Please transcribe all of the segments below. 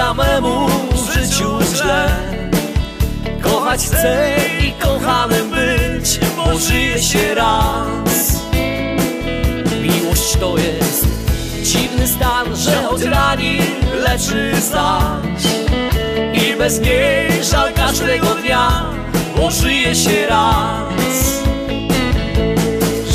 samemu w życiu źle. Kochać chcę i kochanym być, bo żyje się raz. Miłość to jest dziwny stan, że choć rani, leczy stać. I bez niej żal każdego dnia, bo żyje się raz.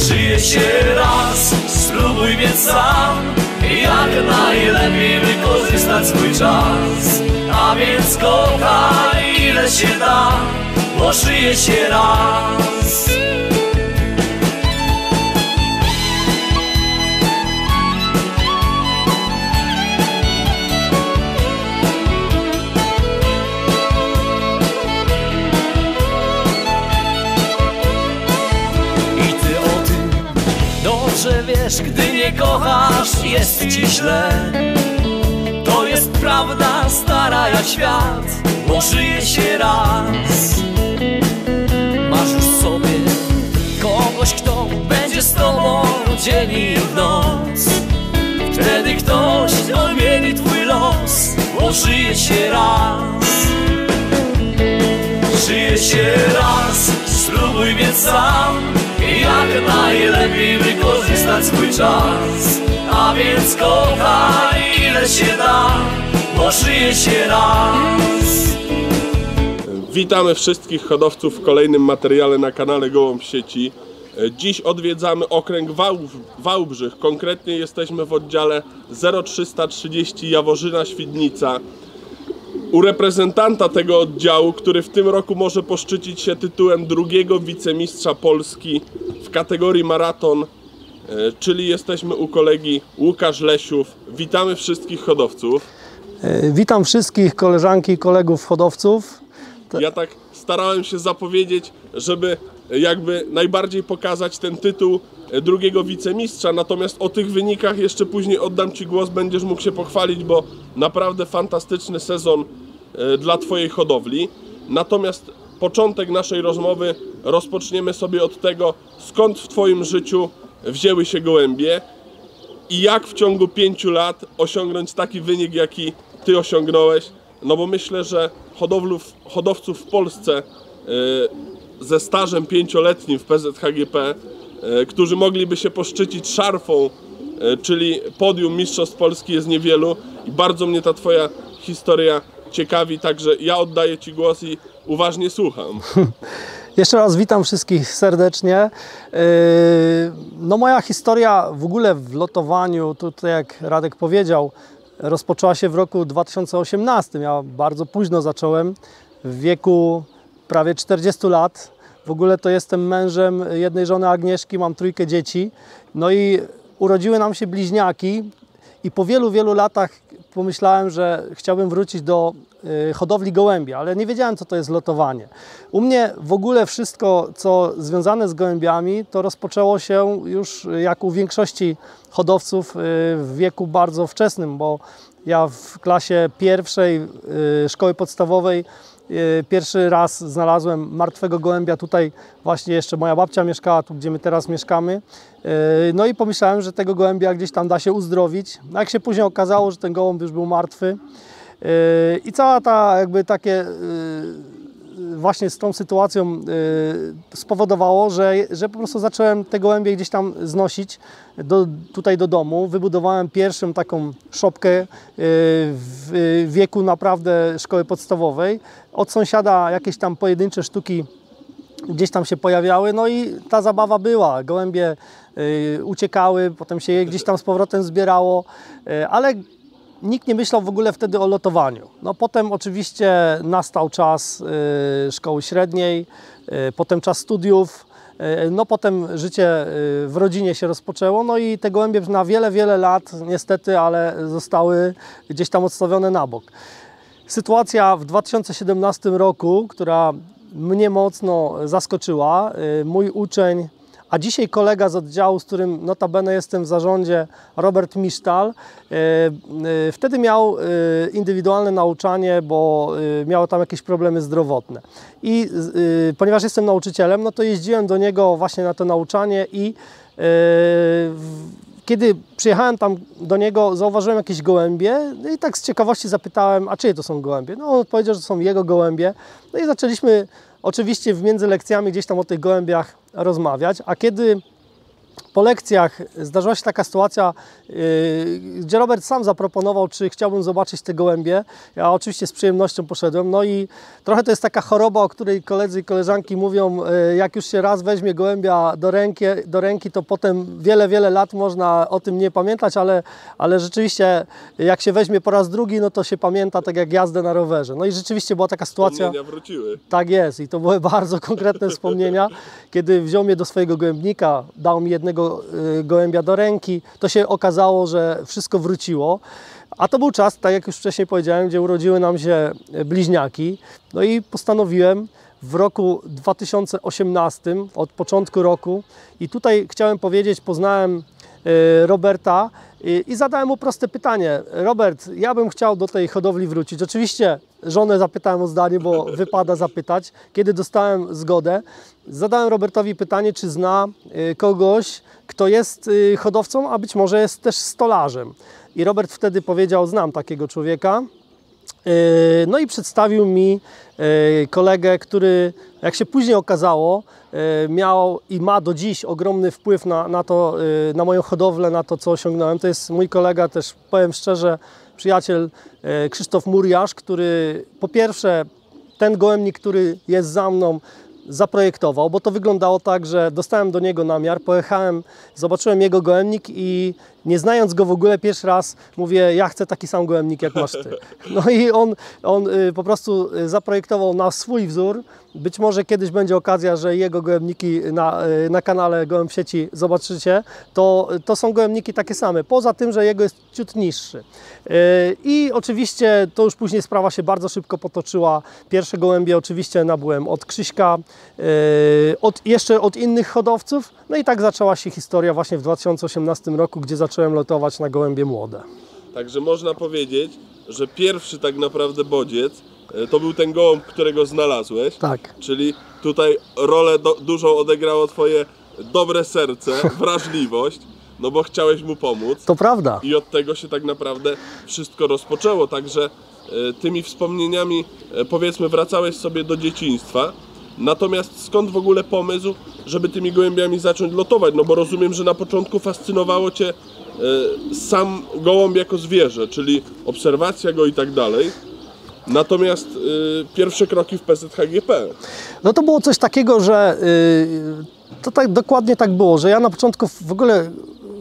Żyje się raz, spróbuj więc sam Jak najlepiej wykorzystać swój czas. A więc kochaj ile się da Bo żyje się raz dobrze wiesz, gdy nie kochasz, jest ci źle. To jest prawda stara jak świat, bo żyje się raz. Masz już sobie kogoś, kto będzie z tobą dzień i w noc. Wtedy ktoś odmieni twój los, bo żyje się raz. Żyje się raz, spróbuj więc sam Jak najlepiej wykorzystać swój czas A więc kochaj ile się da Bo żyje się raz Witamy wszystkich hodowców w kolejnym materiale na kanale Gołąb Sieci. Dziś odwiedzamy okręg Wałb- Wałbrzych. Konkretnie jesteśmy w oddziale 0330 Jaworzyna Świdnica. U reprezentanta tego oddziału, który w tym roku może poszczycić się tytułem drugiego wicemistrza Polski w kategorii maraton, e, czyli jesteśmy u kolegi Łukasz Lesiów. Witamy wszystkich hodowców. E, Witam wszystkich koleżanki i kolegów hodowców. Ja tak starałem się zapowiedzieć, żeby jakby najbardziej pokazać ten tytuł e, drugiego wicemistrza, natomiast o tych wynikach jeszcze później oddam Ci głos, będziesz mógł się pochwalić, bo naprawdę fantastyczny sezon dla Twojej hodowli. Natomiast początek naszej rozmowy rozpoczniemy sobie od tego, skąd w Twoim życiu wzięły się gołębie i jak w ciągu pięciu lat osiągnąć taki wynik, jaki ty osiągnąłeś. No bo myślę, że hodowlów, hodowców w Polsce e, ze stażem pięcioletnim w PZHGP, e, którzy mogliby się poszczycić szarfą, e, czyli podium Mistrzostw Polski jest niewielu i bardzo mnie ta twoja historia ciekawi, także ja oddaję ci głos i uważnie słucham. Jeszcze raz witam wszystkich serdecznie. Yy, No moja historia w ogóle w lotowaniu, tutaj jak Radek powiedział, rozpoczęła się w roku 2018. Ja bardzo późno zacząłem, w wieku prawie 40 lat. W ogóle to jestem mężem jednej żony Agnieszki, mam trójkę dzieci. No i urodziły nam się bliźniaki i po wielu, wielu latach pomyślałem, że chciałbym wrócić do y, hodowli gołębi, ale nie wiedziałem, co to jest lotowanie. U mnie w ogóle wszystko, co związane z gołębiami, to rozpoczęło się już y, jak u większości hodowców y, w wieku bardzo wczesnym, bo ja w klasie pierwszej szkoły podstawowej pierwszy raz znalazłem martwego gołębia tutaj właśnie jeszcze moja babcia mieszkała tu, gdzie my teraz mieszkamy. Y, No i pomyślałem, że tego gołębia gdzieś tam da się uzdrowić. No jak się później okazało, że ten gołąb już był martwy y, i cała ta jakby takie właśnie z tą sytuacją spowodowało, że, że po prostu zacząłem te gołębie gdzieś tam znosić do, tutaj do domu. Wybudowałem pierwszą taką szopkę w wieku naprawdę szkoły podstawowej. Od sąsiada jakieś tam pojedyncze sztuki gdzieś tam się pojawiały, no i ta zabawa była. Gołębie y, uciekały, potem się je gdzieś tam z powrotem zbierało, y, ale nikt nie myślał w ogóle wtedy o lotowaniu. No potem oczywiście nastał czas y, szkoły średniej, potem czas studiów, no potem życie w rodzinie się rozpoczęło, no i te gołębie na wiele, wiele lat niestety, ale zostały gdzieś tam odstawione na bok. Sytuacja w 2017 roku, która mnie mocno zaskoczyła, y, mój uczeń, a dzisiaj kolega z oddziału, z którym notabene jestem w zarządzie, Robert Misztal, y, y, wtedy miał indywidualne nauczanie, bo miał tam jakieś problemy zdrowotne. I ponieważ jestem nauczycielem, no to jeździłem do niego właśnie na to nauczanie i kiedy przyjechałem tam do niego, zauważyłem jakieś gołębie no i tak z ciekawości zapytałem, a czyje to są gołębie? No on powiedział, że to są jego gołębie. No i zaczęliśmy oczywiście między lekcjami gdzieś tam o tych gołębiach rozmawiać, a kiedy po lekcjach zdarzyła się taka sytuacja, yy, gdzie Robert sam zaproponował, czy chciałbym zobaczyć te gołębie. Ja oczywiście z przyjemnością poszedłem. No i trochę to jest taka choroba, o której koledzy i koleżanki mówią, yy, jak już się raz weźmie gołębia do ręki, do ręki, to potem wiele, wiele lat można o tym nie pamiętać, ale, ale rzeczywiście jak się weźmie po raz drugi, no to się pamięta tak jak jazdę na rowerze. No i rzeczywiście była taka sytuacja. Wspomnienia wróciły. Tak jest i to były bardzo konkretne wspomnienia, kiedy wziął mnie do swojego gołębnika, dał mi jednego y, gołębia do ręki, to się okazało, że wszystko wróciło. A to był czas, tak jak już wcześniej powiedziałem, gdzie urodziły nam się bliźniaki. No i postanowiłem w roku 2018, od początku roku, i tutaj chciałem powiedzieć, poznałem y, Roberta i zadałem mu proste pytanie. Robert, ja bym chciał do tej hodowli wrócić. Oczywiście żonę zapytałem o zdanie, bo wypada zapytać. Kiedy dostałem zgodę, zadałem Robertowi pytanie, czy zna y, kogoś, kto jest y, hodowcą, a być może jest też stolarzem. I Robert wtedy powiedział, znam takiego człowieka. Yy, No i przedstawił mi kolegę, który, jak się później okazało, miał i ma do dziś ogromny wpływ na, na to, na moją hodowlę, na to, co osiągnąłem. To jest mój kolega, też powiem szczerze, przyjaciel yy, Krzysztof Muriasz, który po pierwsze ten gołębnik, który jest za mną, zaprojektował, bo to wyglądało tak, że dostałem do niego namiar, pojechałem, zobaczyłem jego gołębnik i nie znając go w ogóle pierwszy raz mówię, ja chcę taki sam gołębnik jak masz ty. No i on, on y, po prostu y, zaprojektował na swój wzór. Być może kiedyś będzie okazja, że jego gołębniki na, y, na kanale Gołęb Sieci zobaczycie, to, to są gołębniki takie same, poza tym, że jego jest ciut niższy. I oczywiście to już później sprawa się bardzo szybko potoczyła. Pierwsze gołębie oczywiście nabyłem od Krzyśka, od, jeszcze od innych hodowców. No i tak zaczęła się historia właśnie w 2018 roku, gdzie zacząłem lotować na gołębie młode. Także można powiedzieć, że pierwszy tak naprawdę bodziec e, to był ten gołąb, którego znalazłeś. Tak. Czyli tutaj rolę do, dużą odegrało twoje dobre serce, wrażliwość, no bo chciałeś mu pomóc. To prawda. I od tego się tak naprawdę wszystko rozpoczęło. Także e, tymi wspomnieniami, e, powiedzmy, wracałeś sobie do dzieciństwa. Natomiast skąd w ogóle pomysł, żeby tymi gołębiami zacząć lotować? No bo rozumiem, że na początku fascynowało Cię sam gołąb jako zwierzę, czyli obserwacja go i tak dalej. Natomiast e, pierwsze kroki w PZHGP. No to było coś takiego, że y, to tak dokładnie tak było, że ja na początku w ogóle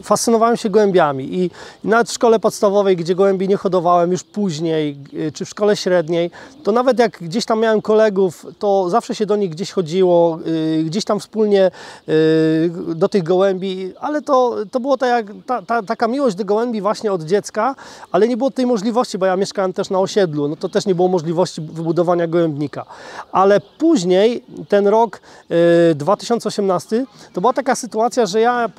fascynowałem się gołębiami i, nawet w szkole podstawowej, gdzie gołębi nie hodowałem już później, y, czy w szkole średniej, to nawet jak gdzieś tam miałem kolegów, to zawsze się do nich gdzieś chodziło, y, gdzieś tam wspólnie y, do tych gołębi, ale to, to było jak, ta, ta, taka miłość do gołębi właśnie od dziecka, ale nie było tej możliwości, bo ja mieszkałem też na osiedlu, no to też nie było możliwości wybudowania gołębnika. Ale później, ten rok y, 2018, to była taka sytuacja, że ja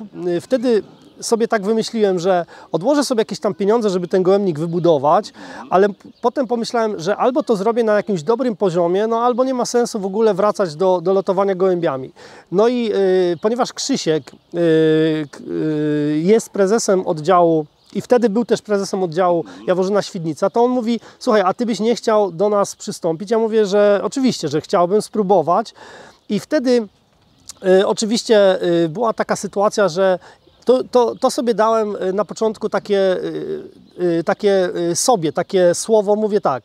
wtedy sobie tak wymyśliłem, że odłożę sobie jakieś tam pieniądze, żeby ten gołębnik wybudować, ale potem pomyślałem, że albo to zrobię na jakimś dobrym poziomie, no albo nie ma sensu w ogóle wracać do, do lotowania gołębiami. No i y, ponieważ Krzysiek y, y, jest prezesem oddziału i wtedy był też prezesem oddziału Jaworzyna Świdnica, to on mówi, słuchaj, a ty byś nie chciał do nas przystąpić? Ja mówię, że oczywiście, że chciałbym spróbować i wtedy Y, Oczywiście y, była taka sytuacja, że to, to, to sobie dałem y, na początku takie, y, y, takie sobie, takie słowo, mówię tak,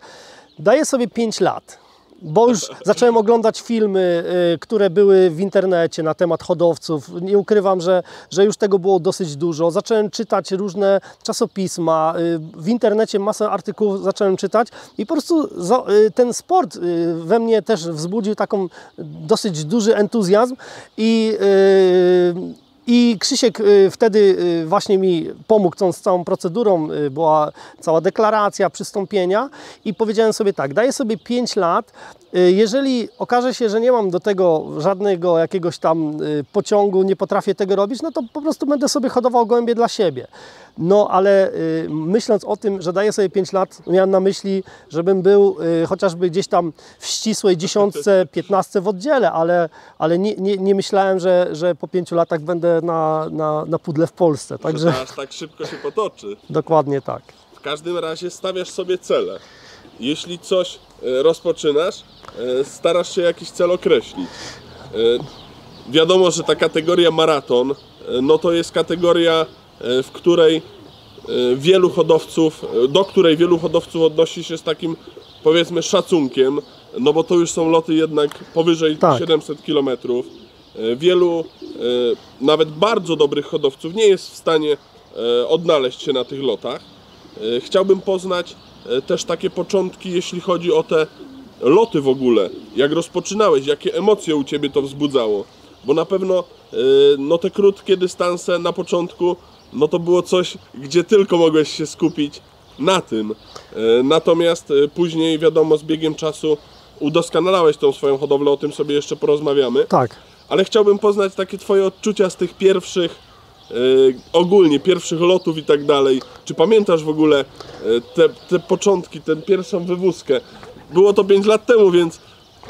daję sobie 5 lat. Bo już zacząłem oglądać filmy, które były w internecie na temat hodowców. Nie ukrywam, że, że już tego było dosyć dużo. Zacząłem czytać różne czasopisma. W internecie masę artykułów zacząłem czytać i po prostu ten sport we mnie też wzbudził taką dosyć duży entuzjazm i i Krzysiek y, wtedy y, właśnie mi pomógł z całą procedurą, y, była cała deklaracja przystąpienia i powiedziałem sobie tak, daję sobie 5 lat, jeżeli okaże się, że nie mam do tego żadnego jakiegoś tam pociągu, nie potrafię tego robić, no to po prostu będę sobie hodował gołębie dla siebie. No ale y, myśląc o tym, że daję sobie 5 lat, miałem na myśli, żebym był y, chociażby gdzieś tam w ścisłej dziesiątce, piętnastce w oddziale, ale, ale nie, nie, nie myślałem, że, że po 5 latach będę na, na, na pudle w Polsce. Że Także to aż tak szybko się potoczy. dokładnie tak. W każdym razie stawiasz sobie cele. Jeśli coś e, rozpoczynasz, e, starasz się jakiś cel określić. E, Wiadomo, że ta kategoria maraton, no to jest kategoria, w której e, wielu hodowców, e, do której wielu hodowców odnosi się z takim powiedzmy szacunkiem, no bo to już są loty jednak powyżej Tak. 700 km. Wielu e, nawet bardzo dobrych hodowców nie jest w stanie e, odnaleźć się na tych lotach. E, Chciałbym poznać e, też takie początki, jeśli chodzi o te loty w ogóle. Jak rozpoczynałeś, jakie emocje u Ciebie to wzbudzało? Bo na pewno e, no te krótkie dystanse na początku, no to było coś, gdzie tylko mogłeś się skupić na tym. E, Natomiast e, później, wiadomo, z biegiem czasu udoskonalałeś tą swoją hodowlę, o tym sobie jeszcze porozmawiamy. Tak. Ale chciałbym poznać takie Twoje odczucia z tych pierwszych, e, ogólnie pierwszych lotów i tak dalej. Czy pamiętasz w ogóle te, te początki, tę pierwszą wywózkę? Było to 5 lat temu, więc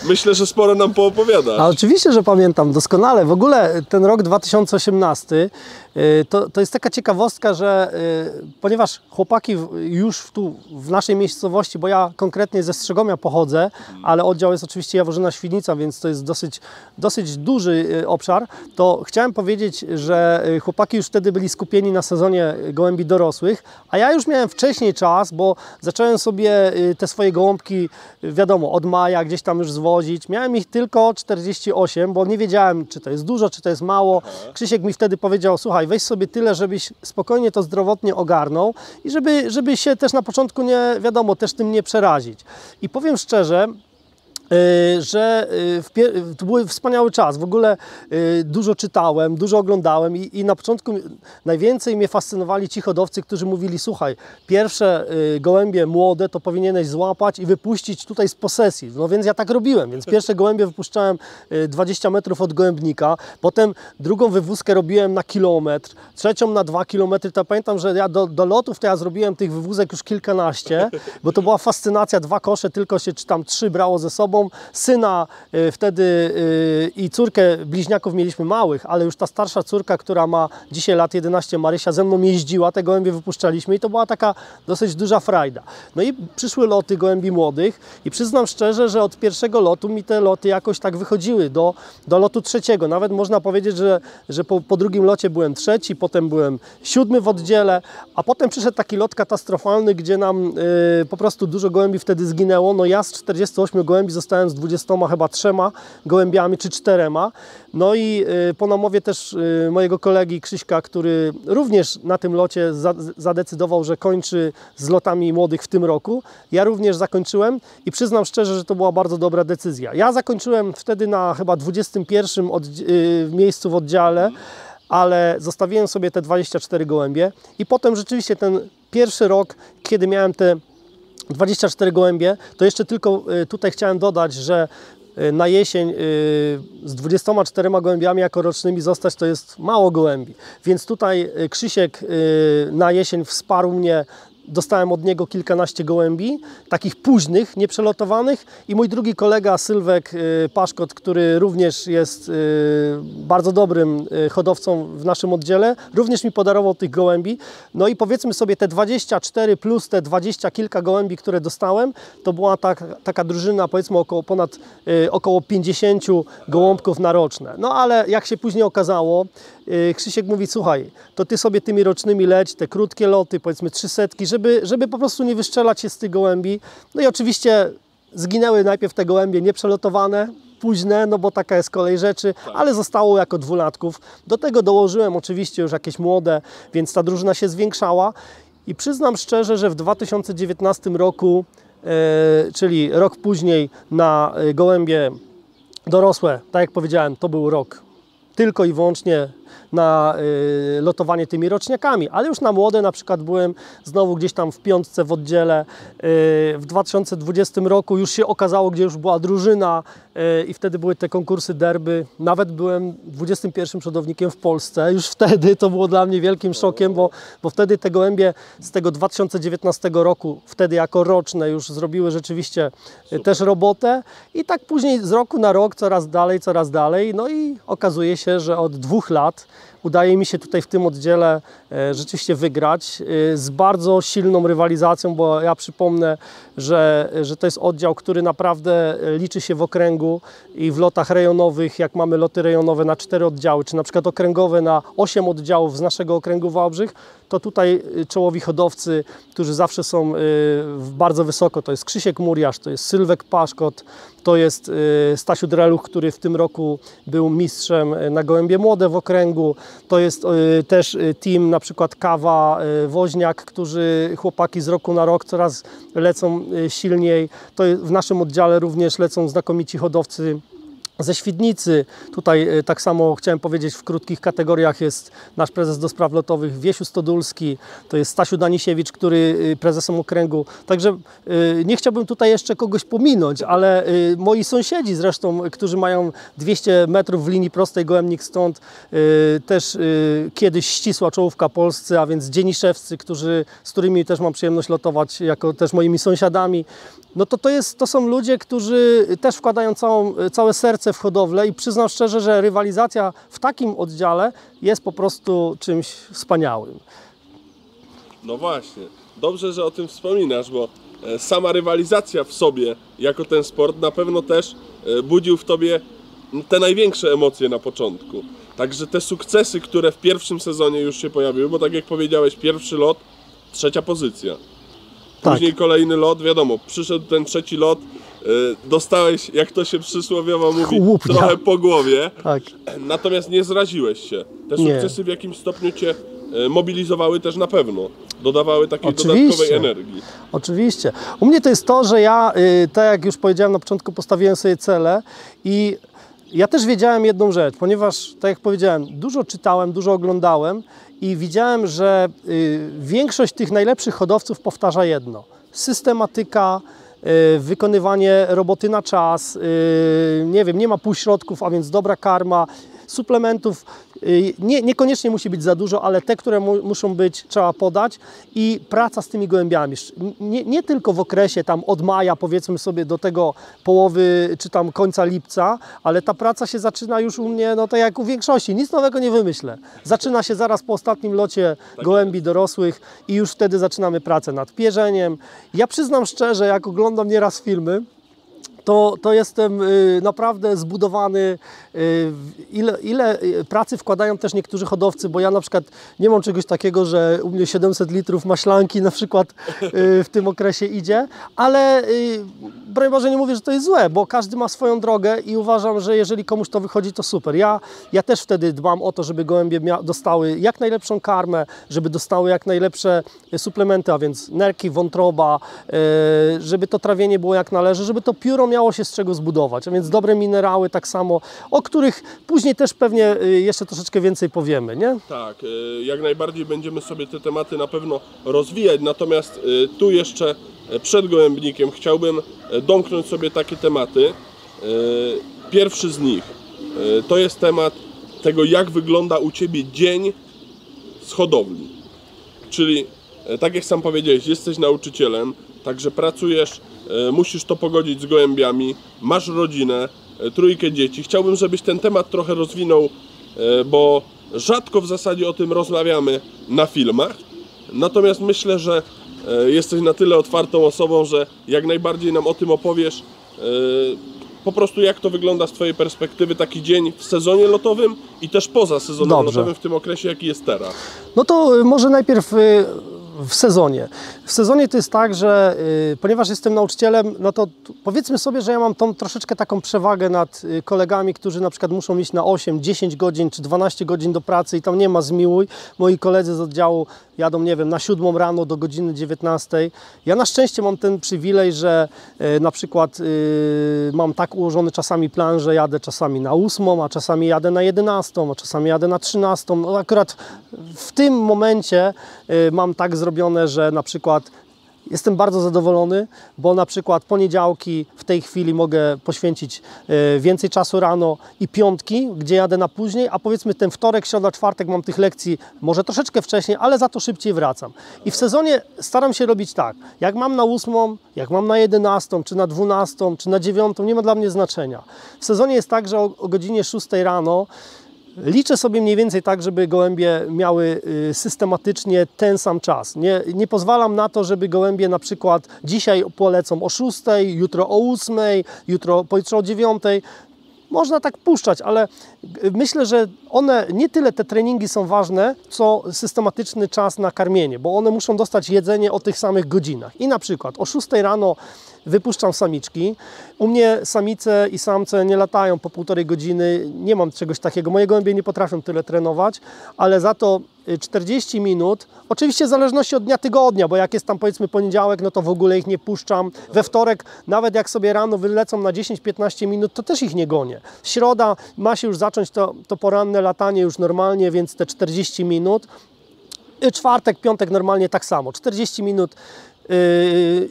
myślę, że sporo nam poopowiadasz. A oczywiście, że pamiętam doskonale. W ogóle ten rok 2018 y, to, to jest taka ciekawostka, że y, ponieważ chłopaki już w- tu w naszej miejscowości, bo ja konkretnie ze Strzegomia pochodzę, ale oddział jest oczywiście Jaworzyna Świdnica, więc to jest dosyć, dosyć duży y, obszar, to chciałem powiedzieć, że y, chłopaki już wtedy byli skupieni na sezonie gołębi dorosłych, a ja już miałem wcześniej czas, bo zacząłem sobie y, te swoje gołąbki, y, wiadomo, od maja gdzieś tam już zwozić. Miałem ich tylko 48, bo nie wiedziałem, czy to jest dużo, czy to jest mało. Krzysiek mi wtedy powiedział, słuchaj, weź sobie tyle, żebyś spokojnie to zdrowotnie ogarnął i żeby, żeby się też na początku nie, wiadomo, też tym nie przerazić. I powiem szczerze, że y, pie- to był wspaniały czas. W ogóle y, dużo czytałem, dużo oglądałem i, i na początku najwięcej mnie fascynowali ci hodowcy, którzy mówili, słuchaj, pierwsze y, gołębie młode to powinieneś złapać i wypuścić tutaj z posesji. No więc ja tak robiłem, więc pierwsze gołębie wypuszczałem y, 20 metrów od gołębnika, potem drugą wywózkę robiłem na kilometr, trzecią na dwa kilometry, to pamiętam, że ja do, do lotów to ja zrobiłem tych wywózek już kilkanaście, bo to była fascynacja, dwa kosze tylko się, czy tam trzy brało ze sobą, syna y, wtedy y, i córkę bliźniaków mieliśmy małych, ale już ta starsza córka, która ma dzisiaj lat 11, Marysia, ze mną jeździła, te gołębie wypuszczaliśmy i to była taka dosyć duża frajda. No i przyszły loty gołębi młodych i przyznam szczerze, że od pierwszego lotu mi te loty jakoś tak wychodziły do, do lotu trzeciego. Nawet można powiedzieć, że, że po, po drugim locie byłem trzeci, potem byłem siódmy w oddziale, a potem przyszedł taki lot katastrofalny, gdzie nam y, po prostu dużo gołębi wtedy zginęło. No ja z 48 gołębi zostałem z 20 chyba trzema gołębiami czy czterema. No i y, po namowie też y, mojego kolegi Krzyśka, który również na tym locie za, zadecydował, że kończy z lotami młodych w tym roku. Ja również zakończyłem i przyznam szczerze, że to była bardzo dobra decyzja. Ja zakończyłem wtedy na chyba 21 oddzie- y, miejscu w oddziale ale zostawiłem sobie te 24 gołębie i potem rzeczywiście ten pierwszy rok, kiedy miałem te 24 gołębie, to jeszcze tylko y, tutaj chciałem dodać, że y, na jesień y, z 24 gołębiami jako rocznymi zostać to jest mało gołębi. Więc tutaj Krzysiek na jesień wsparł mnie Dostałem od niego kilkanaście gołębi, takich późnych, nieprzelotowanych i mój drugi kolega Sylwek y, Paszkot, który również jest y, bardzo dobrym y, hodowcą w naszym oddziale, również mi podarował tych gołębi. No i powiedzmy sobie te 24 plus te 20 kilka gołębi, które dostałem, to była tak, taka drużyna powiedzmy około ponad około 50 gołąbków na roczne. No ale jak się później okazało, Krzysiek mówi, słuchaj, to ty sobie tymi rocznymi leć, te krótkie loty, powiedzmy trzy setki, żeby, żeby po prostu nie wyszczelać się z tych gołębi. No i oczywiście zginęły najpierw te gołębie nieprzelotowane, późne, no bo taka jest kolej rzeczy, ale zostało jako dwulatków. Do tego dołożyłem oczywiście już jakieś młode, więc ta drużyna się zwiększała i przyznam szczerze, że w 2019 roku, e, czyli rok później na e, gołębie dorosłe, tak jak powiedziałem, to był rok tylko i wyłącznie na y, lotowanie tymi roczniakami, ale już na młode na przykład byłem znowu gdzieś tam w piątce w oddziale. Y, w 2020 roku już się okazało, gdzie już była drużyna i wtedy były te konkursy derby. Nawet byłem 21 przodownikiem w Polsce. Już wtedy to było dla mnie wielkim szokiem, bo, bo wtedy te gołębie z tego 2019 roku, wtedy jako roczne już zrobiły rzeczywiście y, też robotę i tak później z roku na rok coraz dalej, coraz dalej. No i okazuje się, że od dwóch lat udaje mi się tutaj w tym oddziale e, rzeczywiście wygrać e, z bardzo silną rywalizacją, bo ja przypomnę, że, że to jest oddział, który naprawdę liczy się w okręgu i w lotach rejonowych, jak mamy loty rejonowe na cztery oddziały, czy na przykład okręgowe na osiem oddziałów z naszego okręgu Wałbrzych, to tutaj y, czołowi hodowcy, którzy zawsze są y, bardzo wysoko, to jest Krzysiek Muriasz, to jest Sylwek Paszkot, to jest y, Stasiu Dreluch, który w tym roku był mistrzem na Gołębie Młode w okręgu, to jest też team na przykład Kawa, Woźniak, którzy chłopaki z roku na rok coraz lecą silniej. To w naszym oddziale również lecą znakomici hodowcy ze Świdnicy. Tutaj e, tak samo chciałem powiedzieć, w krótkich kategoriach jest nasz prezes do spraw lotowych Wiesiu Stodulski, to jest Stasiu Danisiewicz, który e, prezesem okręgu. Także e, nie chciałbym tutaj jeszcze kogoś pominąć, ale moi sąsiedzi zresztą, którzy mają 200 metrów w linii prostej gołębnik stąd, też kiedyś ścisła czołówka Polscy, a więc Dzieniszewscy, którzy, z którymi też mam przyjemność lotować jako też moimi sąsiadami no to to, jest, to są ludzie, którzy też wkładają całą, całe serce w hodowlę i przyznam szczerze, że rywalizacja w takim oddziale jest po prostu czymś wspaniałym. No właśnie. Dobrze, że o tym wspominasz, bo e, sama rywalizacja w sobie, jako ten sport, na pewno też e, budził w tobie te największe emocje na początku. Także te sukcesy, które w pierwszym sezonie już się pojawiły, bo tak jak powiedziałeś, pierwszy lot, trzecia pozycja. Później tak. kolejny lot, wiadomo, przyszedł ten trzeci lot, y, dostałeś, jak to się przysłowiowo mówi, Łupnia. trochę po głowie, tak. natomiast nie zraziłeś się. Te sukcesy nie. w jakimś stopniu cię y, mobilizowały też na pewno, dodawały takiej Oczywiście. dodatkowej energii. Oczywiście. U mnie to jest to, że ja, y, tak jak już powiedziałem na początku, postawiłem sobie cele i ja też wiedziałem jedną rzecz, ponieważ, tak jak powiedziałem, dużo czytałem, dużo oglądałem i widziałem, że y, większość tych najlepszych hodowców powtarza jedno: systematyka, y, wykonywanie roboty na czas, y, nie wiem, nie ma półśrodków, a więc dobra karma, suplementów Y, nie, niekoniecznie musi być za dużo, ale te, które mu, muszą być, trzeba podać i praca z tymi gołębiami. Nie, nie, tylko w okresie tam od maja powiedzmy sobie do tego połowy czy tam końca lipca, ale ta praca się zaczyna już u mnie, no tak jak u większości, nic nowego nie wymyślę. Zaczyna się zaraz po ostatnim locie gołębi dorosłych i już wtedy zaczynamy pracę nad pierzeniem. Ja przyznam szczerze, jak oglądam nieraz filmy, to, to jestem y, naprawdę zbudowany. Y, ile, ile y, pracy wkładają też niektórzy hodowcy, bo ja na przykład nie mam czegoś takiego, że u mnie 700 litrów maślanki na przykład w tym okresie idzie, ale broń Boże nie mówię, że to jest złe, bo każdy ma swoją drogę i uważam, że jeżeli komuś to wychodzi, to super. Ja, ja też wtedy dbam o to, żeby gołębie dostały jak najlepszą karmę, żeby dostały jak najlepsze suplementy, a więc nerki, wątroba, żeby to trawienie było jak należy, żeby to pióro miało się z czego zbudować, a więc dobre minerały tak samo, o których później też pewnie y, jeszcze troszeczkę więcej powiemy, nie? Tak, y, jak najbardziej będziemy sobie te tematy na pewno rozwijać, natomiast y, tu jeszcze przed gołębnikiem chciałbym domknąć sobie takie tematy. Pierwszy z nich to jest temat tego, jak wygląda u Ciebie dzień z hodowli. Czyli, tak jak sam powiedziałeś, jesteś nauczycielem, także pracujesz E, musisz to pogodzić z gołębiami, masz rodzinę, e, trójkę dzieci. Chciałbym, żebyś ten temat trochę rozwinął, e, bo rzadko w zasadzie o tym rozmawiamy na filmach. Natomiast myślę, że jesteś na tyle otwartą osobą, że jak najbardziej nam o tym opowiesz. Po prostu jak to wygląda z Twojej perspektywy taki dzień w sezonie lotowym i też poza sezonem Dobrze. lotowym w tym okresie, jaki jest teraz. No to może najpierw w sezonie. W sezonie to jest tak, że y, ponieważ jestem nauczycielem, no to powiedzmy sobie, że ja mam tą troszeczkę taką przewagę nad y, kolegami, którzy na przykład muszą iść na 8, 10 godzin czy 12 godzin do pracy i tam nie ma zmiłuj. Moi koledzy z oddziału jadą, nie wiem, na 7 rano do godziny 19. Ja na szczęście mam ten przywilej, że y, na przykład mam tak ułożony czasami plan, że jadę czasami na 8, a czasami jadę na 11, a czasami jadę na 13. No akurat w tym momencie mam tak zrobione, że na przykład Jestem bardzo zadowolony, bo na przykład poniedziałki w tej chwili mogę poświęcić e, więcej czasu rano i piątki, gdzie jadę na później, a powiedzmy ten wtorek, środa, czwartek mam tych lekcji może troszeczkę wcześniej, ale za to szybciej wracam. I w sezonie staram się robić tak, jak mam na ósmą, jak mam na jedenastą, czy na dwunastą, czy na dziewiątą, nie ma dla mnie znaczenia. W sezonie jest tak, że o, o godzinie 6 rano Liczę sobie mniej więcej tak, żeby gołębie miały y, systematycznie ten sam czas. Nie, nie pozwalam na to, żeby gołębie na przykład dzisiaj polecą o 6, jutro o 8, jutro, pojutrze o 9. Można tak puszczać, ale y, myślę, że one nie tyle te treningi są ważne, co systematyczny czas na karmienie, bo one muszą dostać jedzenie o tych samych godzinach. I na przykład o 6 rano wypuszczam samiczki. U mnie samice i samce nie latają po półtorej godziny, nie mam czegoś takiego. Moje gołębie nie potrafią tyle trenować, ale za to 40 minut, oczywiście w zależności od dnia tygodnia, bo jak jest tam powiedzmy poniedziałek, no to w ogóle ich nie puszczam. We wtorek, nawet jak sobie rano wylecą na 10-15 minut, to też ich nie gonię. Środa ma się już zacząć to, to poranne latanie już normalnie, więc te 40 minut. Y, Czwartek, piątek normalnie tak samo, 40 minut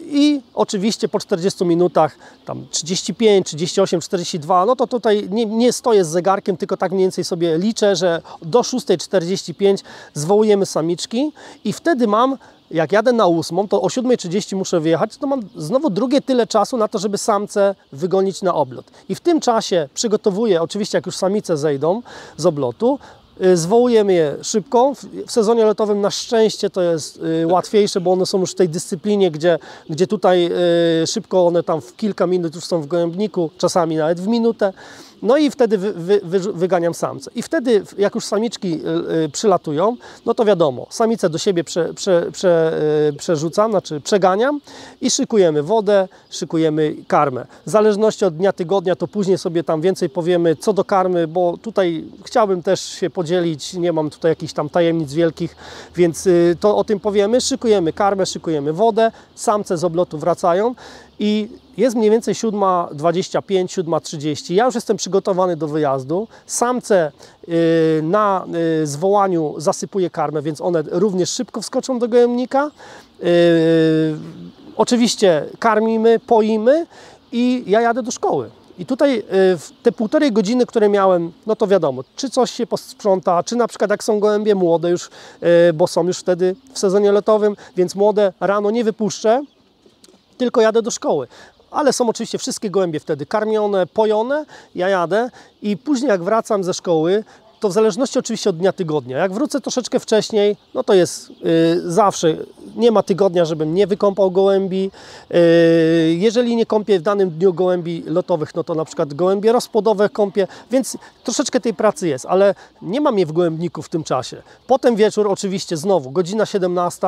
I oczywiście po 40 minutach, tam 35, 38, 42, no to tutaj nie, nie stoję z zegarkiem, tylko tak mniej więcej sobie liczę, że do 6.45 zwołujemy samiczki i wtedy mam jak jadę na ósmą, to o 7.30 muszę wyjechać, to mam znowu drugie tyle czasu na to, żeby samce wygonić na oblot. I w tym czasie przygotowuję, oczywiście jak już samice zejdą z oblotu, Zwołujemy je szybko. W- W sezonie lotowym na szczęście to jest y, łatwiejsze, bo one są już w tej dyscyplinie, gdzie, gdzie tutaj y, szybko one tam w kilka minut już są w gołębniku, czasami nawet w minutę. No i wtedy wy, wy, wy, wyganiam samce. I wtedy, jak już samiczki y, y, przylatują, no to wiadomo, samice do siebie prze, prze, prze, y, przerzucam, znaczy przeganiam i szykujemy wodę, szykujemy karmę. W zależności od dnia tygodnia, to później sobie tam więcej powiemy co do karmy, bo tutaj chciałbym też się podzielić, nie mam tutaj jakichś tam tajemnic wielkich, więc to o tym powiemy. Szykujemy karmę, szykujemy wodę, samce z oblotu wracają i jest mniej więcej 7.25, 7.30. Ja już jestem przygotowany do wyjazdu. Samce y, na y, zwołaniu zasypuję karmę, więc one również szybko wskoczą do gołębnika. Y, Oczywiście karmimy, poimy i ja jadę do szkoły. I tutaj te półtorej godziny, które miałem, no to wiadomo, czy coś się posprząta, czy na przykład jak są gołębie młode już, bo są już wtedy w sezonie lotowym, więc młode rano nie wypuszczę, tylko jadę do szkoły. Ale są oczywiście wszystkie gołębie wtedy karmione, pojone, ja jadę i później jak wracam ze szkoły, to w zależności oczywiście od dnia tygodnia. Jak wrócę troszeczkę wcześniej, no to jest y, zawsze, nie ma tygodnia, żebym nie wykąpał gołębi. Y, jeżeli nie kąpię w danym dniu gołębi lotowych, no to na przykład gołębie rozpłodowe kąpię, więc troszeczkę tej pracy jest, ale nie mam je w gołębniku w tym czasie. Potem wieczór oczywiście znowu, godzina 17,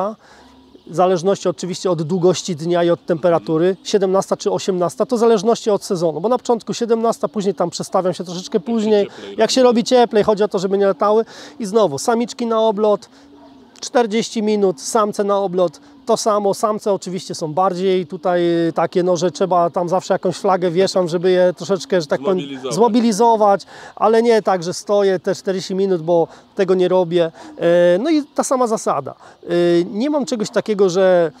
w zależności oczywiście od długości dnia i od temperatury, 17 czy 18, to w zależności od sezonu, bo na początku 17, później tam przestawiam się troszeczkę później, jak się robi cieplej, chodzi o to, żeby nie latały. I znowu samiczki na oblot, 40 minut, samce na oblot, to samo, samce oczywiście są bardziej tutaj y, takie, no, że trzeba tam zawsze jakąś flagę wieszam, żeby je troszeczkę, że tak powiem, Zmobilizować. zmobilizować, ale nie tak, że stoję te 40 minut, bo tego nie robię. E, No i ta sama zasada. E, Nie mam czegoś takiego, że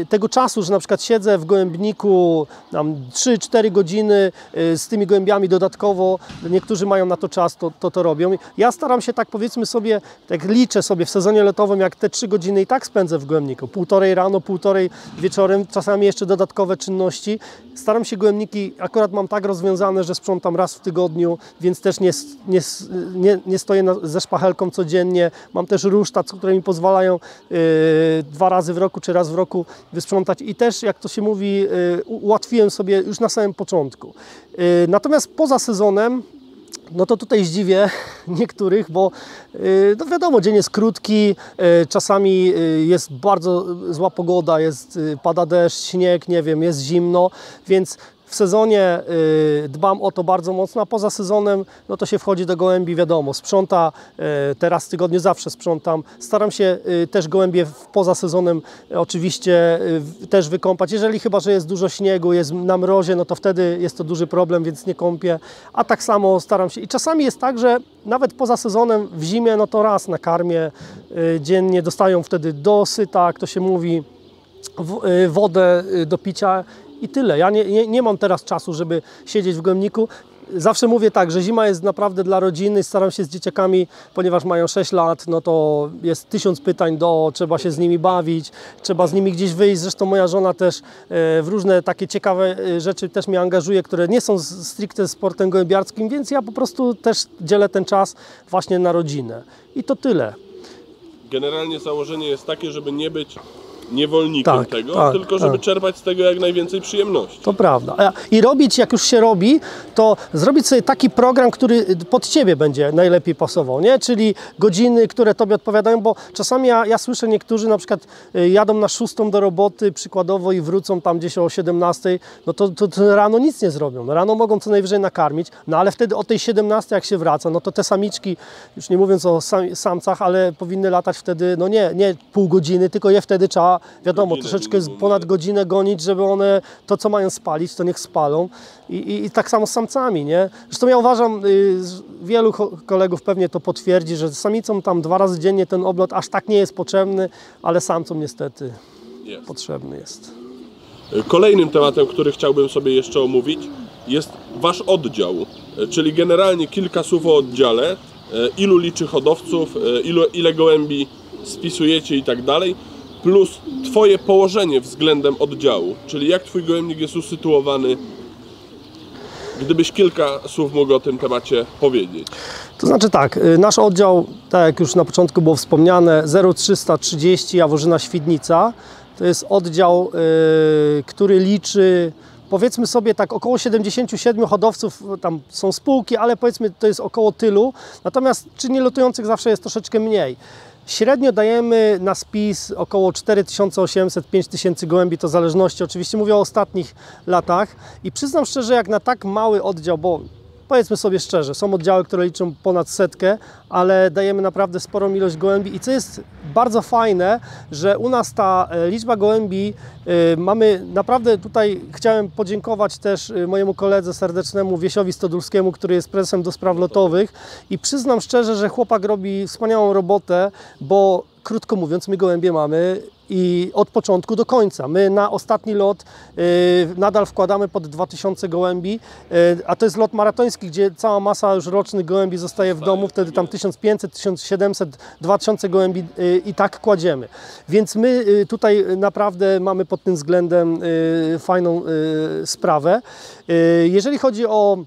e, tego czasu, że na przykład siedzę w gołębniku tam 3-4 godziny z tymi gołębiami dodatkowo, niektórzy mają na to czas, to, to to robią. Ja staram się tak powiedzmy sobie, tak liczę sobie w sezonie lotowym, jak te 3 godziny i tak spędzę w gołębniku. Półtorej rano, półtorej wieczorem, czasami jeszcze dodatkowe czynności. Staram się gołębniki, akurat mam tak rozwiązane, że sprzątam raz w tygodniu, więc też nie, nie, nie, nie stoję na, ze szpachelką codziennie. Mam też rusztac, które mi pozwalają yy, dwa razy w roku czy raz w roku wysprzątać i też, jak to się mówi, yy, ułatwiłem sobie już na samym początku. Yy, natomiast poza sezonem no to tutaj zdziwię niektórych, bo y, no wiadomo, dzień jest krótki, y, czasami y, jest bardzo zła pogoda, jest, pada deszcz, śnieg, nie wiem, jest zimno, więc w sezonie y, dbam o to bardzo mocno, a poza sezonem no to się wchodzi do gołębi, wiadomo, sprząta, y, teraz w tygodniu zawsze sprzątam. Staram się y, też gołębie poza sezonem oczywiście też wykąpać, jeżeli chyba, że jest dużo śniegu, jest na mrozie, no to wtedy jest to duży problem, więc nie kąpię, a tak samo staram się. I czasami jest tak, że nawet poza sezonem w zimie, no to raz nakarmię dziennie, dostają wtedy dosyta, jak to się mówi, wodę do picia i tyle. Ja nie, nie, nie mam teraz czasu, żeby siedzieć w gołębniku. Zawsze mówię tak, że zima jest naprawdę dla rodziny. Staram się z dzieciakami, ponieważ mają 6 lat, no to jest tysiąc pytań do, trzeba się z nimi bawić, trzeba z nimi gdzieś wyjść. Zresztą moja żona też e, w różne takie ciekawe e, rzeczy też mnie angażuje, które nie są stricte sportem gołębiarskim, więc ja po prostu też dzielę ten czas właśnie na rodzinę. I to tyle. Generalnie założenie jest takie, żeby nie być niewolnikiem Tak, tego, tak, tylko żeby tak. czerpać z tego jak najwięcej przyjemności. To prawda. I robić, jak już się robi, to zrobić sobie taki program, który pod Ciebie będzie najlepiej pasował, nie? Czyli godziny, które Tobie odpowiadają, bo czasami ja, ja słyszę niektórzy na przykład y, jadą na szóstą do roboty przykładowo i wrócą tam gdzieś o 17, no to, to, to rano nic nie zrobią. No rano mogą co najwyżej nakarmić, no ale wtedy o tej 17 jak się wraca, no to te samiczki, już nie mówiąc o sam, samcach, ale powinny latać wtedy, no nie, nie pół godziny, tylko je wtedy trzeba, wiadomo, Godzinę troszeczkę minimum, ponad godzinę gonić, żeby one to, co mają spalić, to niech spalą. I, i, i tak samo z samcami, nie? Zresztą ja uważam, y, wielu kolegów pewnie to potwierdzi, że samicom tam dwa razy dziennie ten oblot aż tak nie jest potrzebny, ale samcom niestety Jest. potrzebny jest. Kolejnym tematem, który chciałbym sobie jeszcze omówić, jest Wasz oddział, czyli generalnie kilka słów o oddziale, e, ilu liczy hodowców, e, ilu, ile gołębi spisujecie i tak dalej, plus Twoje położenie względem oddziału, czyli jak Twój gołębnik jest usytuowany. Gdybyś kilka słów mógł o tym temacie powiedzieć. To znaczy tak, y, nasz oddział, tak jak już na początku było wspomniane, 0330 Jaworzyna Świdnica, to jest oddział, y, który liczy powiedzmy sobie tak około 77 hodowców, tam są spółki, ale powiedzmy to jest około tylu, natomiast czynnie lotujących zawsze jest troszeczkę mniej. Średnio dajemy na spis około 4800-5000 gołębi, to w zależności, oczywiście mówię o ostatnich latach i przyznam szczerze, jak na tak mały oddział, bo powiedzmy sobie szczerze, są oddziały, które liczą ponad setkę, ale dajemy naprawdę sporą ilość gołębi i co jest bardzo fajne, że u nas ta e, liczba gołębi e, mamy naprawdę tutaj chciałem podziękować też e, mojemu koledze serdecznemu Wiesiowi Stodulskiemu, który jest prezesem do spraw lotowych i przyznam szczerze, że chłopak robi wspaniałą robotę, bo krótko mówiąc, my gołębie mamy i od początku do końca. My na ostatni lot y, nadal wkładamy pod 2000 gołębi, y, a to jest lot maratoński, gdzie cała masa już rocznych gołębi zostaje w domu, wtedy tam 1500, 1700, 2000 gołębi y, i tak kładziemy. Więc my tutaj naprawdę mamy pod tym względem fajną sprawę. Jeżeli chodzi o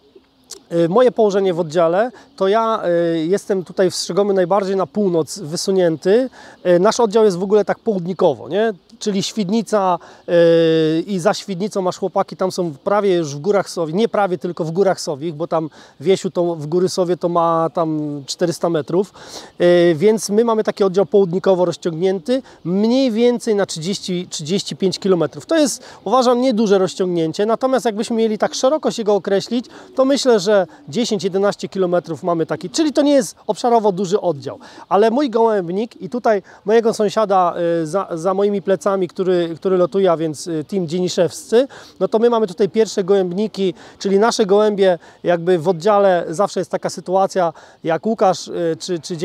Moje położenie w oddziale to ja y, jestem tutaj w Strzegomy najbardziej na północ wysunięty. Y, Nasz oddział jest w ogóle tak południkowo, nie? Czyli Świdnica y, i za Świdnicą masz chłopaki, tam są prawie już w Górach Sowich, nie prawie tylko w Górach Sowich, bo tam Wiesiu to w Góry Sowie to ma tam 400 metrów, Y, więc my mamy taki oddział południkowo rozciągnięty, mniej więcej na 30-35 km. To jest uważam nieduże rozciągnięcie, natomiast jakbyśmy mieli tak szeroko się go określić, to myślę, że 10-11 km mamy taki, czyli to nie jest obszarowo duży oddział, ale mój gołębnik i tutaj mojego sąsiada y, za, za moimi plecami, który, który lotuje, a więc y, team Dzieniszewscy, no to my mamy tutaj pierwsze gołębniki, czyli nasze gołębie jakby w oddziale. Zawsze jest taka sytuacja, jak Łukasz y, czy, czy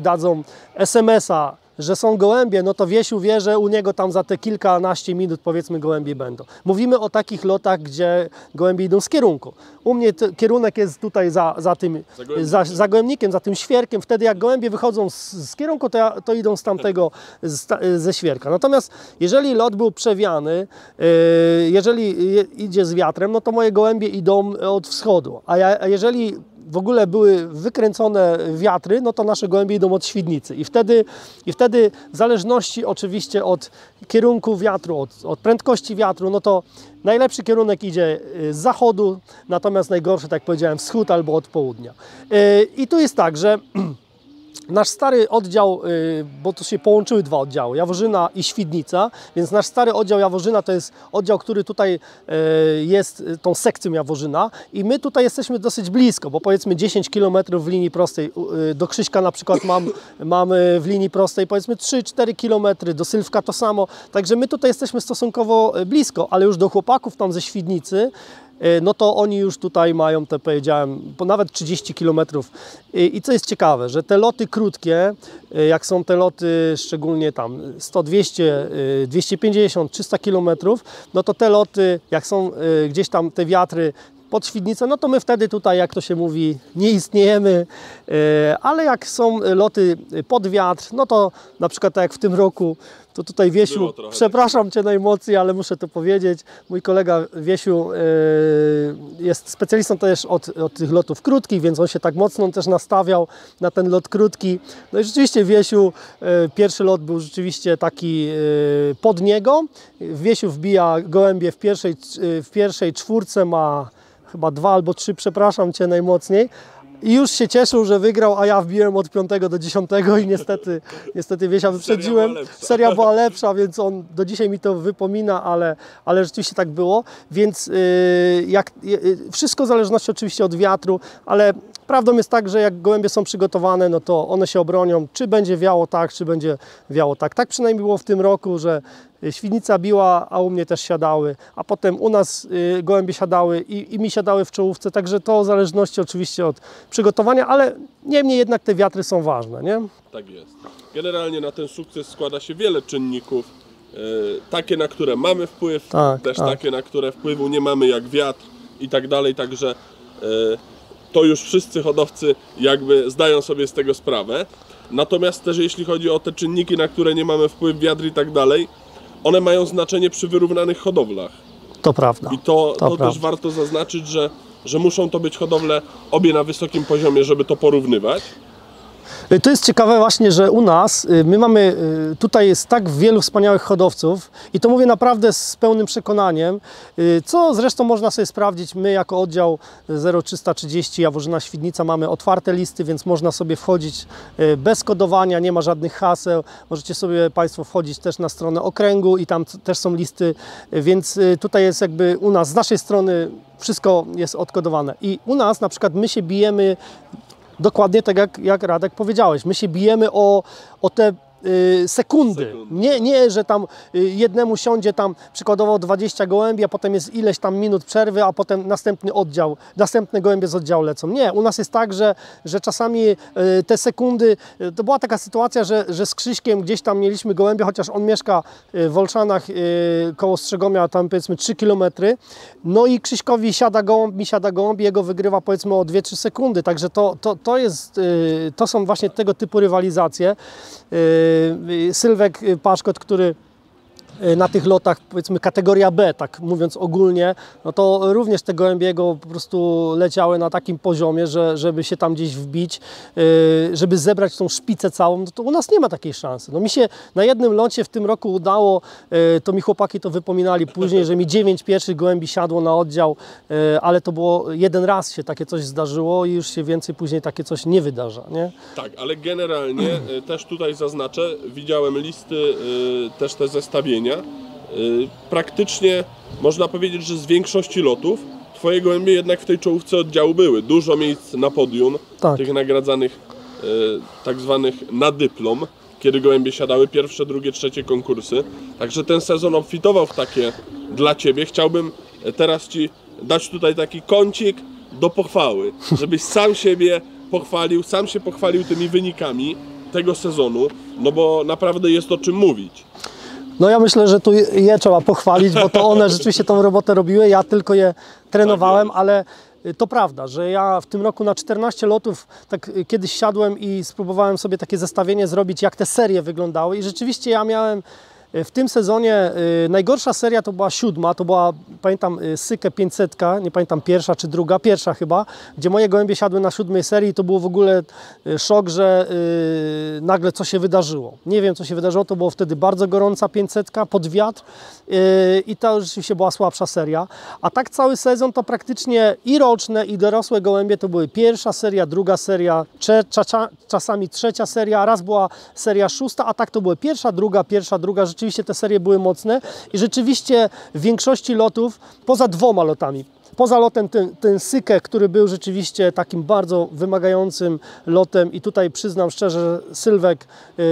dadzą SMS-a, że są gołębie, no to Wiesiu wie, że u niego tam za te kilkanaście minut powiedzmy gołębie będą. Mówimy o takich lotach, gdzie gołębie idą z kierunku. U mnie kierunek jest tutaj za, za tym, gołębnikiem. za, za gołębnikiem, za tym świerkiem. Wtedy jak gołębie wychodzą z, z kierunku, to, ja, to idą z tamtego, z, ze świerka. Natomiast jeżeli lot był przewiany, yy, jeżeli je- idzie z wiatrem, no to moje gołębie idą od wschodu. A, ja, a jeżeli w ogóle były wykręcone wiatry, no to nasze gołębie idą od Świdnicy. I wtedy, i wtedy w zależności oczywiście od kierunku wiatru, od, od prędkości wiatru, no to najlepszy kierunek idzie y, z zachodu, natomiast najgorszy, tak powiedziałem, wschód albo od południa. Y, I tu jest tak, że Nasz stary oddział, y, bo tu się połączyły dwa oddziały, Jaworzyna i Świdnica, więc nasz stary oddział Jaworzyna to jest oddział, który tutaj y, jest y, tą sekcją Jaworzyna i my tutaj jesteśmy dosyć blisko, bo powiedzmy 10 km w linii prostej, do Krzyśka na przykład mam, mamy w linii prostej powiedzmy 3-4 km, do Sylwka to samo, także my tutaj jesteśmy stosunkowo blisko, ale już do chłopaków tam ze Świdnicy no to oni już tutaj mają te, powiedziałem, po nawet 30 km. I co jest ciekawe, że te loty krótkie, e, jak są te loty szczególnie tam 100, 200, 250, 300 km, no to te loty, jak są e, gdzieś tam te wiatry pod Świdnicę, no to my wtedy tutaj, jak to się mówi, nie istniejemy, ale jak są loty pod wiatr, no to na przykład tak jak w tym roku, to tutaj Wiesiu, przepraszam Cię najmocniej, ale muszę to powiedzieć. Mój kolega Wiesiu yy, jest specjalistą też od, od tych lotów krótkich, więc on się tak mocno też nastawiał na ten lot krótki. No i rzeczywiście Wiesiu, yy, pierwszy lot był rzeczywiście taki pod niego. Wiesiu wbija gołębie w pierwszej, w pierwszej czwórce, ma chyba dwa albo trzy, przepraszam Cię najmocniej, i już się cieszył, że wygrał, a ja wbiłem od 5 do 10 i niestety, niestety Wiesia wyprzedziłem. Seria była, Seria była lepsza, więc on do dzisiaj mi to wypomina, ale, ale rzeczywiście tak było. Więc yy, jak, yy, wszystko w zależności oczywiście od wiatru, ale prawdą jest tak, że jak gołębie są przygotowane, no to one się obronią, czy będzie wiało tak, czy będzie wiało tak. Tak przynajmniej było w tym roku, że Y, świdnica biła, a u mnie też siadały, a potem u nas y, gołębie siadały i, i mi siadały w czołówce, także to w zależności oczywiście od przygotowania, ale niemniej jednak te wiatry są ważne, nie? Tak jest. Generalnie na ten sukces składa się wiele czynników, y, takie na które mamy wpływ, tak, też tak. takie na które wpływu nie mamy jak wiatr i tak dalej, także to już wszyscy hodowcy jakby zdają sobie z tego sprawę. Natomiast też jeśli chodzi o te czynniki, na które nie mamy wpływ, wiatr i tak dalej, one mają znaczenie przy wyrównanych hodowlach. To prawda. I to, to, to też warto zaznaczyć, że, że muszą to być hodowle obie na wysokim poziomie, żeby to porównywać. Y, to jest ciekawe właśnie, że u nas, y, my mamy, y, tutaj jest tak wielu wspaniałych hodowców i to mówię naprawdę z pełnym przekonaniem, co zresztą można sobie sprawdzić, my jako oddział 0330 Jaworzyna Świdnica mamy otwarte listy, więc można sobie wchodzić bez kodowania, nie ma żadnych haseł, możecie sobie Państwo wchodzić też na stronę okręgu i tam też są listy, więc tutaj jest jakby u nas, z naszej strony wszystko jest odkodowane. I u nas na przykład my się bijemy Dokładnie tak jak, jak Radek powiedziałeś. My się bijemy o, o te sekundy. Nie, nie, że tam y, jednemu siądzie tam przykładowo 20 gołębi, a potem jest ileś tam minut przerwy, a potem następny oddział, następne gołębie z oddziału lecą. Nie, u nas jest tak, że, że czasami y, te sekundy, to była taka sytuacja, że, że z Krzyśkiem gdzieś tam mieliśmy gołębie, chociaż on mieszka w Wolszanach koło Strzegomia, tam powiedzmy 3 km, no i Krzyśkowi siada gołąb, mi siada gołąb jego wygrywa powiedzmy o 2-3 sekundy, także to, to, to jest, to są właśnie tego typu rywalizacje. Y, Sylwek Paszkot, który Y, na tych lotach, powiedzmy kategoria B, tak mówiąc ogólnie, no to również te gołębiego po prostu leciały na takim poziomie, że żeby się tam gdzieś wbić, y, żeby zebrać tą szpicę całą, no to u nas nie ma takiej szansy. No mi się na jednym locie w tym roku udało, y, to mi chłopaki to wypominali później, że mi dziewięć pierwszych gołębi siadło na oddział, ale to było jeden raz się takie coś zdarzyło i już się więcej później takie coś nie wydarza, nie? Tak, ale generalnie też tutaj zaznaczę, widziałem listy, też te zestawienia, Y, praktycznie można powiedzieć, że z większości lotów Twoje gołębie jednak w tej czołówce oddziału były. Dużo miejsc na podium, tak. tych nagradzanych y, tak zwanych na dyplom, kiedy gołębie siadały pierwsze, drugie, trzecie konkursy. Także ten sezon obfitował w takie dla Ciebie. Chciałbym teraz Ci dać tutaj taki kącik do pochwały, żebyś sam siebie pochwalił, sam się pochwalił tymi wynikami tego sezonu, no bo naprawdę jest o czym mówić. No ja myślę, że tu je trzeba pochwalić, bo to one rzeczywiście tą robotę robiły, ja tylko je trenowałem, tak ale y, to prawda, że ja w tym roku na 14 lotów tak y, kiedyś siadłem i spróbowałem sobie takie zestawienie zrobić, jak te serie wyglądały. I rzeczywiście ja miałem W tym sezonie y, najgorsza seria to była siódma, to była, pamiętam, y, Sykę 500, nie pamiętam pierwsza czy druga, pierwsza chyba, gdzie moje gołębie siadły na siódmej serii i to było w ogóle y, szok, że nagle co się wydarzyło. Nie wiem co się wydarzyło, to było wtedy bardzo gorąca 500 pod wiatr i to rzeczywiście była słabsza seria. A tak cały sezon to praktycznie i roczne i dorosłe gołębie to były pierwsza seria, druga seria, czasami trzecia seria, raz była seria szósta, a tak to były pierwsza, druga, pierwsza, druga. Rzeczywiście te serie były mocne i rzeczywiście w większości lotów, poza dwoma lotami, Poza lotem ten, ten Sykę, który był rzeczywiście takim bardzo wymagającym lotem i tutaj przyznam szczerze, Sylwek yy,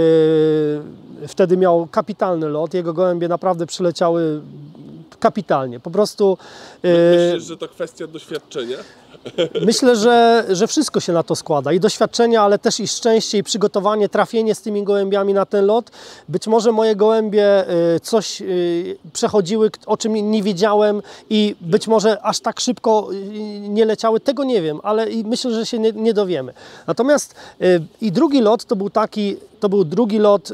wtedy miał kapitalny lot. Jego gołębie naprawdę przyleciały kapitalnie. Po prostu yy, Myślisz, że to kwestia doświadczenia? Myślę, że, że wszystko się na to składa i doświadczenia, ale też i szczęście i przygotowanie, trafienie z tymi gołębiami na ten lot. Być może moje gołębie y, coś y, przechodziły, o czym nie wiedziałem i być może aż tak szybko y, nie leciały, tego nie wiem, ale myślę, że się nie, nie dowiemy. Natomiast i drugi lot to był taki, to był drugi lot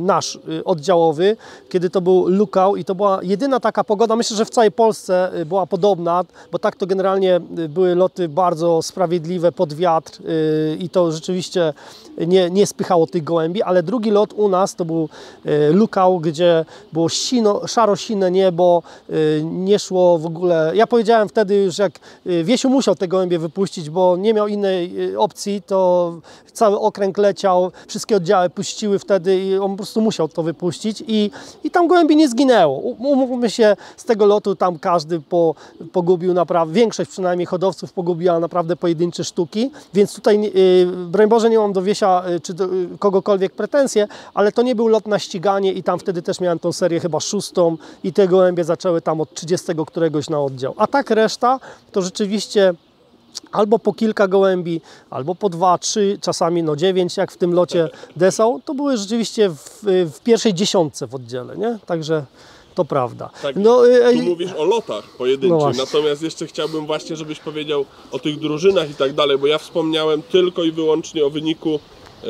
nasz oddziałowy, kiedy to był lukał i to była jedyna taka pogoda, myślę, że w całej Polsce była podobna, bo tak to generalnie były loty bardzo sprawiedliwe pod wiatr yy, i to rzeczywiście nie, nie spychało tych gołębi, ale drugi lot u nas to był yy, lukał, gdzie było sino, szaro-sine niebo, yy, nie szło w ogóle, ja powiedziałem wtedy już jak Wiesiu musiał te gołębie wypuścić, bo nie miał innej opcji, to cały okręg leciał, wszystkie oddziały puściły wtedy i on po prostu musiał to wypuścić i, i tam gołębi nie zginęło. Umówmy się, z tego lotu tam każdy po, pogubił naprawdę, większość przynajmniej hodowców pogubiła naprawdę pojedyncze sztuki, więc tutaj, broń Boże, nie mam do Wiesia yy, czy do yy, kogokolwiek pretensje, ale to nie był lot na ściganie i tam wtedy też miałem tą serię chyba szóstą i te gołębie zaczęły tam od 30 któregoś na oddział. A tak reszta to rzeczywiście albo po kilka gołębi, albo po dwa, trzy, czasami no dziewięć, jak w tym locie Desau, to były rzeczywiście w, w pierwszej dziesiątce w oddziale, nie? Także to prawda. Tak, no, tu y, mówisz o lotach pojedynczych, No natomiast jeszcze chciałbym właśnie, żebyś powiedział o tych drużynach i tak dalej, bo ja wspomniałem tylko i wyłącznie o wyniku e,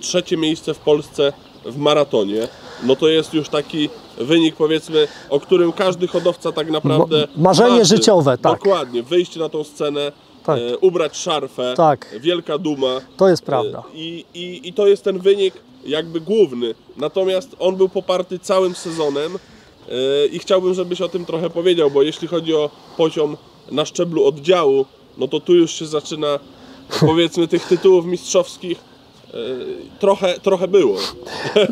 trzecie miejsce w Polsce w maratonie. No to jest już taki wynik powiedzmy, o którym każdy hodowca tak naprawdę marzenie marzy. życiowe, tak. Dokładnie, wyjść na tą scenę, Tak. e, ubrać szarfę, Tak. wielka duma. To jest prawda. I, i, I to jest ten wynik jakby główny. Natomiast on był poparty całym sezonem i chciałbym, żebyś o tym trochę powiedział, bo jeśli chodzi o poziom na szczeblu oddziału, no to tu już się zaczyna powiedzmy tych tytułów mistrzowskich trochę, trochę było.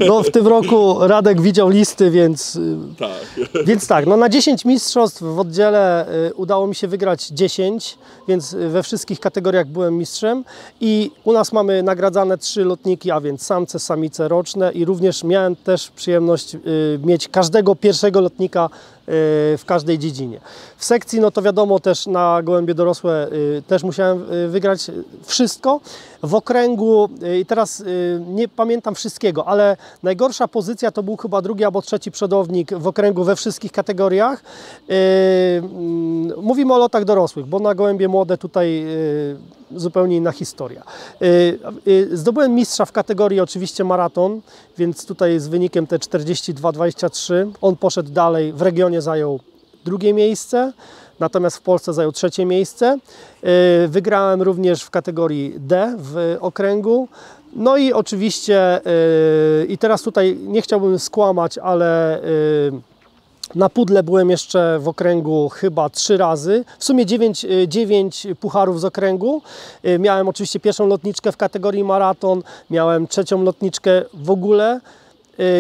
No w tym roku Radek widział listy, więc, y, Tak. więc tak, no na 10 mistrzostw w oddziale y, udało mi się wygrać 10, więc we wszystkich kategoriach byłem mistrzem i u nas mamy nagradzane trzy lotniki, a więc samce, samice roczne i również miałem też przyjemność y, mieć każdego pierwszego lotnika w każdej dziedzinie. W sekcji, no to wiadomo, też na gołębie dorosłe też musiałem wygrać wszystko. W okręgu, i teraz nie pamiętam wszystkiego, ale najgorsza pozycja to był chyba drugi albo trzeci przodownik w okręgu we wszystkich kategoriach. Mówimy o lotach dorosłych, bo na gołębie młode tutaj zupełnie inna historia. Zdobyłem mistrza w kategorii oczywiście maraton, więc tutaj z wynikiem te 42-23. On poszedł dalej, w regionie zajął drugie miejsce, natomiast w Polsce zajął trzecie miejsce. Wygrałem również w kategorii D w okręgu. No i oczywiście, i teraz tutaj nie chciałbym skłamać, ale na pudle byłem jeszcze w okręgu chyba trzy razy. W sumie 9, 9 pucharów z okręgu. Miałem oczywiście pierwszą lotniczkę w kategorii maraton, miałem trzecią lotniczkę w ogóle.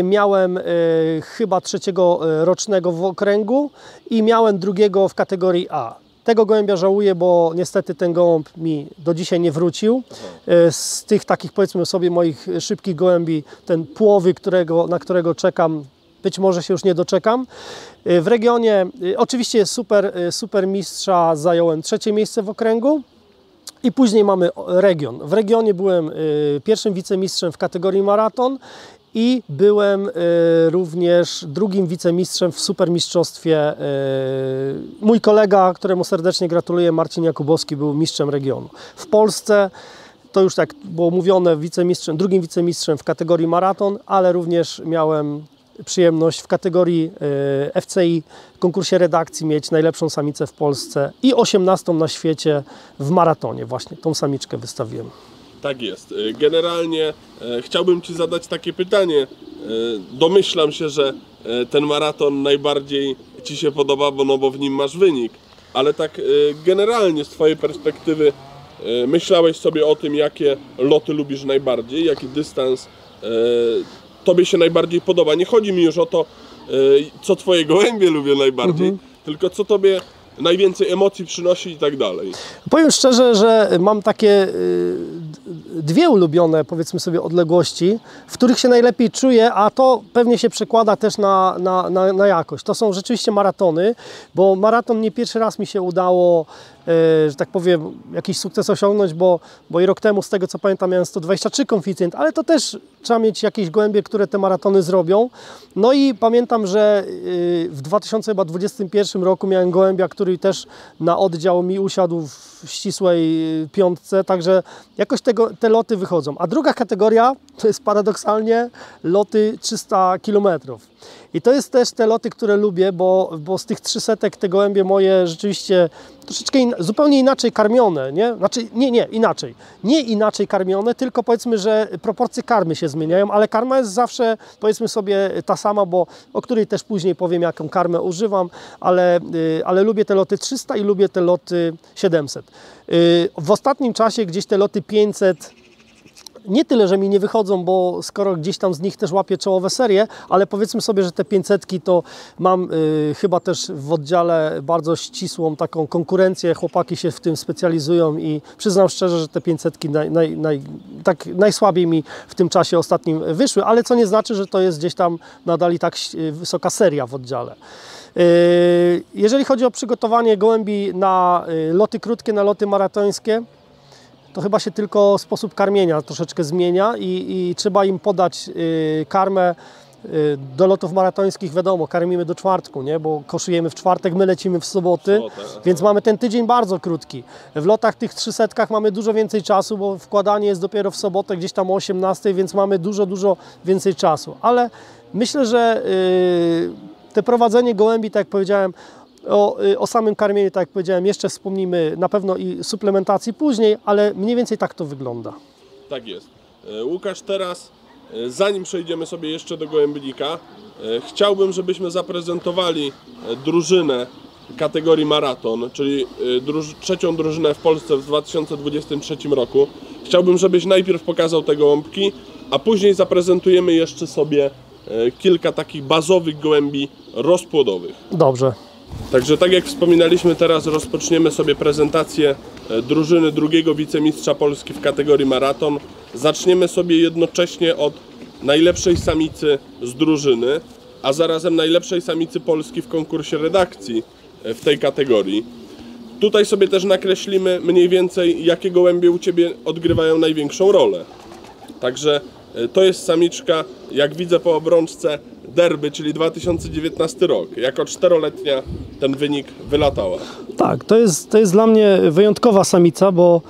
Miałem chyba trzeciego rocznego w okręgu i miałem drugiego w kategorii A. Tego gołębia żałuję, bo niestety ten gołąb mi do dzisiaj nie wrócił. Z tych takich powiedzmy sobie moich szybkich gołębi, ten płowy, którego, na którego czekam, być może się już nie doczekam. W regionie oczywiście super, super mistrza zająłem trzecie miejsce w okręgu. I później mamy region. W regionie byłem pierwszym wicemistrzem w kategorii maraton i byłem również drugim wicemistrzem w supermistrzostwie. Mój kolega, któremu serdecznie gratuluję, Marcin Jakubowski, był mistrzem regionu. W Polsce to już tak było mówione, wicemistrzem, drugim wicemistrzem w kategorii maraton, ale również miałem przyjemność w kategorii e, FCI konkursie redakcji mieć najlepszą samicę w Polsce i 18 na świecie w maratonie. Właśnie tą samiczkę wystawiłem. Tak jest. Y, Generalnie e, chciałbym Ci zadać takie pytanie. E, domyślam się, że e, ten maraton najbardziej Ci się podoba, bo, no, bo w nim masz wynik. Ale tak e, generalnie z Twojej perspektywy e, myślałeś sobie o tym, jakie loty lubisz najbardziej, jaki dystans e, Tobie się najbardziej podoba. Nie chodzi mi już o to, e, co Twoje gołębie lubią najbardziej, tylko co Tobie najwięcej emocji przynosi i tak dalej. Powiem szczerze, że mam takie y, dwie ulubione, powiedzmy sobie, odległości, w których się najlepiej czuję, a to pewnie się przekłada też na, na, na, na jakość. To są rzeczywiście maratony, bo maraton nie pierwszy raz mi się udało, że tak powiem, jakiś sukces osiągnąć, bo, bo i rok temu, z tego co pamiętam, miałem 123 koeficjent, ale to też trzeba mieć jakieś gołębie, które te maratony zrobią. No i pamiętam, że y, w 2021 roku miałem gołębia, który też na oddział mi usiadł w ścisłej y, piątce, także jakoś tego, te loty wychodzą. A druga kategoria to jest paradoksalnie loty 300 km. I to jest też te loty, które lubię, bo, bo z tych 300 te gołębie moje rzeczywiście troszeczkę in, zupełnie inaczej karmione, nie? Znaczy, nie, nie, inaczej. Nie inaczej karmione, tylko powiedzmy, że proporcje karmy się zmieniają, ale karma jest zawsze, powiedzmy sobie, ta sama, bo o której też później powiem, jaką karmę używam, ale, y, ale lubię te loty 300 i lubię te loty 700. Y, W ostatnim czasie gdzieś te loty 500 nie tyle, że mi nie wychodzą, bo skoro gdzieś tam z nich też łapię czołowe serie, ale powiedzmy sobie, że te 500 to mam y, chyba też w oddziale bardzo ścisłą taką konkurencję. Chłopaki się w tym specjalizują i przyznam szczerze, że te 500 naj, naj, naj, tak najsłabiej mi w tym czasie ostatnim wyszły, ale co nie znaczy, że to jest gdzieś tam nadal i tak y, wysoka seria w oddziale. Y, Jeżeli chodzi o przygotowanie gołębi na y, loty krótkie, na loty maratońskie, to chyba się tylko sposób karmienia troszeczkę zmienia i, i trzeba im podać y, karmę do lotów maratońskich, wiadomo, karmimy do czwartku, nie? bo koszujemy w czwartek, my lecimy w soboty, sobotę, więc mamy ten tydzień bardzo krótki. W lotach tych 300 mamy dużo więcej czasu, bo wkładanie jest dopiero w sobotę, gdzieś tam o 18, więc mamy dużo, dużo więcej czasu. Ale myślę, że te prowadzenie gołębi, tak jak powiedziałem, o, y, o samym karmieniu, tak jak powiedziałem, jeszcze wspomnimy na pewno i suplementacji później, ale mniej więcej tak to wygląda. Tak jest. E, Łukasz, teraz, e, zanim przejdziemy sobie jeszcze do gołębnika, e, chciałbym, żebyśmy zaprezentowali drużynę kategorii maraton, czyli druż trzecią drużynę w Polsce w 2023 roku. Chciałbym, żebyś najpierw pokazał te gołąbki, a później zaprezentujemy jeszcze sobie kilka takich bazowych gołębi rozpłodowych. Dobrze. Także tak jak wspominaliśmy, teraz rozpoczniemy sobie prezentację e, drużyny drugiego wicemistrza Polski w kategorii maraton. Zaczniemy sobie jednocześnie od najlepszej samicy z drużyny, a zarazem najlepszej samicy Polski w konkursie redakcji e, w tej kategorii. Tutaj sobie też nakreślimy mniej więcej, jakie gołębie u Ciebie odgrywają największą rolę. Także e, to jest samiczka, jak widzę po obrączce, derby, czyli 2019 rok. Jako czteroletnia ten wynik wylatała. Tak, to jest, to jest dla mnie wyjątkowa samica, bo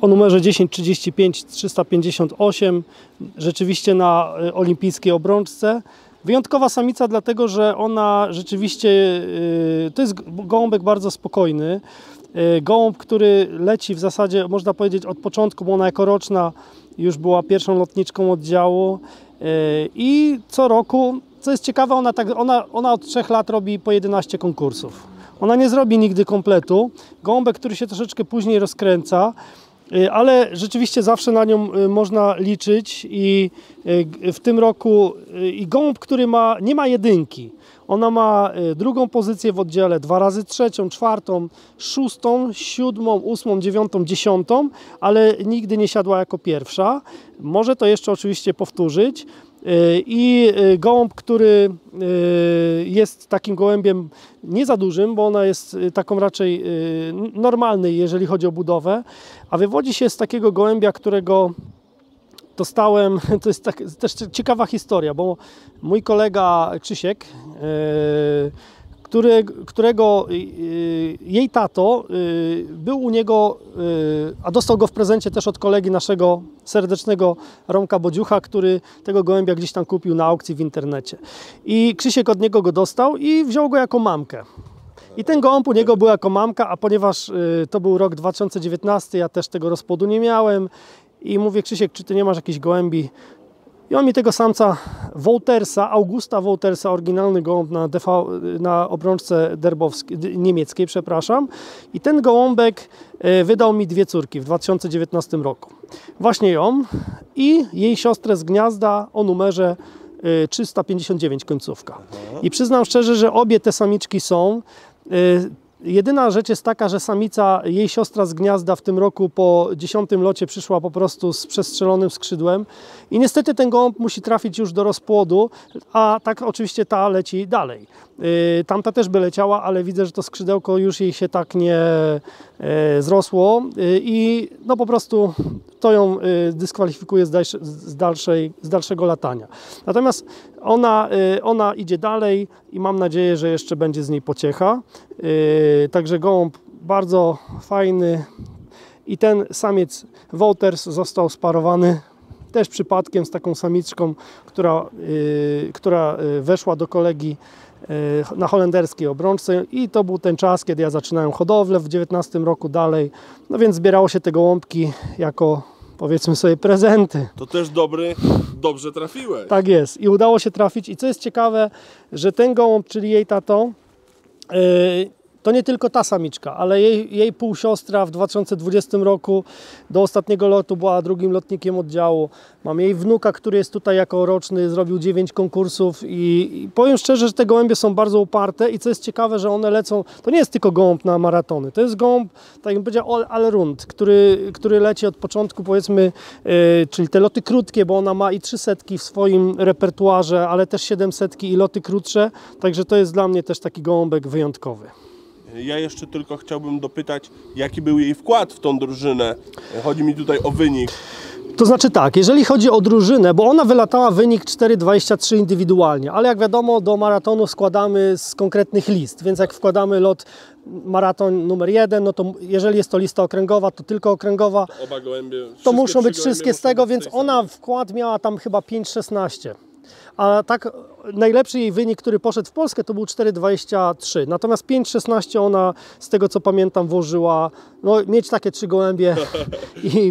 o numerze 1035 358 rzeczywiście na y, olimpijskiej obrączce. Wyjątkowa samica dlatego, że ona rzeczywiście y, to jest gołąbek bardzo spokojny. Y, Gołąb, który leci w zasadzie, można powiedzieć, od początku, bo ona jako roczna już była pierwszą lotniczką oddziału. Y, I co roku, co jest ciekawe, ona, tak, ona, ona od trzech lat robi po 11 konkursów. Ona nie zrobi nigdy kompletu. Gołąbek, który się troszeczkę później rozkręca, y, ale rzeczywiście zawsze na nią y, można liczyć i w tym roku i gołąb, który ma, nie ma jedynki. Ona ma y, drugą pozycję w oddziale, dwa razy trzecią, czwartą, szóstą, siódmą, ósmą, dziewiątą, dziesiątą, ale nigdy nie siadła jako pierwsza. Może to jeszcze oczywiście powtórzyć. Y, I y, gołąb, który jest takim gołębiem nie za dużym, bo ona jest taką raczej normalnej, jeżeli chodzi o budowę, a wywodzi się z takiego gołębia, którego dostałem, to jest tak, też ciekawa historia, bo mój kolega Krzysiek, e, który, którego y, jej tato y, był u niego, a dostał go w prezencie też od kolegi naszego serdecznego Romka Bodziucha, który tego gołębia gdzieś tam kupił na aukcji w internecie. I Krzysiek od niego go dostał i wziął go jako mamkę. I ten gołąb u niego był jako mamka, a ponieważ to był rok 2019, ja też tego rozpłodu nie miałem i mówię Krzysiek, czy ty nie masz jakichś gołębi? I on mi tego samca Woltersa, Augusta Woltersa, oryginalny gołąb na, DV, na obrączce niemieckiej, przepraszam. I ten gołąbek y, wydał mi dwie córki w 2019 roku. Właśnie ją i jej siostrę z gniazda o numerze y, 359 końcówka. I przyznam szczerze, że obie te samiczki są. Jedyna rzecz jest taka, że samica, jej siostra z gniazda w tym roku po dziesiątym locie przyszła po prostu z przestrzelonym skrzydłem i niestety ten gołąb musi trafić już do rozpłodu, a tak oczywiście ta leci dalej. Yy, Tamta też by leciała, ale widzę, że to skrzydełko już jej się tak nie e, zrosło yy, i no po prostu to ją y, dyskwalifikuje z, dalsze, z, dalszej, z dalszego latania. Natomiast ona, y, ona idzie dalej i mam nadzieję, że jeszcze będzie z niej pociecha. Y, Także gołąb bardzo fajny i ten samiec Wolters został sparowany też przypadkiem z taką samiczką, która, y, która y, weszła do kolegi y, na holenderskiej obrączce i to był ten czas, kiedy ja zaczynałem hodowlę w 19 roku dalej, no więc zbierało się te gołąbki jako powiedzmy sobie prezenty. To też dobry, dobrze trafiłeś. Tak jest. I udało się trafić. I co jest ciekawe, że ten gołąb, czyli jej tato, to nie tylko ta samiczka, ale jej, jej półsiostra w 2020 roku do ostatniego lotu była drugim lotnikiem oddziału. Mam jej wnuka, który jest tutaj jako roczny, zrobił 9 konkursów i, i powiem szczerze, że te gołębie są bardzo uparte i co jest ciekawe, że one lecą, to nie jest tylko gołąb na maratony, to jest gołąb, tak jak powiedział, all, round, który, który leci od początku powiedzmy, yy, czyli te loty krótkie, bo ona ma i 300 w swoim repertuarze, ale też 700 i loty krótsze, także to jest dla mnie też taki gołąbek wyjątkowy. Ja jeszcze tylko chciałbym dopytać, jaki był jej wkład w tą drużynę. Chodzi mi tutaj o wynik. To znaczy tak, jeżeli chodzi o drużynę, bo ona wylatała wynik 4,23 indywidualnie, ale jak wiadomo do maratonu składamy z konkretnych list, więc jak wkładamy lot maraton numer jeden, no to jeżeli jest to lista okręgowa, to tylko okręgowa, Oba gołębie. to muszą być wszystkie z tego, więc ona wkład miała tam chyba 5,16. A tak najlepszy jej wynik, który poszedł w Polskę, to był 4,23. Natomiast 5,16 ona, z tego co pamiętam, włożyła, no mieć takie trzy gołębie i,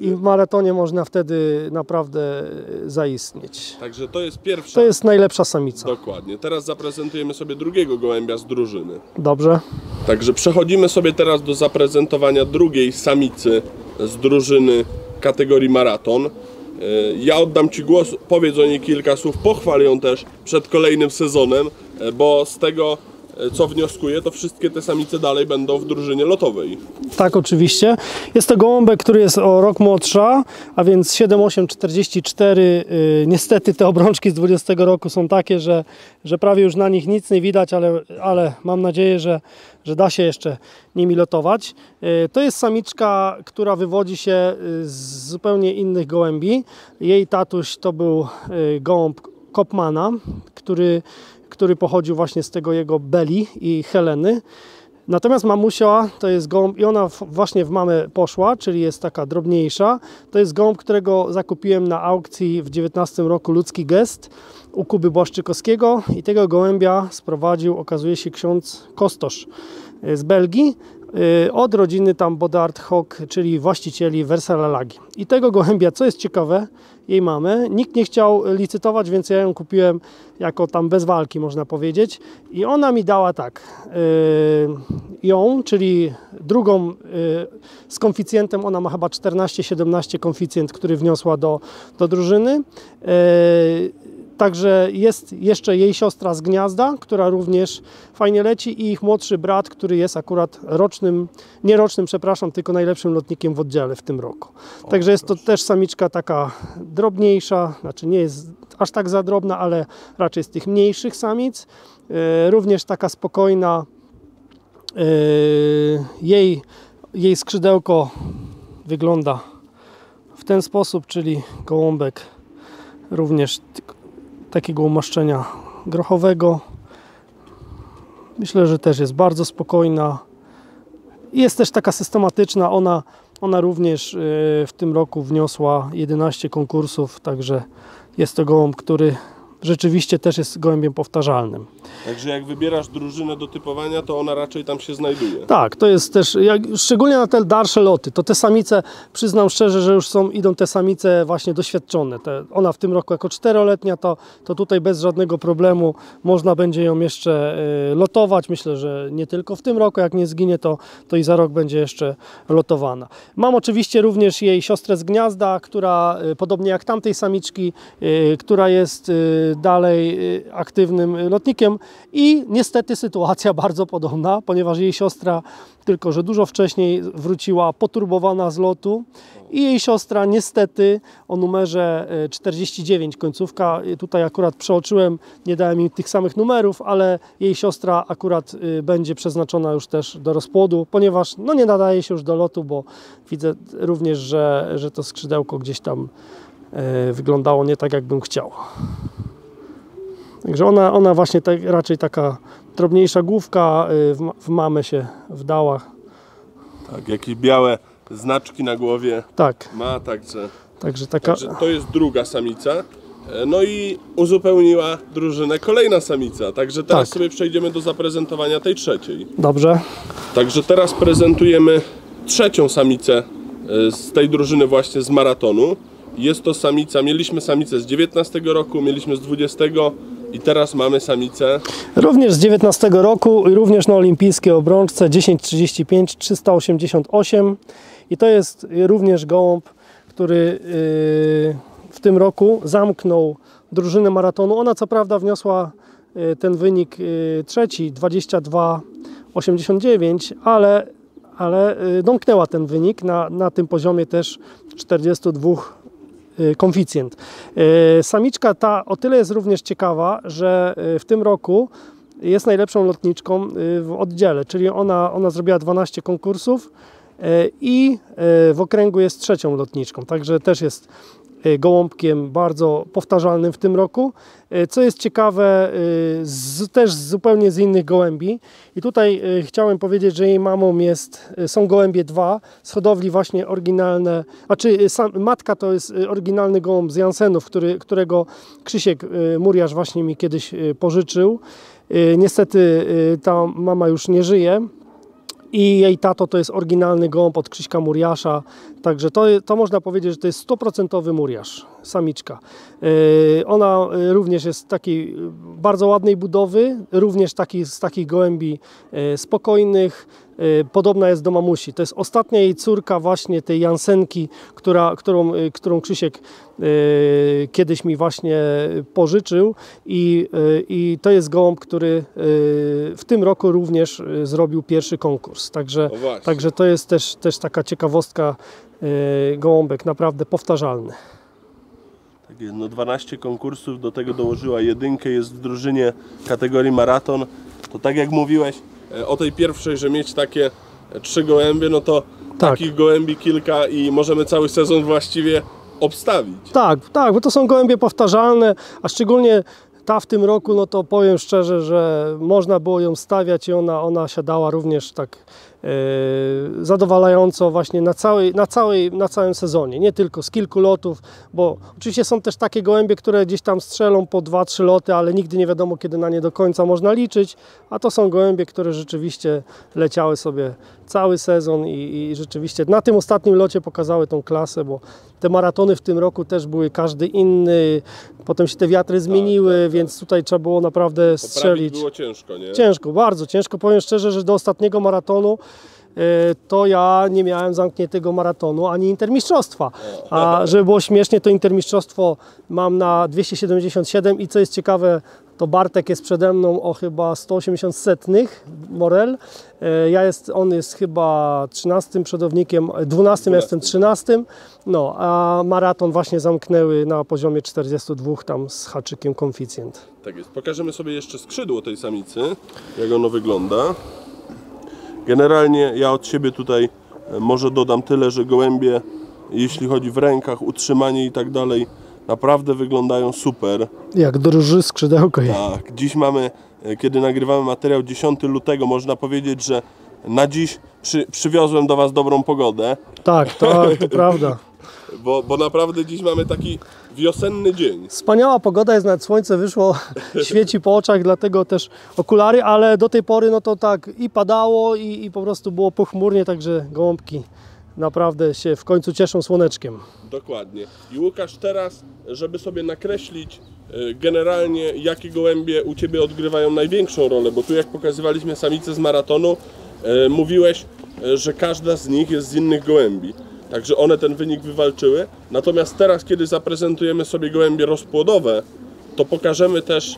i w maratonie można wtedy naprawdę zaistnieć. Także to jest pierwsza. To jest najlepsza samica. Dokładnie. Teraz zaprezentujemy sobie drugiego gołębia z drużyny. Dobrze. Także przechodzimy sobie teraz do zaprezentowania drugiej samicy z drużyny kategorii maraton. E, Ja oddam Ci głos, powiedz o niej kilka słów, pochwal ją też przed kolejnym sezonem, e, bo z tego co wnioskuję, to wszystkie te samice dalej będą w drużynie lotowej. Tak, oczywiście. Jest to gołąbek, który jest o rok młodsza, a więc 7844. Yy, niestety te obrączki z 20 roku są takie, że, że prawie już na nich nic nie widać, ale, ale mam nadzieję, że, że da się jeszcze nimi lotować. Yy, to jest samiczka, która wywodzi się yy, z zupełnie innych gołębi. Jej tatuś to był gołąb Kopmana, który, który pochodził właśnie z tego jego Beli i Heleny. Natomiast mamusia to jest gołąb i ona właśnie w mamę poszła, czyli jest taka drobniejsza. To jest gołąb, którego zakupiłem na aukcji w 19 roku Ludzki Gest u Kuby Błaszczykowskiego i tego gołębia sprowadził, okazuje się, ksiądz Kostosz y, z Belgii od rodziny tam Bodart Hock, czyli właścicieli Versailles I tego gołębia, co jest ciekawe, jej mamy, nikt nie chciał licytować, więc ja ją kupiłem jako tam bez walki, można powiedzieć. I ona mi dała tak, yy, ją, czyli drugą yy, z konficjentem, ona ma chyba 14-17 konficjent, który wniosła do, do drużyny. Yy, Także jest jeszcze jej siostra z gniazda, która również fajnie leci i ich młodszy brat, który jest akurat rocznym, nie rocznym, przepraszam, tylko najlepszym lotnikiem w oddziale w tym roku. Także jest to też samiczka taka drobniejsza, znaczy nie jest aż tak za drobna, ale raczej z tych mniejszych samic. E, Również taka spokojna. E, Jej, jej skrzydełko wygląda w ten sposób, czyli gołąbek również takiego umaszczenia grochowego. Myślę, że też jest bardzo spokojna. Jest też taka systematyczna. Ona, ona również e, w tym roku wniosła 11 konkursów, także jest to gołąb, który rzeczywiście też jest gołębiem powtarzalnym. Także jak wybierasz drużynę do typowania, to ona raczej tam się znajduje. Tak, to jest też, jak, szczególnie na te dalsze loty, to te samice, przyznam szczerze, że już są, idą te samice właśnie doświadczone. Te, ona w tym roku jako czteroletnia, to, to tutaj bez żadnego problemu można będzie ją jeszcze e, lotować. Myślę, że nie tylko w tym roku, jak nie zginie, to, to i za rok będzie jeszcze lotowana. Mam oczywiście również jej siostrę z gniazda, która e, podobnie jak tamtej samiczki, e, która jest e, dalej e, aktywnym lotnikiem i niestety sytuacja bardzo podobna, ponieważ jej siostra tylko, że dużo wcześniej wróciła poturbowana z lotu i jej siostra niestety o numerze e, 49 końcówka, e, tutaj akurat przeoczyłem, nie dałem im tych samych numerów, ale jej siostra akurat będzie przeznaczona już też do rozpłodu, ponieważ no nie nadaje się już do lotu, bo widzę również, że, że to skrzydełko gdzieś tam wyglądało nie tak, jakbym chciał. Także ona, ona właśnie tak, raczej taka drobniejsza główka, y, w, w mamę się wdała. Tak, jakieś białe znaczki na głowie Tak, ma, także, także taka. także to jest druga samica. E, No i uzupełniła drużynę kolejna samica, także teraz Tak. sobie przejdziemy do zaprezentowania tej trzeciej. Dobrze. Także teraz prezentujemy trzecią samicę e, z tej drużyny właśnie z maratonu. Jest to samica, mieliśmy samicę z 19 roku, mieliśmy z 20 i teraz mamy samicę Również z 19 roku i również na olimpijskiej obrączce 1035 388 i to jest y, również gołąb, który y, w tym roku zamknął drużynę maratonu. Ona co prawda wniosła y, ten wynik trzeci 22,89, ale, ale domknęła ten wynik na, na tym poziomie też 42 y, konficjent. Y, Samiczka ta o tyle jest również ciekawa, że y, w tym roku jest najlepszą lotniczką y, w oddziale, czyli ona, ona zrobiła 12 konkursów y, i y, w okręgu jest trzecią lotniczką, także też jest y, gołąbkiem bardzo powtarzalnym w tym roku. Y, Co jest ciekawe, y, z, też zupełnie z innych gołębi. I tutaj y, chciałem powiedzieć, że jej mamą jest, y, są gołębie dwa z hodowli właśnie oryginalne, znaczy y, sam, matka to jest y, oryginalny gołąb z Jansenów, który, którego Krzysiek y, Muriarz właśnie mi kiedyś y, pożyczył. Y, Niestety y, ta mama już nie żyje, i jej tato to jest oryginalny gołąb od Krzyśka Muriasza, także to, to można powiedzieć, że to jest 100% Muriasz, samiczka. Yy, Ona yy, również jest takiej yy, bardzo ładnej budowy, również taki, z takich gołębi yy, spokojnych, podobna jest do mamusi. To jest ostatnia jej córka właśnie tej Jansenki, która, którą, yy, którą Krzysiek yy, kiedyś mi właśnie pożyczył i, i to jest gołąb, który w tym roku również zrobił pierwszy konkurs. Także, także to jest też, też taka ciekawostka gołąbek, naprawdę powtarzalny. Tak jest, no 12 konkursów, do tego dołożyła jedynkę, jest w drużynie kategorii maraton. To tak jak mówiłeś o tej pierwszej, że mieć takie e, trzy gołębie, no to Tak. takich gołębi kilka i możemy cały sezon właściwie obstawić. Tak, tak, bo to są gołębie powtarzalne, a szczególnie ta w tym roku, no to powiem szczerze, że można było ją stawiać i ona, ona siadała również tak e, zadowalająco właśnie na, całej, na, całej, na całym sezonie, nie tylko z kilku lotów, bo oczywiście są też takie gołębie, które gdzieś tam strzelą po 2-3 loty, ale nigdy nie wiadomo kiedy na nie do końca można liczyć, a to są gołębie, które rzeczywiście leciały sobie cały sezon i, i rzeczywiście na tym ostatnim locie pokazały tą klasę, bo te maratony w tym roku też były każdy inny, potem się te wiatry zmieniły, więc tutaj trzeba było naprawdę Poprawić strzelić. było ciężko, nie? Ciężko, bardzo ciężko. Powiem szczerze, że do ostatniego maratonu e, to ja nie miałem zamkniętego maratonu ani intermistrzostwa. A żeby było śmiesznie, to intermistrzostwo mam na 277 i co jest ciekawe, to Bartek jest przede mną o chyba 180 setnych, Morel. E, Ja jest, on jest chyba 13 przodownikiem, 12 ja jestem 13. No, a maraton właśnie zamknęły na poziomie 42 tam z haczykiem konficjent. Tak jest. Pokażemy sobie jeszcze skrzydło tej samicy, jak ono wygląda. Generalnie ja od siebie tutaj e, może dodam tyle, że gołębie, jeśli chodzi w rękach, utrzymanie i tak dalej, naprawdę wyglądają super. Jak drży skrzydełko. Tak, dziś mamy, e, kiedy nagrywamy materiał 10 lutego, można powiedzieć, że na dziś przy, przywiozłem do Was dobrą pogodę, Tak, tak, to prawda. bo, bo naprawdę dziś mamy taki wiosenny dzień. Wspaniała pogoda jest, nawet słońce wyszło, świeci po oczach, dlatego też okulary, ale do tej pory no to tak i padało i, i po prostu było pochmurnie, także gołąbki naprawdę się w końcu cieszą słoneczkiem. Dokładnie. I Łukasz, teraz, żeby sobie nakreślić e, generalnie, jakie gołębie u Ciebie odgrywają największą rolę, bo tu jak pokazywaliśmy samice z maratonu, e, mówiłeś, e, że każda z nich jest z innych gołębi. Także one ten wynik wywalczyły. Natomiast teraz, kiedy zaprezentujemy sobie gołębie rozpłodowe, to pokażemy też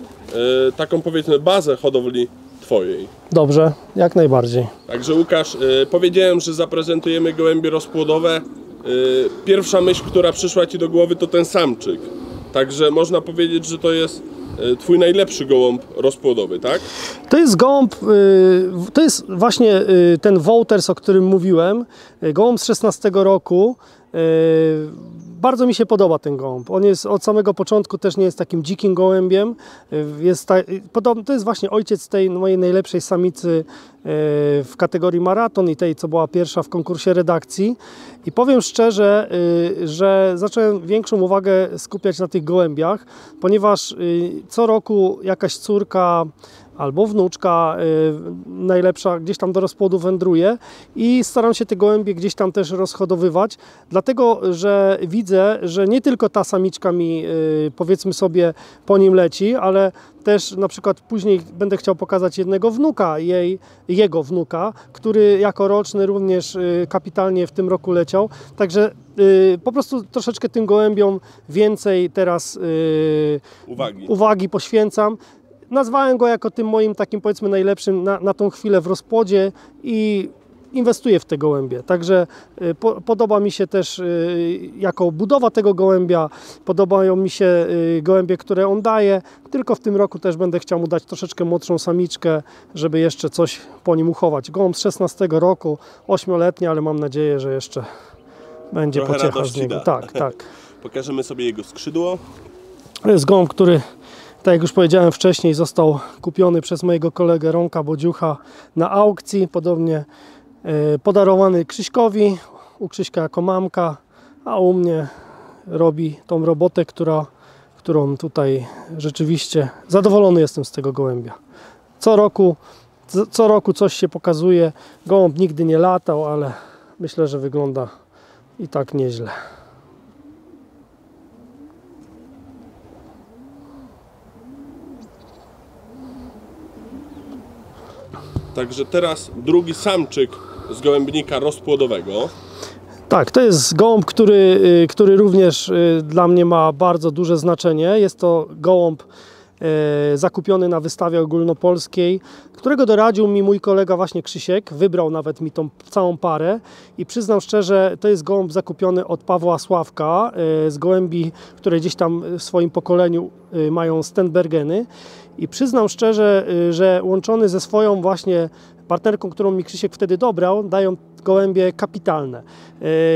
taką powiedzmy bazę hodowli Twojej. Dobrze, jak najbardziej. Także Łukasz, y, powiedziałem, że zaprezentujemy gołębie rozpłodowe. Y, pierwsza myśl, która przyszła Ci do głowy to ten samczyk. Także można powiedzieć, że to jest y, Twój najlepszy gołąb rozpłodowy, tak? To jest gołąb, to jest właśnie ten Wouters, o którym mówiłem, gołąb z 16 roku. Bardzo mi się podoba ten gołąb. On jest od samego początku też nie jest takim dzikim gołębiem. Y, Jest ta, y, to jest właśnie ojciec tej mojej najlepszej samicy y, w kategorii maraton i tej, co była pierwsza w konkursie redakcji. I powiem szczerze, że zacząłem większą uwagę skupiać na tych gołębiach, ponieważ co roku jakaś córka albo wnuczka y, najlepsza gdzieś tam do rozpłodu wędruje i staram się te gołębie gdzieś tam też rozhodowywać, dlatego że widzę, że nie tylko ta samiczka mi y, powiedzmy sobie po nim leci, ale też na przykład później będę chciał pokazać jednego wnuka, jej, jego wnuka, który jako roczny również y, kapitalnie w tym roku leciał. Także y, po prostu troszeczkę tym gołębiom więcej teraz y, Uwagi. uwagi poświęcam. Nazwałem go jako tym moim takim powiedzmy najlepszym na, na tą chwilę w rozpłodzie i inwestuję w te gołębie. Także y, po, podoba mi się też y, jako budowa tego gołębia, podobają mi się y, gołębie, które on daje, tylko w tym roku też będę chciał mu dać troszeczkę młodszą samiczkę, żeby jeszcze coś po nim uchować. Gołąb z 16 roku, 8-letni, ale mam nadzieję, że jeszcze będzie Trochę pociecha z niego. da. Tak, tak. Pokażemy sobie jego skrzydło. To jest gołąb, który, tak jak już powiedziałem wcześniej, został kupiony przez mojego kolegę Ronka Bodziucha na aukcji. Podobnie e, podarowany Krzyśkowi, u Krzyśka jako mamka, a u mnie robi tą robotę, która, którą tutaj rzeczywiście zadowolony jestem z tego gołębia. Co roku, co roku coś się pokazuje. Gołąb nigdy nie latał, ale myślę, że wygląda i tak nieźle. Także teraz drugi samczyk z gołębnika rozpłodowego. Tak, to jest gołąb, który, y, który również y, dla mnie ma bardzo duże znaczenie. Jest to gołąb e, zakupiony na wystawie ogólnopolskiej, którego doradził mi mój kolega właśnie Krzysiek. Wybrał nawet mi tą całą parę i przyznam szczerze, to jest gołąb zakupiony od Pawła Sławka z gołębi, które gdzieś tam w swoim pokoleniu mają Stenbergeny. I przyznam szczerze, y, że łączony ze swoją właśnie partnerką, którą mi Krzysiek wtedy dobrał, dają gołębie kapitalne.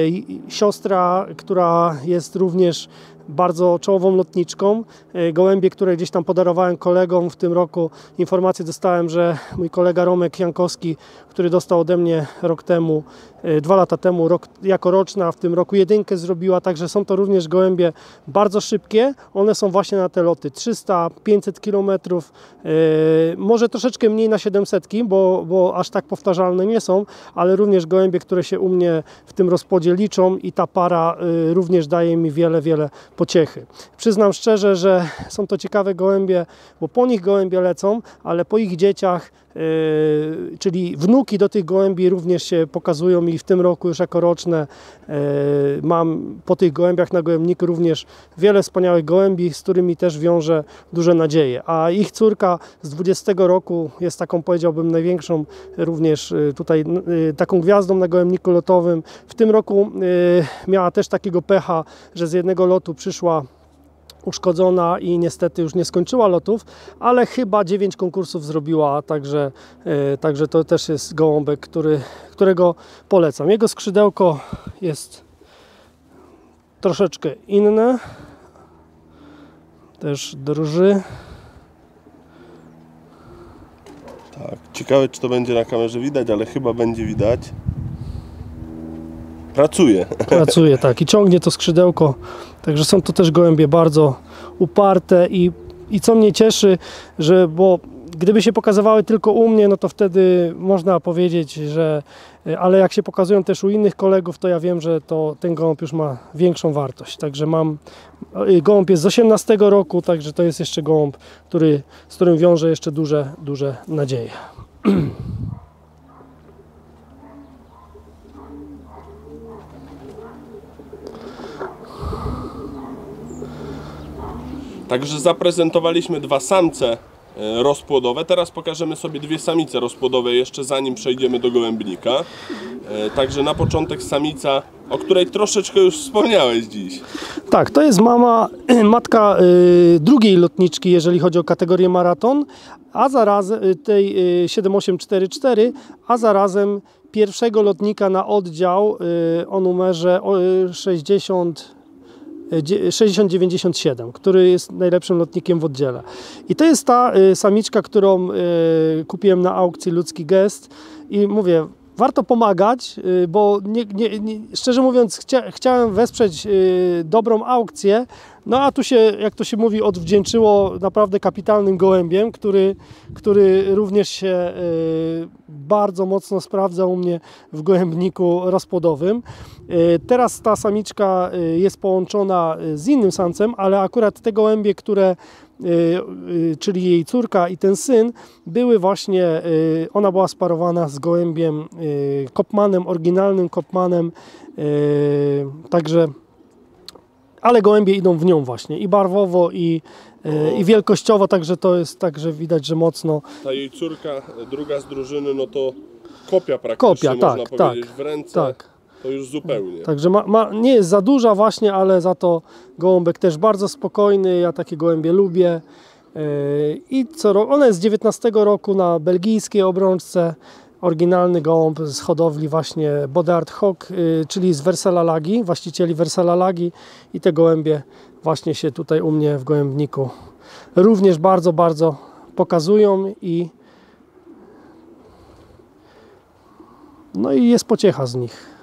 I- Siostra, która jest również bardzo czołową lotniczką. E, Gołębie, które gdzieś tam podarowałem kolegom w tym roku. Informację dostałem, że mój kolega Romek Jankowski, który dostał ode mnie rok temu, e, dwa lata temu, rok, jako roczna, w tym roku jedynkę zrobiła. Także są to również gołębie bardzo szybkie. One są właśnie na te loty 300-500 km. Może troszeczkę mniej na 700, bo, bo aż tak powtarzalne nie są, ale również gołębie, które się u mnie w tym rozpodzie liczą i ta para y, również daje mi wiele, wiele pociechy. Przyznam szczerze, że są to ciekawe gołębie, bo po nich gołębie lecą, ale po ich dzieciach, czyli wnuki do tych gołębi również się pokazują i w tym roku już jako roczne y, mam po tych gołębiach na gołębniku również wiele wspaniałych gołębi, z którymi też wiążę duże nadzieje. A ich córka z 20 roku jest taką, powiedziałbym, największą również y, tutaj taką gwiazdą na gołębniku lotowym. W tym roku miała też takiego pecha, że z jednego lotu przyszła uszkodzona i niestety już nie skończyła lotów, ale chyba 9 konkursów zrobiła, także, e, także to też jest gołąbek, który, którego polecam. Jego skrzydełko jest troszeczkę inne. też drży. Tak, ciekawe czy to będzie na kamerze widać, ale chyba będzie widać. Pracuje. Pracuje tak i ciągnie to skrzydełko. Także są to też gołębie bardzo uparte i, i co mnie cieszy, że bo gdyby się pokazywały tylko u mnie, no to wtedy można powiedzieć, że ale jak się pokazują też u innych kolegów, to ja wiem, że to ten gołąb już ma większą wartość. Także mam gołąb jest z 18 roku, także to jest jeszcze gołąb, który, z którym wiąże jeszcze duże, duże nadzieje. Także zaprezentowaliśmy dwa samce e, rozpłodowe. Teraz pokażemy sobie dwie samice rozpłodowe jeszcze zanim przejdziemy do gołębnika. E, Także na początek samica, o której troszeczkę już wspomniałeś dziś. Tak, to jest mama, matka y, drugiej lotniczki, jeżeli chodzi o kategorię maraton, a zarazem tej y, 7844, a zarazem pierwszego lotnika na oddział o numerze o, y, 60 dzie- 6097, który jest najlepszym lotnikiem w oddziale. I to jest ta y, samiczka, którą y, kupiłem na aukcji Ludzki Gest i mówię, warto pomagać, y, bo nie, nie, nie, szczerze mówiąc chcia, chciałem wesprzeć dobrą aukcję, no a tu się, jak to się mówi, odwdzięczyło naprawdę kapitalnym gołębiem, który, który również się bardzo mocno sprawdza u mnie w gołębniku rozpłodowym. Y, Teraz ta samiczka y, jest połączona y, z innym samcem, ale akurat te gołębie, które czyli jej córka i ten syn, były właśnie, ona była sparowana z gołębiem kopmanem, oryginalnym kopmanem, także, ale gołębie idą w nią właśnie i barwowo i, i wielkościowo, także to jest także widać, że mocno Ta jej córka, druga z drużyny, no to kopia praktycznie, Kopia, można tak, powiedzieć, tak, w ręce. tak. To już zupełnie. Także ma, ma, nie jest za duża właśnie, ale za to gołąbek też bardzo spokojny. Ja takie gołębie lubię. Yy, I co ro- ona jest z 19 roku na belgijskiej obrączce. Oryginalny gołąb z hodowli właśnie Bodard Hawk, yy, czyli z Versala Lagi, właścicieli Versala Lagi. I te gołębie właśnie się tutaj u mnie w gołębniku również bardzo, bardzo pokazują i no i jest pociecha z nich.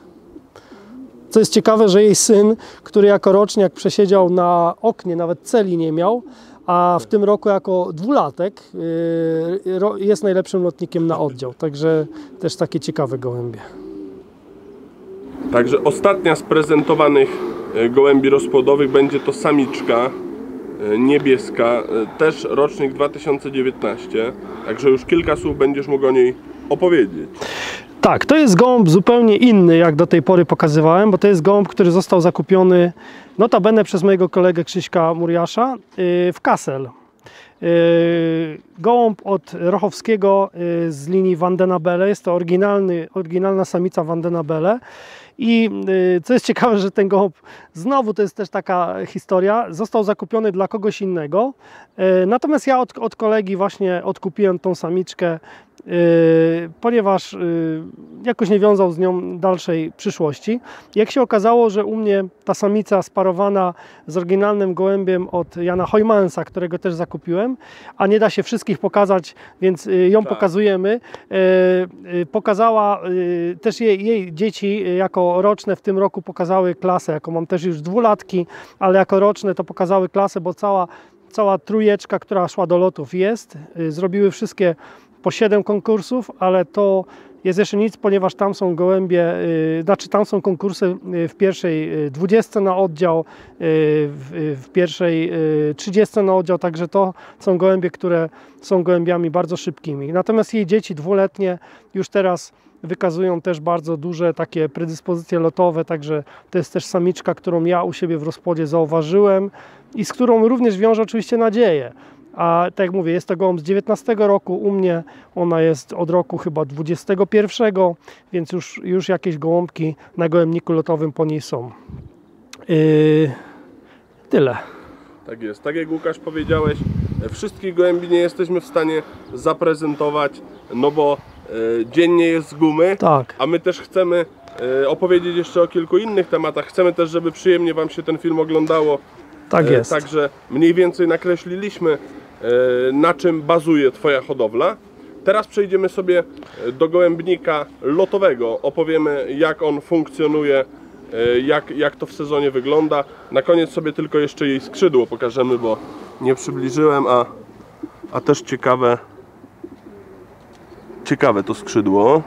Co jest ciekawe, że jej syn, który jako roczniak przesiedział na oknie, nawet celi nie miał, a w tym roku jako dwulatek yy, jest najlepszym lotnikiem na oddział. Także też takie ciekawe gołębie. Także ostatnia z prezentowanych e, gołębi rozpłodowych będzie to samiczka e, niebieska, też rocznik 2019. Także już kilka słów będziesz mógł o niej opowiedzieć. Tak, to jest gołąb zupełnie inny, jak do tej pory pokazywałem, bo to jest gołąb, który został zakupiony notabene przez mojego kolegę Krzyśka Muriasza yy, w Kassel. Yy, Gołąb od Rochowskiego yy, z linii Vandenabele, jest to oryginalny, oryginalna samica Vandenabele. I co jest ciekawe, że ten gołąb, znowu to jest też taka historia, został zakupiony dla kogoś innego. Natomiast ja od, od kolegi właśnie odkupiłem tą samiczkę ponieważ yy, jakoś nie wiązał z nią dalszej przyszłości. Jak się okazało, że u mnie ta samica sparowana z oryginalnym gołębiem od Jana Hojmansa, którego też zakupiłem, a nie da się wszystkich pokazać, więc yy, ją Tak. pokazujemy, pokazała też jej, jej dzieci jako roczne w tym roku pokazały klasę, jako mam też już dwulatki, ale jako roczne to pokazały klasę, bo cała cała trójeczka, która szła do lotów jest. Y, Zrobiły wszystkie po 7 konkursów, ale to jest jeszcze nic, ponieważ tam są gołębie, y, znaczy tam są konkursy y, w pierwszej y, 20 na oddział, y, w, pierwszej y, 30 na oddział, także to są gołębie, które są gołębiami bardzo szybkimi. Natomiast jej dzieci dwuletnie już teraz wykazują też bardzo duże takie predyspozycje lotowe, także to jest też samiczka, którą ja u siebie w rozpłodzie zauważyłem i z którą również wiążę oczywiście nadzieję. A tak jak mówię, jest to gołąb z 19 roku, u mnie ona jest od roku chyba 21, więc już, już jakieś gołąbki na gołębniku lotowym po niej są. Yy, tyle. Tak jest. Tak jak Łukasz powiedziałeś, wszystkich gołębi nie jesteśmy w stanie zaprezentować, no bo e, dziennie jest z gumy, Tak. a my też chcemy e, opowiedzieć jeszcze o kilku innych tematach. Chcemy też, żeby przyjemnie Wam się ten film oglądało. Tak E, jest. Także mniej więcej nakreśliliśmy, na czym bazuje Twoja hodowla. Teraz przejdziemy sobie e, do gołębnika lotowego. Opowiemy, jak on funkcjonuje, e, jak, jak to w sezonie wygląda. Na koniec sobie tylko jeszcze jej skrzydło pokażemy, bo nie przybliżyłem, a, a też ciekawe, ciekawe to skrzydło.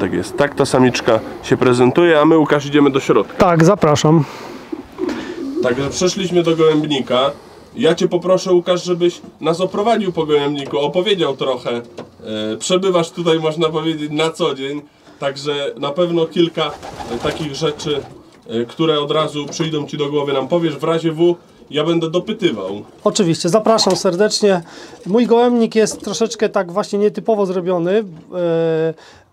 Tak jest, tak ta samiczka się prezentuje, a my Łukasz idziemy do środka. Tak, zapraszam. Także przeszliśmy do gołębnika. Ja Cię poproszę, Łukasz, żebyś nas oprowadził po gołębniku, opowiedział trochę. E, przebywasz tutaj, można powiedzieć, na co dzień. Także na pewno kilka e, takich rzeczy, e, które od razu przyjdą Ci do głowy, nam powiesz. W razie W ja będę dopytywał. Oczywiście, zapraszam serdecznie. Mój gołębnik jest troszeczkę tak właśnie nietypowo zrobiony,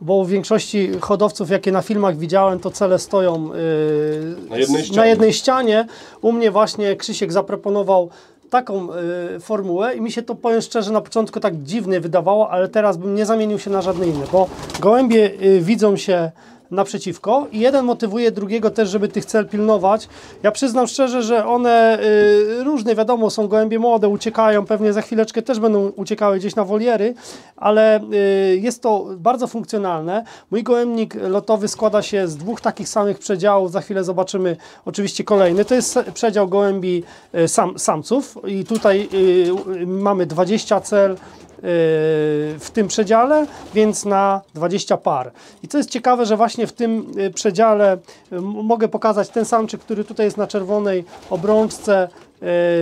bo w większości hodowców, jakie na filmach widziałem, to cele stoją e, Na jednej na ścianie. jednej ścianie. U mnie właśnie Krzysiek zaproponował taką e, formułę i mi się to, powiem szczerze, na początku tak dziwnie wydawało, ale teraz bym nie zamienił się na żadne inne, bo gołębie e, widzą się naprzeciwko i jeden motywuje drugiego też, żeby tych cel pilnować. Ja przyznam szczerze, że one y, różne, wiadomo, są gołębie młode, uciekają, pewnie za chwileczkę też będą uciekały gdzieś na woliery, ale y, jest to bardzo funkcjonalne. Mój gołębnik lotowy składa się z dwóch takich samych przedziałów, za chwilę zobaczymy oczywiście kolejny. To jest przedział gołębi y, sam, samców i tutaj y, y, mamy 20 cel, w tym przedziale, więc na 20 par. I co jest ciekawe, że właśnie w tym y, przedziale y, mogę pokazać ten samczyk, który tutaj jest na czerwonej obrączce y,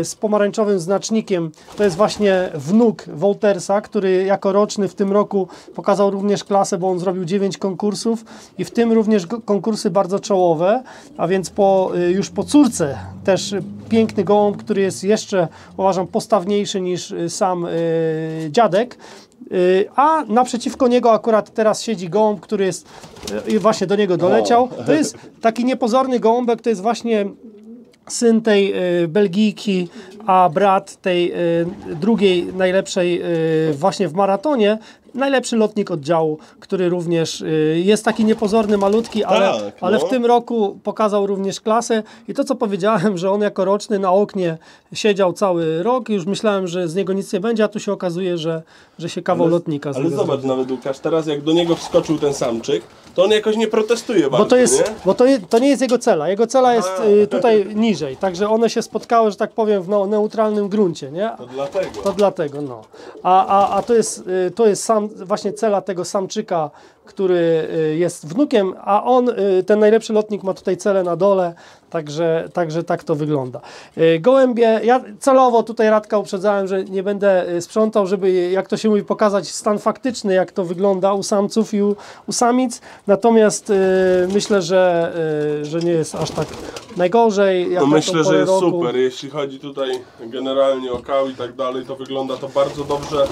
z pomarańczowym znacznikiem. To jest właśnie wnuk Woltersa, który jako roczny w tym roku pokazał również klasę, bo on zrobił 9 konkursów i w tym również konkursy bardzo czołowe, a więc po, y, już po córce też piękny gołąb, który jest jeszcze uważam postawniejszy niż y, sam dziadek. A naprzeciwko niego akurat teraz siedzi gołąb, który jest i właśnie do niego doleciał. To jest taki niepozorny gołąbek, to jest właśnie syn tej y, Belgijki, a brat tej y, drugiej najlepszej y, właśnie w maratonie. Najlepszy lotnik oddziału, który również y, jest taki niepozorny, malutki, ale, Tak, ale no. w tym roku pokazał również klasę. I to, co powiedziałem, że on jako roczny na oknie siedział cały rok, już myślałem, że z niego nic nie będzie, a tu się okazuje, że, że się kawał lotnika z Ale zobacz nawet Łukasz, teraz jak do niego wskoczył ten samczyk, to on jakoś nie protestuje bardzo, Bo to, jest, nie? bo to, je- to nie jest jego cela. Jego cela jest A. y, tutaj niżej. Także one się spotkały, że tak powiem, w no, neutralnym gruncie. Nie? To dlatego. To dlatego, no. A, a, a to jest, y, to jest sam, właśnie cela tego samczyka, który y, jest wnukiem, a on, y, ten najlepszy lotnik ma tutaj celę na dole, także, także tak to wygląda. Y, Gołębie, ja celowo tutaj Radka uprzedzałem, że nie będę y, sprzątał, żeby, jak to się mówi, pokazać stan faktyczny, jak to wygląda u samców i u, u samic, natomiast y, myślę, że, y, że nie jest aż tak najgorzej. No myślę, że jest roku. super. Jeśli chodzi tutaj generalnie o kał i tak dalej, to wygląda to bardzo dobrze.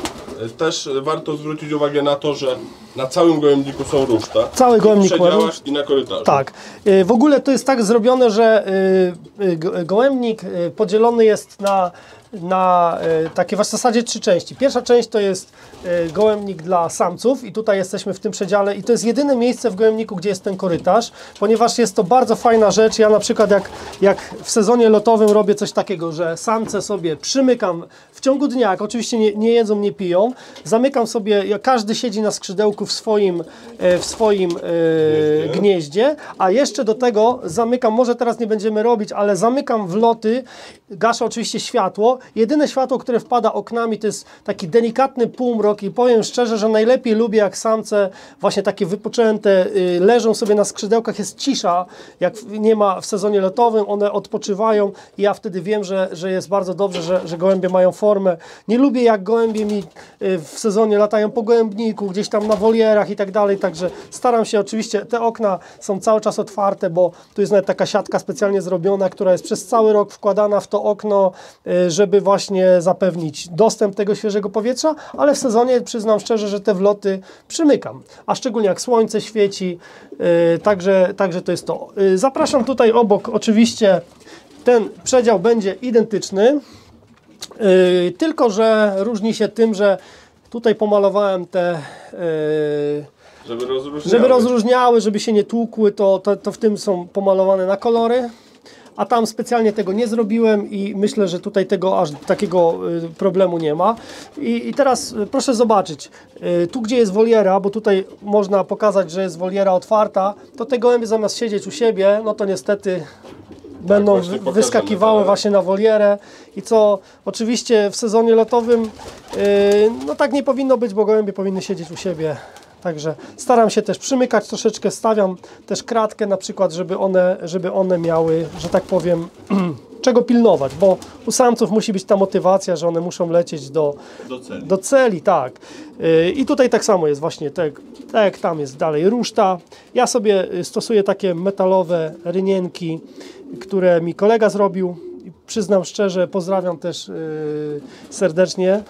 Też warto zwrócić uwagę na to, że na całym gołębniku są ruszta. Cały gołębnik ma i na korytarzu. Tak. Y, W ogóle to jest tak zrobione, że y, y, go- gołębnik y, podzielony jest na, na y, takie w zasadzie trzy części. Pierwsza część to jest y, gołębnik dla samców i tutaj jesteśmy w tym przedziale i to jest jedyne miejsce w gołębniku, gdzie jest ten korytarz, ponieważ jest to bardzo fajna rzecz. Ja na przykład jak, jak w sezonie lotowym robię coś takiego, że samce sobie przymykam w ciągu dnia, jak oczywiście nie, nie jedzą, nie piją, zamykam sobie, każdy siedzi na skrzydełku w swoim, e, w swoim e, gnieździe, a jeszcze do tego zamykam, może teraz nie będziemy robić, ale zamykam wloty, gaszę oczywiście światło. Jedyne światło, które wpada oknami, to jest taki delikatny półmrok i powiem szczerze, że najlepiej lubię, jak samce właśnie takie wypoczęte y, leżą sobie na skrzydełkach, jest cisza, jak nie ma w sezonie lotowym, one odpoczywają i ja wtedy wiem, że, że jest bardzo dobrze, że, że gołębie mają formę. Nie lubię, jak gołębie mi y, w sezonie latają po gołębniku, gdzieś tam na wolierach i tak dalej, także staram się oczywiście, te okna są cały czas otwarte, bo tu jest nawet taka siatka specjalnie zrobiona, która jest przez cały rok wkładana w to okno, y, żeby właśnie zapewnić dostęp tego świeżego powietrza, ale w sezonie przyznam szczerze, że te wloty przymykam, a szczególnie jak słońce świeci, y, także, także to jest to. Y, Zapraszam tutaj obok, oczywiście ten przedział będzie identyczny, Yy, tylko, że różni się tym, że tutaj pomalowałem te, yy, Żeby rozróżniały. Żeby rozróżniały, żeby się nie tłukły, to, to, to w tym są pomalowane na kolory. A tam specjalnie tego nie zrobiłem i myślę, że tutaj tego aż takiego y, problemu nie ma. I, i teraz y, proszę zobaczyć, y, tu gdzie jest woliera, bo tutaj można pokazać, że jest woliera otwarta, to te gołębie zamiast siedzieć u siebie, no to niestety będą właśnie pokażemy wyskakiwały właśnie na wolierę i co oczywiście w sezonie lotowym yy, no tak nie powinno być, bo gołębie powinny siedzieć u siebie. Także staram się też przymykać troszeczkę, stawiam też kratkę na przykład, żeby one, żeby one miały, że tak powiem, czego pilnować, bo u samców musi być ta motywacja, że one muszą lecieć do, Do celi. do celi, tak. Yy, I tutaj tak samo jest właśnie, tak, tak tam jest dalej ruszta. Ja sobie y, stosuję takie metalowe rynienki, które mi kolega zrobił. I przyznam szczerze, pozdrawiam też yy, serdecznie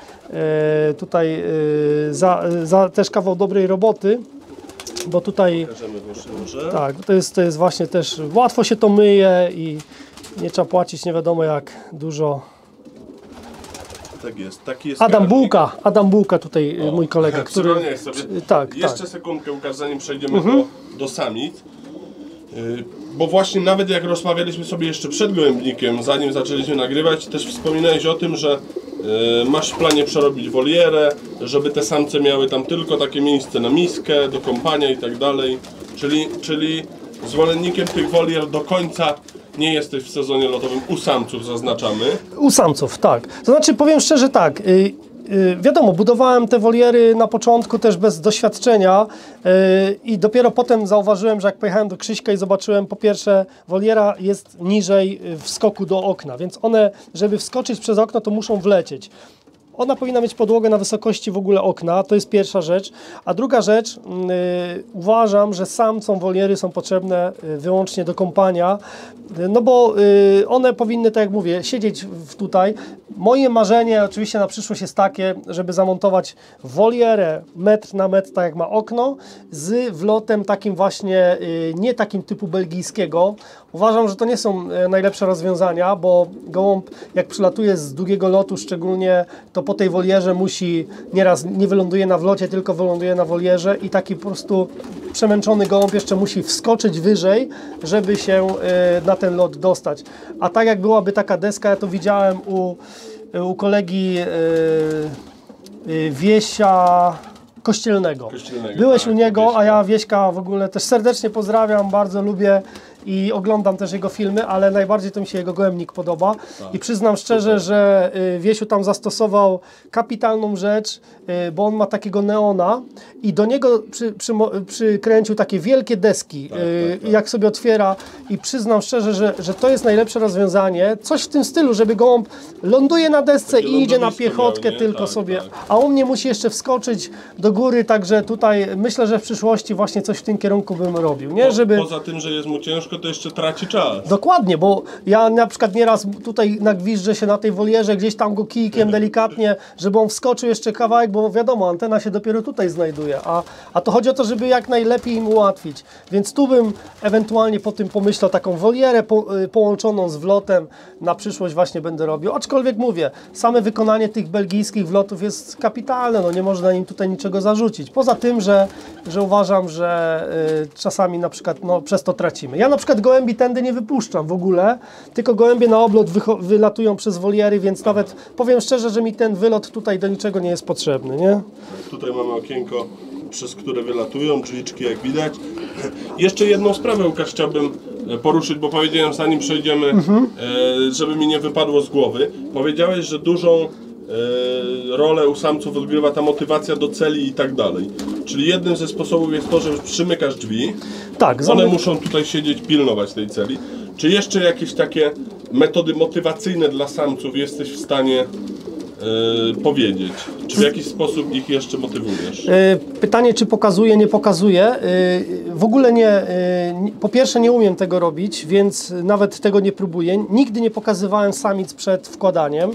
yy, tutaj yy, za, za też kawał dobrej roboty, bo tutaj tak, to jest, to jest właśnie też łatwo się to myje i nie trzeba płacić nie wiadomo jak dużo. Tak jest. Taki jest Adam karnik. Bułka, Adam Bułka tutaj y, mój kolega, który sobie. tak, Jeszcze tak. Mhm. sekundkę, Łukasz, zanim przejdziemy do, do samic. Yy, Bo właśnie nawet jak rozmawialiśmy sobie jeszcze przed gołębnikiem, zanim zaczęliśmy nagrywać, też wspominałeś o tym, że yy, masz w planie przerobić wolierę, żeby te samce miały tam tylko takie miejsce na miskę, do kąpania i tak dalej. Czyli, czyli zwolennikiem tych wolier do końca nie jesteś w sezonie lotowym u samców, zaznaczamy. U samców, tak. To znaczy, powiem szczerze tak. Y, y, wiadomo, budowałem te woliery na początku też bez doświadczenia y, i dopiero potem zauważyłem, że jak pojechałem do Krzyśka i zobaczyłem, po pierwsze, woliera jest niżej y, w skoku do okna, więc one, żeby wskoczyć przez okno, to muszą wlecieć. Ona powinna mieć podłogę na wysokości w ogóle okna, to jest pierwsza rzecz. A druga rzecz, yy, uważam, że samcom woliery są potrzebne yy, wyłącznie do kąpania, yy, no bo yy, one powinny, tak jak mówię, siedzieć w, tutaj. Moje marzenie oczywiście na przyszłość jest takie, żeby zamontować wolierę metr na metr, tak jak ma okno, z wlotem takim właśnie, yy, nie takim typu belgijskiego. Uważam, że to nie są e, najlepsze rozwiązania, bo gołąb jak przylatuje z długiego lotu szczególnie, to po tej wolierze musi, nieraz nie wyląduje na wlocie, tylko wyląduje na wolierze i taki po prostu przemęczony gołąb jeszcze musi wskoczyć wyżej, żeby się e, na ten lot dostać. A tak jak byłaby taka deska, ja to widziałem u, u kolegi e, e, Wiesia Kościelnego. Kościelnego, Byłeś tak, u niego, a ja Wieśka w ogóle też serdecznie pozdrawiam, bardzo lubię i oglądam też jego filmy, ale najbardziej to mi się jego gołębnik podoba. Tak. I przyznam szczerze, że y, Wiesiu tam zastosował kapitalną rzecz, y, bo on ma takiego neona i do niego przy, przymo- przykręcił takie wielkie deski, Tak, y, tak, tak. jak sobie otwiera i przyznam szczerze, że, że to jest najlepsze rozwiązanie. Coś w tym stylu, żeby gołąb ląduje na desce Takie i idzie na piechotkę miał, tylko Tak, sobie, tak. a u mnie musi jeszcze wskoczyć do góry, także tutaj myślę, że w przyszłości właśnie coś w tym kierunku bym robił, nie? Żeby... Poza tym, że jest mu ciężko, to jeszcze traci czas. Dokładnie, bo ja na przykład nieraz tutaj nagwiżdżę się na tej wolierze, gdzieś tam go kijkiem delikatnie, żeby on wskoczył jeszcze kawałek, bo wiadomo, antena się dopiero tutaj znajduje, a, a to chodzi o to, żeby jak najlepiej im ułatwić. Więc tu bym ewentualnie po tym pomyślał taką wolierę po, y, połączoną z wlotem, na przyszłość właśnie będę robił. Aczkolwiek mówię, same wykonanie tych belgijskich wlotów jest kapitalne, no nie można im tutaj niczego zarzucić. Poza tym, że, że uważam, że y, czasami na przykład no, przez to tracimy. Ja na przykład gołębi tędy nie wypuszczam w ogóle, tylko gołębie na oblot wylatują przez woliery, więc nawet powiem szczerze, że mi ten wylot tutaj do niczego nie jest potrzebny, nie? Tutaj mamy okienko, przez które wylatują drzwiczki, jak widać. Jeszcze jedną sprawę, Łukasz, chciałbym e, poruszyć, bo powiedziałem, zanim przejdziemy, Mhm. e, żeby mi nie wypadło z głowy. Powiedziałeś, że dużą rolę u samców odgrywa ta motywacja do celi i tak dalej. Czyli jednym ze sposobów jest to, że przymykasz drzwi, Tak, one muszą tutaj siedzieć, pilnować tej celi. Czy jeszcze jakieś takie metody motywacyjne dla samców jesteś w stanie e, powiedzieć? Czy w jakiś sposób ich jeszcze motywujesz? Y, Pytanie, czy pokazuje, nie pokazuje. Y, w ogóle nie- po pierwsze nie umiem tego robić, więc nawet tego nie próbuję. Nigdy nie pokazywałem samic przed wkładaniem.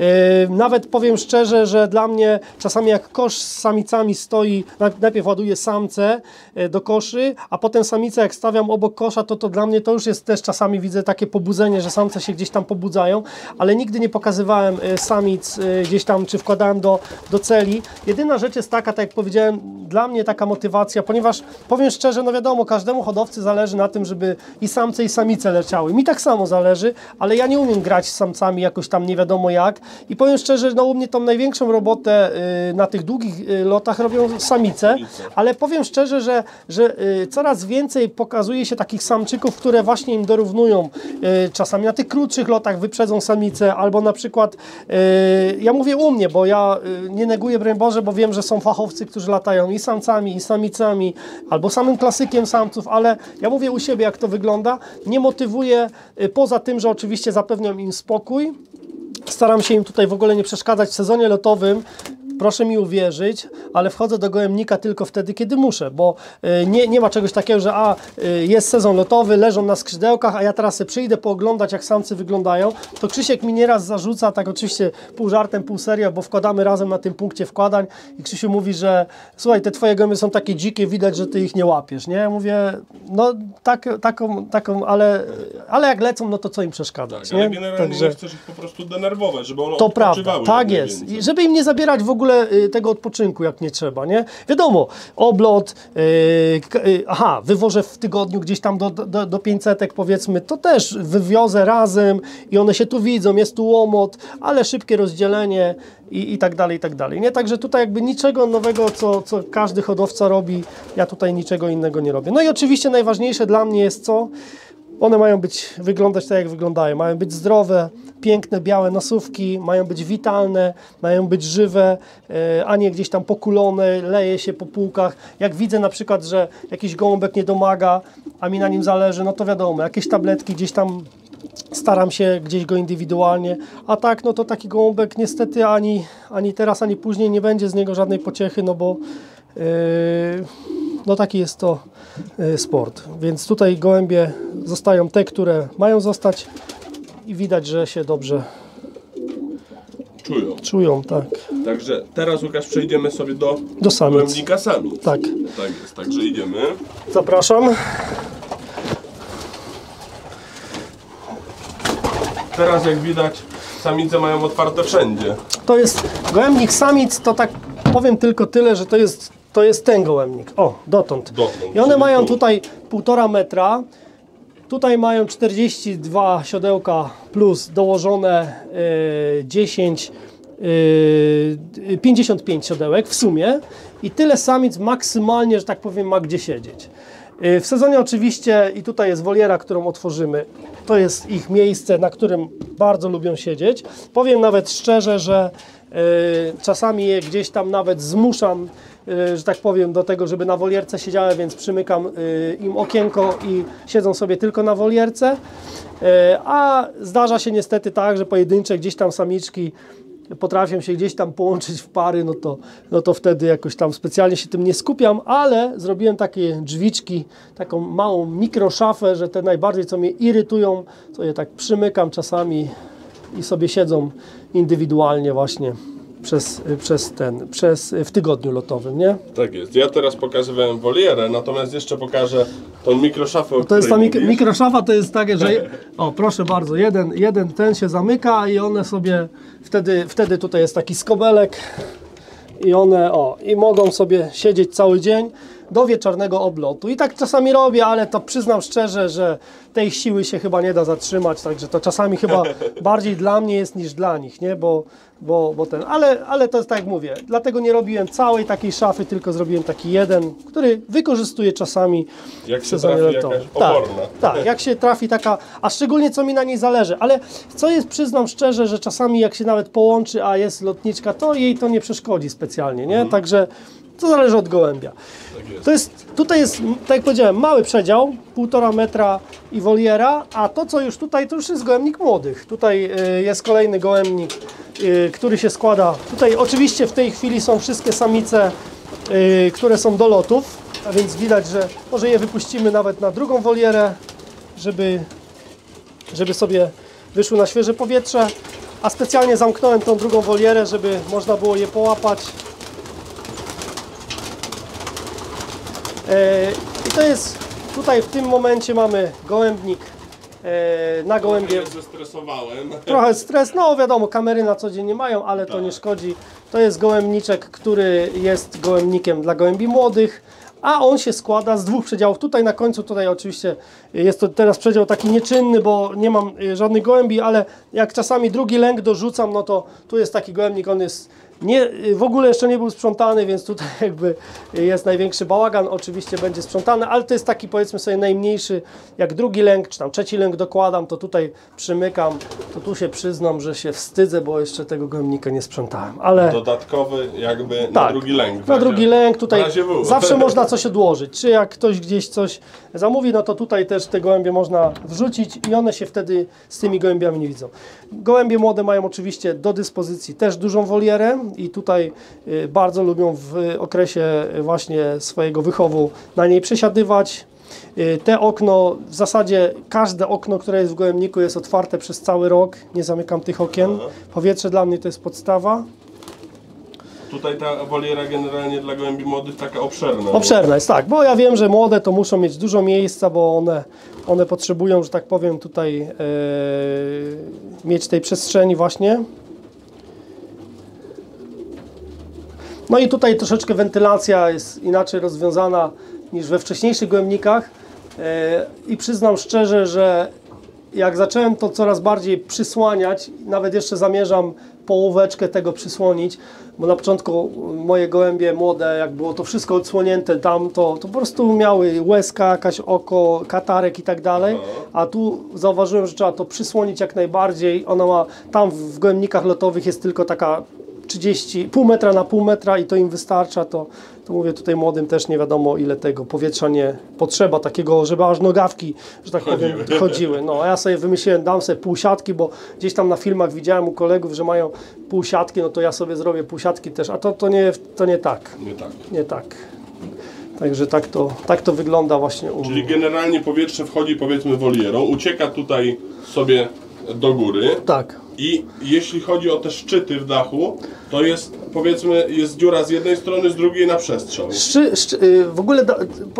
Y, Nawet powiem szczerze, że dla mnie czasami jak kosz z samicami stoi, na- najpierw ładuję samce y, do koszy, a potem samice jak stawiam obok kosza, to to dla mnie to już jest też czasami widzę takie pobudzenie, że samce się gdzieś tam pobudzają, ale nigdy nie pokazywałem y, samic gdzieś tam, czy wkładałem do, do celi. Jedyna rzecz jest taka, tak jak powiedziałem, dla mnie taka motywacja, ponieważ powiem szczerze, no wiadomo, każdemu hodowcy zależy na tym, żeby i samce i samice leciały. Mi tak samo zależy, ale ja nie umiem grać z samcami jakoś tam nie wiadomo jak i powiem szczerze, no u mnie tą największą robotę y, na tych długich y, lotach robią samice, ale powiem szczerze, że, że y, coraz więcej pokazuje się takich samczyków, które właśnie im dorównują. Czasami na tych krótszych lotach wyprzedzą samice, albo na przykład, ja mówię u mnie, bo ja nie neguję, broń Boże, bo wiem, że są fachowcy, którzy latają i samcami, i samicami, albo samym klasykiem samców, ale ja mówię u siebie, jak to wygląda. Nie motywuję, y, poza tym, że oczywiście zapewniam im spokój, Staram się im tutaj w ogóle nie przeszkadzać w sezonie lotowym. Proszę mi uwierzyć, ale wchodzę do gołębnika tylko wtedy, kiedy muszę, bo y, nie, nie ma czegoś takiego, że a, y, jest sezon lotowy, leżą na skrzydełkach, a ja teraz sobie przyjdę pooglądać, jak samcy wyglądają. To Krzysiek mi nieraz zarzuca, tak oczywiście pół żartem, pół serio, bo wkładamy razem na tym punkcie wkładań i Krzysiu mówi, że słuchaj, te twoje gołębie są takie dzikie, widać, że ty ich nie łapiesz, nie? Ja mówię, no tak, taką, taką, ale, ale jak lecą, no to co im przeszkadzać, Tak, nie? generalnie nie chcesz ich po prostu denerwować, żeby one To prawda, tak jest. I żeby im nie zabierać w ogóle y, tego odpoczynku, jak nie trzeba, nie? Wiadomo, oblot, y, k- y, aha, wywożę w tygodniu gdzieś tam do, do, do 500 powiedzmy, to też wywiozę razem i one się tu widzą, jest tu łomot, ale szybkie rozdzielenie i, i tak dalej, i tak dalej, nie? Także tutaj jakby niczego nowego, co, co każdy hodowca robi, ja tutaj niczego innego nie robię. No i oczywiście najważniejsze dla mnie jest co? One mają być, wyglądać tak jak wyglądają. Mają być zdrowe, piękne, białe nosówki, mają być witalne, mają być żywe, e, a nie gdzieś tam pokulone, leje się po półkach. Jak widzę na przykład, że jakiś gołąbek nie domaga, a mi na nim zależy, no to wiadomo, jakieś tabletki gdzieś tam staram się gdzieś go indywidualnie, a tak, no to taki gołąbek niestety ani, ani teraz, ani później nie będzie z niego żadnej pociechy, no bo yy, no taki jest to sport. Więc tutaj gołębie zostają te, które mają zostać i widać, że się dobrze Czują. czują, tak. Także teraz Łukasz przejdziemy sobie do, Do samic. gołębnika sami. Tak. Tak jest, także idziemy. Zapraszam. Teraz jak widać samice mają otwarte wszędzie. To jest gołębnik samic, to tak powiem tylko tyle, że to jest, to jest ten gołębnik. O, dotąd. Dotąd, I one mają tu. tutaj półtora metra. Tutaj mają 42 siodełka plus dołożone y, 10, y, 55 siodełek w sumie i tyle samic maksymalnie, że tak powiem, ma gdzie siedzieć. Y, W sezonie oczywiście i tutaj jest woliera, którą otworzymy. To jest ich miejsce, na którym bardzo lubią siedzieć. Powiem nawet szczerze, że czasami je gdzieś tam nawet zmuszam, y, że tak powiem, do tego, żeby na wolierce siedziały, więc przymykam y, im okienko i siedzą sobie tylko na wolierce. A zdarza się niestety tak, że pojedyncze gdzieś tam samiczki potrafią się gdzieś tam połączyć w pary, no to, no to wtedy jakoś tam specjalnie się tym nie skupiam, ale zrobiłem takie drzwiczki, taką małą mikroszafę, że te najbardziej co mnie irytują, co je tak przymykam czasami i sobie siedzą indywidualnie właśnie przez, przez ten, przez, w tygodniu lotowym, nie? Tak jest. Ja teraz pokazywałem wolierę, natomiast jeszcze pokażę tą mikroszafę, To jest ta mik- mówisz. mikroszafa, to jest takie, że o proszę bardzo, jeden, jeden ten się zamyka i one sobie wtedy, wtedy tutaj jest taki skobelek i one o i mogą sobie siedzieć cały dzień do wieczornego oblotu. I tak czasami robię, ale to przyznam szczerze, że tej siły się chyba nie da zatrzymać, także to czasami chyba bardziej dla mnie jest niż dla nich, nie? Bo, bo, bo ten, ale, ale to jest tak jak mówię, dlatego nie robiłem całej takiej szafy, tylko zrobiłem taki jeden, który wykorzystuję czasami Jak w sezonie jakaś Tak, tak, jak się trafi taka, a szczególnie co mi na niej zależy, ale co jest, przyznam szczerze, że czasami jak się nawet połączy, a jest lotniczka, to jej to nie przeszkodzi specjalnie, nie? Także to zależy od gołębia. Tak. To jest, tutaj jest, tak jak powiedziałem, mały przedział, półtora metra i woliera, a to co już tutaj, to już jest gołębnik młodych. Tutaj y, jest kolejny gołębnik, y, który się składa. Tutaj oczywiście w tej chwili są wszystkie samice yy, które są do lotów, a więc widać, że może je wypuścimy nawet na drugą wolierę, żeby, żeby sobie wyszły na świeże powietrze. A specjalnie zamknąłem tą drugą wolierę, żeby można było je połapać. I to jest, tutaj w tym momencie mamy gołębnik e, na gołębie. Ja zestresowałem. Trochę stres, no wiadomo, kamery na co dzień nie mają, ale to nie szkodzi. To jest gołębniczek, który jest gołębnikiem dla gołębi młodych, a on się składa z dwóch przedziałów. Tutaj na końcu, tutaj oczywiście jest to teraz przedział taki nieczynny, bo nie mam y, żadnych gołębi, ale jak czasami drugi lęk dorzucam, no to tu jest taki gołębnik, on jest nie, y, w ogóle jeszcze nie był sprzątany, więc tutaj jakby jest największy bałagan. Oczywiście będzie sprzątany, ale to jest taki powiedzmy sobie najmniejszy, jak drugi lęk, czy tam trzeci lęk dokładam, to tutaj przymykam. To tu się przyznam, że się wstydzę, bo jeszcze tego gołębnika nie sprzątałem. Ale Dodatkowy jakby na tak, drugi lęk. na drugi lęk tutaj zawsze można coś odłożyć. Czy jak ktoś gdzieś coś zamówi, no to tutaj też te gołębie można wrzucić i one się wtedy z tymi gołębiami nie widzą. Gołębie młode mają oczywiście do dyspozycji też dużą wolierę i tutaj y, bardzo lubią w okresie y, właśnie swojego wychowu na niej przesiadywać. Y, Te okno, w zasadzie każde okno, które jest w gołębniku jest otwarte przez cały rok. Nie zamykam tych okien. Powietrze dla mnie to jest podstawa. Tutaj ta woliera generalnie dla gołębi młodych taka obszerna. Obszerna jest, tak, bo ja wiem, że młode to muszą mieć dużo miejsca, bo one, one potrzebują, że tak powiem, tutaj e, mieć tej przestrzeni właśnie. No i tutaj troszeczkę wentylacja jest inaczej rozwiązana niż we wcześniejszych gołębnikach e, i przyznam szczerze, że jak zacząłem to coraz bardziej przysłaniać, nawet jeszcze zamierzam połóweczkę tego przysłonić, bo na początku moje gołębie młode, jak było to wszystko odsłonięte tam, to, to po prostu miały łezka, jakaś oko, katarek i tak dalej, a tu zauważyłem, że trzeba to przysłonić jak najbardziej. Ona ma, tam w gołębnikach lotowych jest tylko taka 30, pół metra na pół metra i to im wystarcza, to, to mówię tutaj młodym też nie wiadomo ile tego powietrza nie potrzeba, takiego, żeby aż nogawki, że tak powiem, chodziły. No, a ja sobie wymyśliłem, dam sobie pół siatki, bo gdzieś tam na filmach widziałem u kolegów, że mają pół siatki, no to ja sobie zrobię pół siatki też, a to, to, nie, to nie tak, Nie tak. nie tak. Także tak to, tak to wygląda właśnie u Czyli generalnie powietrze wchodzi powiedzmy wolierą, ucieka tutaj sobie do góry Tak. I jeśli chodzi o te szczyty w dachu, to jest powiedzmy jest dziura z jednej strony, z drugiej na przestrzał. Szczy, szczy, y, w ogóle da,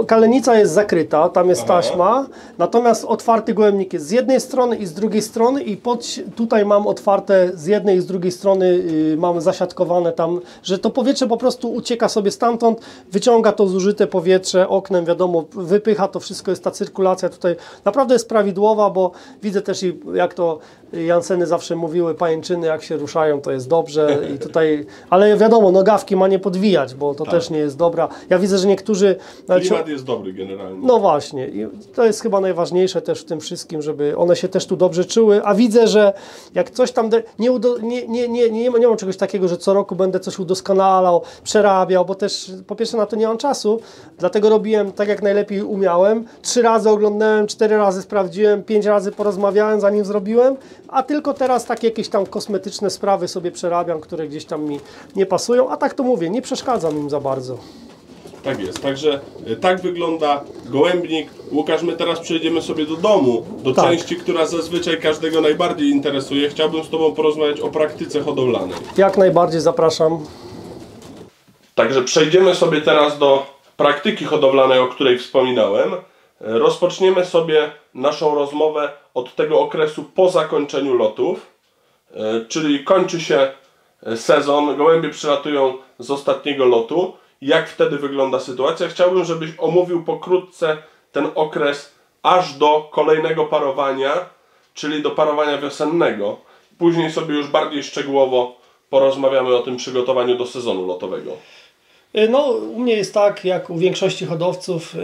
kalenica jest zakryta, tam jest Aha. taśma, natomiast otwarty gołębnik jest z jednej strony i z drugiej strony i pod, tutaj mam otwarte z jednej i z drugiej strony y, mam zasiatkowane tam, że to powietrze po prostu ucieka sobie stamtąd, wyciąga to zużyte powietrze oknem, wiadomo, wypycha to wszystko, jest ta cyrkulacja tutaj naprawdę jest prawidłowa, bo widzę też i jak to Janseny zawsze mówiły, pajęczyny jak się ruszają to jest dobrze i tutaj, ale wiadomo, nogawki ma nie podwijać, bo to też nie jest dobra. Ja widzę, że niektórzy się- Klimat jest dobry generalnie. no właśnie, i to jest chyba najważniejsze też w tym wszystkim, żeby one się też tu dobrze czuły, a widzę, że jak coś tam, nie, udo, nie, nie, nie, nie, nie mam czegoś takiego, że co roku będę coś udoskonalał, przerabiał, bo też po pierwsze na to nie mam czasu, dlatego robiłem tak jak najlepiej umiałem, trzy razy oglądałem, cztery razy sprawdziłem, pięć razy porozmawiałem zanim zrobiłem, a tylko teraz takie jakieś tam kosmetyczne sprawy sobie przerabiam, które gdzieś tam mi nie pasują, a tak to mówię, nie przeszkadzam im za bardzo. Tak jest, także e, tak wygląda gołębnik. Łukasz, my teraz przejdziemy sobie do domu, do Tak. części, która zazwyczaj każdego najbardziej interesuje. Chciałbym z Tobą porozmawiać o praktyce hodowlanej. Jak najbardziej zapraszam. Także przejdziemy sobie teraz do praktyki hodowlanej, o której wspominałem. E, Rozpoczniemy sobie naszą rozmowę od tego okresu po zakończeniu lotów, czyli kończy się e, sezon, gołębie przylatują z ostatniego lotu. Jak wtedy wygląda sytuacja? Chciałbym, żebyś omówił pokrótce ten okres aż do kolejnego parowania, czyli do parowania wiosennego. Później sobie już bardziej szczegółowo porozmawiamy o tym przygotowaniu do sezonu lotowego. Y, No, u mnie jest tak, jak u większości hodowców,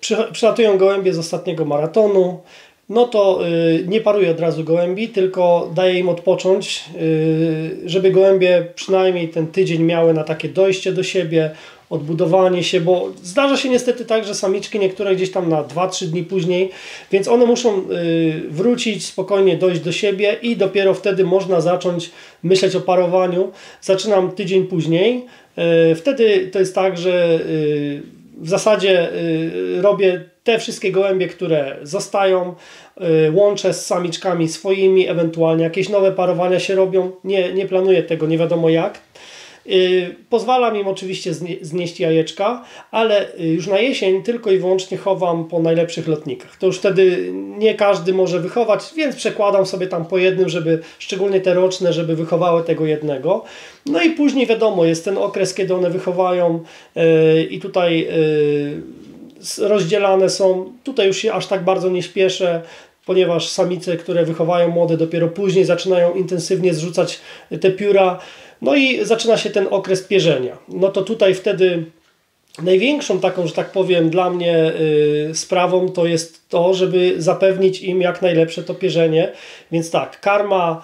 przy, przylatują gołębie z ostatniego maratonu, no to y, nie paruję od razu gołębi, tylko daję im odpocząć, y, żeby gołębie przynajmniej ten tydzień miały na takie dojście do siebie, odbudowanie się, bo zdarza się niestety tak, że samiczki niektóre gdzieś tam na 2-3 dni później, więc one muszą y, wrócić, spokojnie dojść do siebie i dopiero wtedy można zacząć myśleć o parowaniu. Zaczynam tydzień później. Wtedy to jest tak, że w zasadzie robię te wszystkie gołębie, które zostają, łączę z samiczkami swoimi, ewentualnie jakieś nowe parowania się robią. Nie, nie planuję tego nie wiadomo jak. Y, pozwalam im oczywiście znieść jajeczka, ale y, już na jesień tylko i wyłącznie chowam po najlepszych lotnikach. To już wtedy nie każdy może wychować, więc przekładam sobie tam po jednym, żeby szczególnie te roczne, żeby wychowały tego jednego. No i później wiadomo, jest ten okres, kiedy one wychowają y, i tutaj rozdzielane są. Tutaj już się aż tak bardzo nie śpieszę ponieważ samice, które wychowają młode, dopiero później zaczynają intensywnie zrzucać te pióra. No i zaczyna się ten okres pierzenia. No to tutaj wtedy największą taką, że tak powiem, dla mnie y, sprawą to jest to, żeby zapewnić im jak najlepsze to pierzenie. Więc tak, karma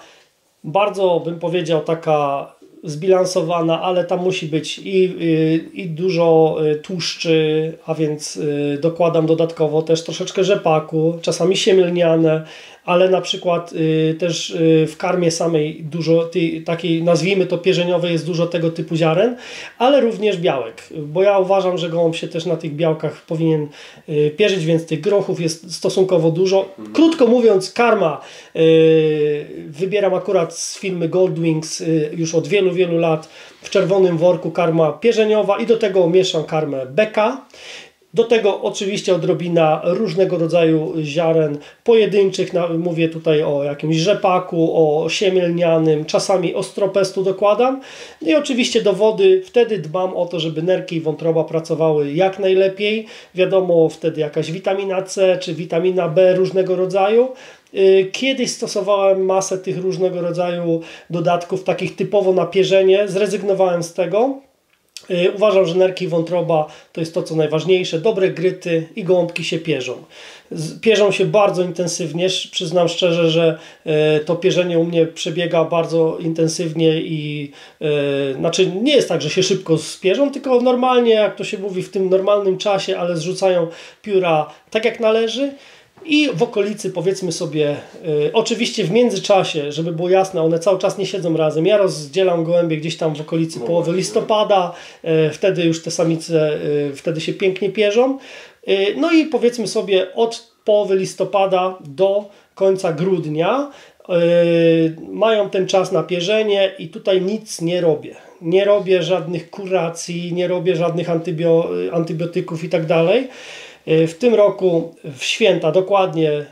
bardzo bym powiedział taka zbilansowana, ale tam musi być i, y, i dużo y, tłuszczy, a więc dokładam dodatkowo też troszeczkę rzepaku, czasami siemielniane, ale na przykład y, też y, w karmie samej dużo tej, takiej, nazwijmy to pierzeniowej, jest dużo tego typu ziaren, ale również białek, bo ja uważam, że gołąb się też na tych białkach powinien y, pierzyć, więc tych grochów jest stosunkowo dużo. Mhm. Krótko mówiąc, karma y, wybieram akurat z firmy Goldwings y, już od wielu, wielu lat w czerwonym worku karma pierzeniowa i do tego mieszam karmę beka do tego oczywiście odrobina różnego rodzaju ziaren pojedynczych, mówię tutaj o jakimś rzepaku, o siemielnianym, czasami ostropestu dokładam. I oczywiście do wody wtedy dbam o to, żeby nerki i wątroba pracowały jak najlepiej. Wiadomo wtedy jakaś witamina C czy witamina B różnego rodzaju. Y, kiedyś stosowałem masę tych różnego rodzaju dodatków, takich typowo na pierzenie. Zrezygnowałem z tego uważam, że nerki i wątroba to jest to, co najważniejsze. Dobre gryty i gołąbki się pierzą. Pierzą się bardzo intensywnie. Przyznam szczerze, że y, to pierzenie u mnie przebiega bardzo intensywnie i yy, znaczy nie jest tak, że się szybko spierzą, tylko normalnie, jak to się mówi, w tym normalnym czasie, ale zrzucają pióra tak jak należy. I w okolicy powiedzmy sobie, y, oczywiście w międzyczasie, żeby było jasne, one cały czas nie siedzą razem. Ja rozdzielam gołębie gdzieś tam w okolicy no połowy listopada, y, wtedy już te samice y, wtedy się pięknie pierzą. Y, no i powiedzmy sobie od połowy listopada do końca grudnia y, mają ten czas na pierzenie i tutaj nic nie robię. Nie robię żadnych kuracji, nie robię żadnych antybio, antybiotyków i tak dalej. E, w tym roku w święta, dokładnie e,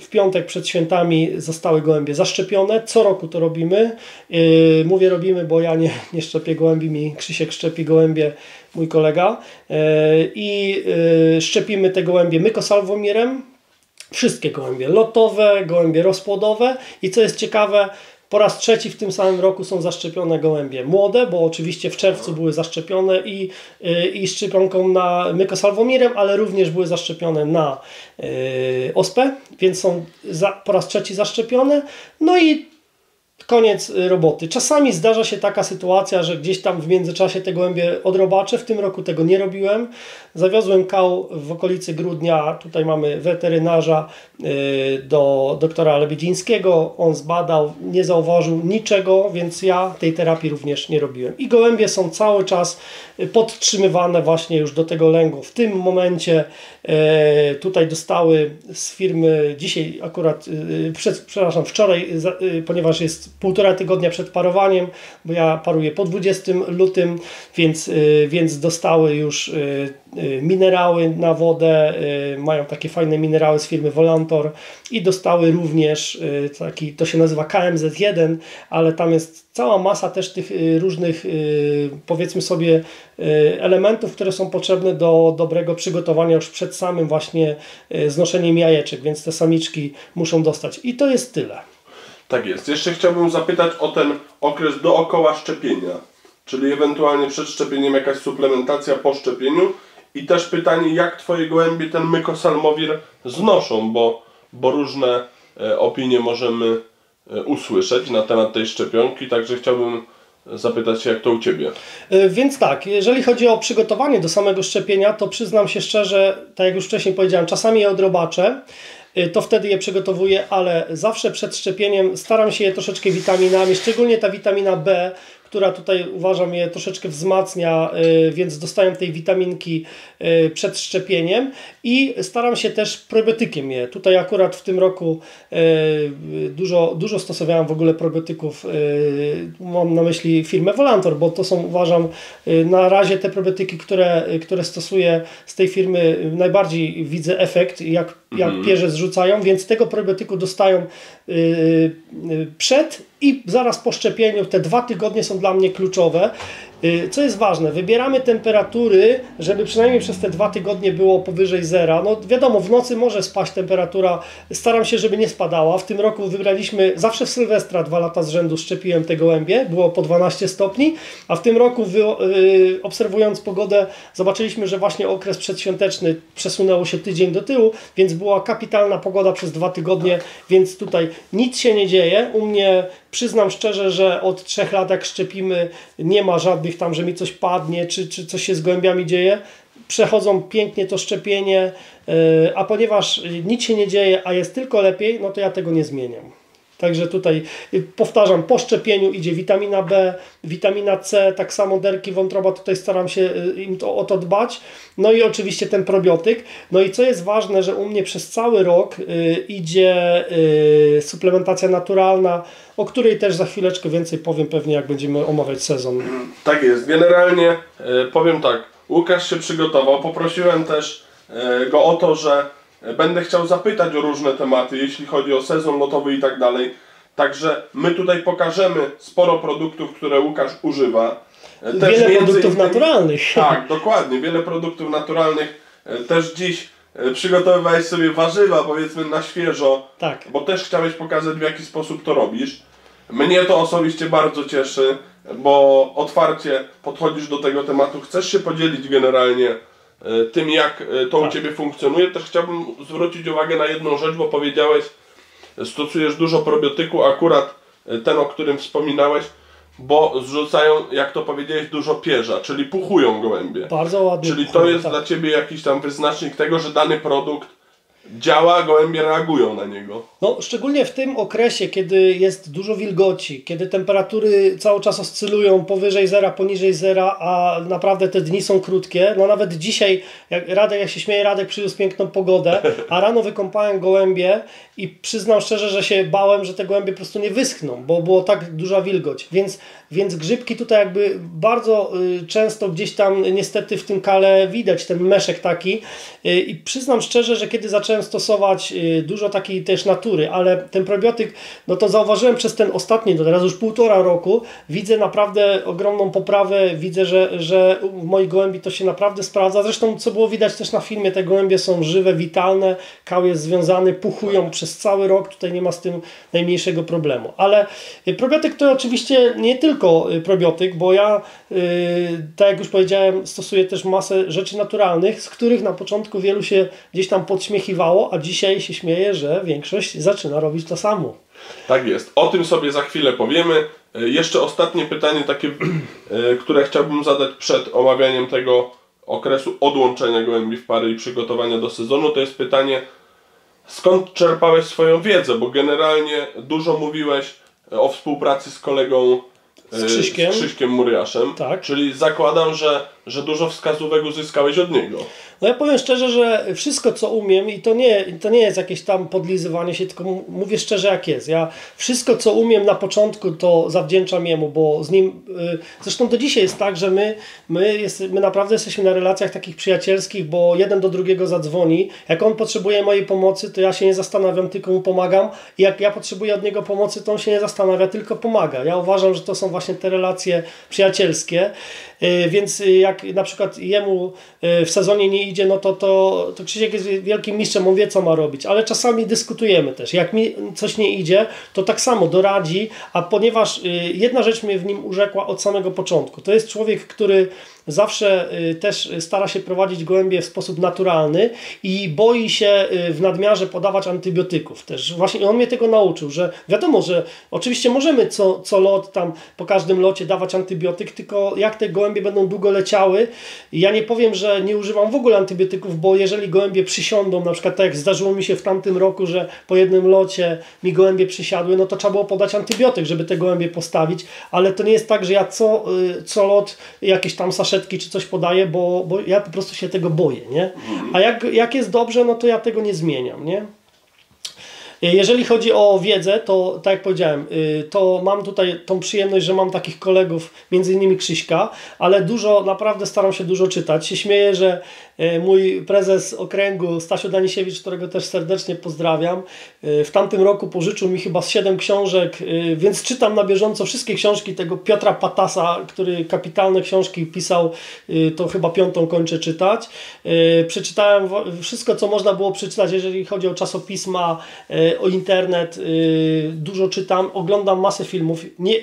w piątek przed świętami zostały gołębie zaszczepione. Co roku to robimy. E, mówię robimy, bo ja nie, nie szczepię gołębi, mi Krzysiek szczepi gołębie, mój kolega. I szczepimy te gołębie mykosalwomirem. Wszystkie gołębie lotowe, gołębie rozpłodowe i co jest ciekawe, po raz trzeci w tym samym roku są zaszczepione gołębie młode, bo oczywiście w czerwcu były zaszczepione i, y, i szczepionką na mykosalwomirem, ale również były zaszczepione na y, ospę, więc są za, po raz trzeci zaszczepione. No i koniec y, roboty. Czasami zdarza się taka sytuacja, że gdzieś tam w międzyczasie te gołębie odrobaczę. W tym roku tego nie robiłem. Zawiozłem kał w okolicy grudnia. Tutaj mamy weterynarza y, do doktora Lebidzińskiego. On zbadał, nie zauważył niczego, więc ja tej terapii również nie robiłem. I gołębie są cały czas y, podtrzymywane właśnie już do tego lęgu. W tym momencie tutaj dostały z firmy dzisiaj akurat, przepraszam, wczoraj, ponieważ jest półtora tygodnia przed parowaniem, bo ja paruję po 20 lutym, więc, y, więc dostały już y, y, minerały na wodę, mają takie fajne minerały z firmy Volantor i dostały również taki, to się nazywa KMZ1, ale tam jest cała masa też tych różnych powiedzmy sobie elementów, które są potrzebne do dobrego przygotowania już przed samym właśnie znoszeniem jajeczek, więc te samiczki muszą dostać i to jest tyle. Tak jest. Jeszcze chciałbym zapytać o ten okres dookoła szczepienia, czyli ewentualnie przed szczepieniem jakaś suplementacja po szczepieniu i też pytanie, jak Twoje gołębie ten mykosalmowir znoszą, bo, bo różne e, opinie możemy e, usłyszeć na temat tej szczepionki, także chciałbym zapytać się, jak to u Ciebie. E, więc tak, jeżeli chodzi o przygotowanie do samego szczepienia, to przyznam się szczerze, tak jak już wcześniej powiedziałem, czasami je odrobaczę, to wtedy je przygotowuję, ale zawsze przed szczepieniem staram się je troszeczkę witaminami, szczególnie ta witamina B, która tutaj uważam je troszeczkę wzmacnia, y, więc dostają tej witaminki y, przed szczepieniem i staram się też probiotykiem je. Tutaj akurat w tym roku y, dużo, dużo stosowałem w ogóle probiotyków, mam na myśli firmę Volantor, bo to są uważam na razie te probiotyki, które, które stosuję z tej firmy najbardziej widzę efekt, jak, jak mhm. pierze zrzucają, więc tego probiotyku dostają przed i zaraz po szczepieniu. Te dwa tygodnie są dla mnie kluczowe. Y, co jest ważne, wybieramy temperatury, żeby przynajmniej przez te dwa tygodnie było powyżej zera. No wiadomo, w nocy może spaść temperatura, staram się, żeby nie spadała. W tym roku wybraliśmy, zawsze w Sylwestra dwa lata z rzędu szczepiłem te gołębie, było po 12 stopni, a w tym roku wy, yy, obserwując pogodę zobaczyliśmy, że właśnie okres przedświąteczny przesunęło się tydzień do tyłu, więc była kapitalna pogoda przez dwa tygodnie, więc tutaj nic się nie dzieje. U mnie przyznam szczerze, że od trzech lat jak szczepimy nie ma żadnych tam, że mi coś padnie, czy, czy coś się z gołębiami dzieje, przechodzą pięknie to szczepienie, e, a ponieważ nic się nie dzieje, a jest tylko lepiej, no to ja tego nie zmieniam. Także tutaj y, powtarzam, po szczepieniu idzie witamina B, witamina C, tak samo derki wątroba, tutaj staram się y, im to, o to dbać. No i oczywiście ten probiotyk. No i co jest ważne, że u mnie przez cały rok y, idzie y, suplementacja naturalna, o której też za chwileczkę więcej powiem pewnie jak będziemy omawiać sezon. Tak jest. Generalnie y, powiem tak, Łukasz się przygotował, poprosiłem też y, go o to, że Będę chciał zapytać o różne tematy, jeśli chodzi o sezon lotowy i tak dalej. Także my tutaj pokażemy sporo produktów, które Łukasz używa. Też wiele produktów innymi, naturalnych. Tak, dokładnie, wiele produktów naturalnych. Też dziś e, przygotowywałeś sobie warzywa, powiedzmy na świeżo, tak. bo też chciałeś pokazać w jaki sposób to robisz. Mnie to osobiście bardzo cieszy, bo otwarcie podchodzisz do tego tematu, chcesz się podzielić generalnie E, tym, jak e, to tak. u Ciebie funkcjonuje. Też chciałbym zwrócić uwagę na jedną rzecz, bo powiedziałeś, stosujesz dużo probiotyku, akurat e, ten, o którym wspominałeś, bo zrzucają, jak to powiedziałeś, dużo pierza, czyli puchują gołębie. Bardzo ładnie. Czyli to jest tak. dla Ciebie jakiś tam wyznacznik tego, że dany produkt działa, gołębie reagują na niego. No, szczególnie w tym okresie, kiedy jest dużo wilgoci, kiedy temperatury cały czas oscylują powyżej zera, poniżej zera, a naprawdę te dni są krótkie. No nawet dzisiaj, jak Radek, ja się śmieję, Radek przyniósł piękną pogodę, a rano wykąpałem gołębie i przyznam szczerze, że się bałem, że te gołębie po prostu nie wyschną, bo było tak duża wilgoć. Więc, więc grzybki tutaj jakby bardzo y, często gdzieś tam niestety w tym kale widać ten meszek taki. Y, i przyznam szczerze, że kiedy zacząłem stosować y, dużo takiej też natury, ale ten probiotyk, no to zauważyłem przez ten ostatni, to teraz już półtora roku, widzę naprawdę ogromną poprawę, widzę, że, że w moich gołębi to się naprawdę sprawdza. Zresztą co było widać też na filmie, te gołębie są żywe, witalne, kał jest związany, puchują przez przez cały rok, tutaj nie ma z tym najmniejszego problemu. Ale probiotyk to oczywiście nie tylko y, probiotyk, bo ja, y, tak jak już powiedziałem, stosuję też masę rzeczy naturalnych, z których na początku wielu się gdzieś tam podśmiechiwało, a dzisiaj się śmieje, że większość zaczyna robić to samo. Tak jest. O tym sobie za chwilę powiemy. Jeszcze ostatnie pytanie, takie, które chciałbym zadać przed omawianiem tego okresu odłączenia gołębi w pary i przygotowania do sezonu, to jest pytanie, skąd czerpałeś swoją wiedzę, bo generalnie dużo mówiłeś o współpracy z kolegą z Krzyśkiem, z Krzyśkiem Muriaszem, tak. czyli zakładam, że, że dużo wskazówek uzyskałeś od niego. No ja powiem szczerze, że wszystko co umiem i to nie, to nie jest jakieś tam podlizywanie się, tylko mówię szczerze jak jest. Ja wszystko co umiem na początku to zawdzięczam jemu, bo z nim, y, zresztą do dzisiaj jest tak, że my, my, jest, my naprawdę jesteśmy na relacjach takich przyjacielskich, bo jeden do drugiego zadzwoni. Jak on potrzebuje mojej pomocy, to ja się nie zastanawiam, tylko mu pomagam. I jak ja potrzebuję od niego pomocy, to on się nie zastanawia, tylko pomaga. Ja uważam, że to są właśnie te relacje przyjacielskie. Y, więc jak na przykład jemu y, w sezonie nie idzie, no to, to, to Krzysiek jest wielkim mistrzem, on wie co ma robić, ale czasami dyskutujemy też. Jak mi coś nie idzie, to tak samo doradzi, a ponieważ jedna rzecz mnie w nim urzekła od samego początku, to jest człowiek, który zawsze y, też stara się prowadzić gołębie w sposób naturalny i boi się y, w nadmiarze podawać antybiotyków też. Właśnie on mnie tego nauczył, że wiadomo, że oczywiście możemy co, co lot tam po każdym locie dawać antybiotyk, tylko jak te gołębie będą długo leciały, ja nie powiem, że nie używam w ogóle antybiotyków, bo jeżeli gołębie przysiądą, na przykład tak jak zdarzyło mi się w tamtym roku, że po jednym locie mi gołębie przysiadły, no to trzeba było podać antybiotyk, żeby te gołębie postawić, ale to nie jest tak, że ja co, y, co lot jakieś tam saszetki czy coś podaję, bo, bo ja po prostu się tego boję, nie? A jak, jak jest dobrze, no to ja tego nie zmieniam, nie? Jeżeli chodzi o wiedzę, to tak jak powiedziałem, y, to mam tutaj tą przyjemność, że mam takich kolegów, między innymi Krzyśka, ale dużo, naprawdę staram się dużo czytać. Się śmieję, że y, mój prezes okręgu Stasiu Danisiewicz, którego też serdecznie pozdrawiam, y, w tamtym roku pożyczył mi chyba 7 książek, więc czytam na bieżąco wszystkie książki tego Piotra Patasa, który kapitalne książki pisał, to chyba piątą kończę czytać. Przeczytałem wszystko, co można było przeczytać, jeżeli chodzi o czasopisma, o internet, dużo czytam, oglądam masę filmów. Nie,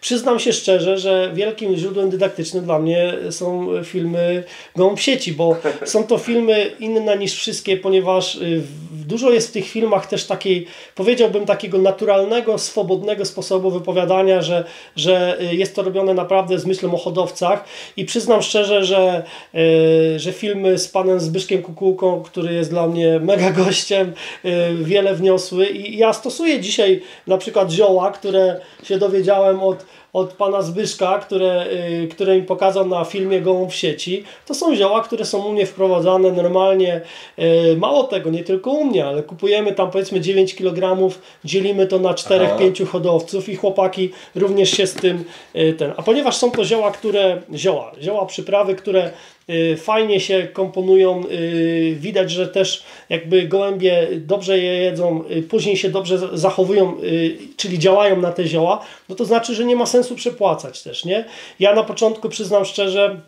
przyznam się szczerze, że wielkim źródłem dydaktycznym dla mnie są filmy Gołąb sieci, bo są to filmy inne niż wszystkie, ponieważ y, dużo jest w tych filmach też takiej, powiedziałbym, takiego naturalnego, swobodnego sposobu wypowiadania, że, że jest to robione naprawdę z myślą o hodowcach. I przyznam szczerze, że, że filmy z panem Zbyszkiem Kukułką, który jest dla mnie mega gościem, wiele wniosły. I ja stosuję dzisiaj na przykład zioła, które się dowiedziałem od od pana Zbyszka, które, y, które mi pokazał na filmie Gołąb w sieci, to są zioła, które są u mnie wprowadzane normalnie. Y, mało tego, nie tylko u mnie, ale kupujemy tam powiedzmy 9 kg, dzielimy to na 4-5 hodowców i chłopaki również się z tym y, ten. A ponieważ są to zioła, które, zioła, zioła przyprawy, które fajnie się komponują, widać, że też jakby gołębie dobrze je jedzą, później się dobrze zachowują, czyli działają na te zioła, no to znaczy, że nie ma sensu sensu przepłacać też, nie? Ja na początku przyznam szczerze,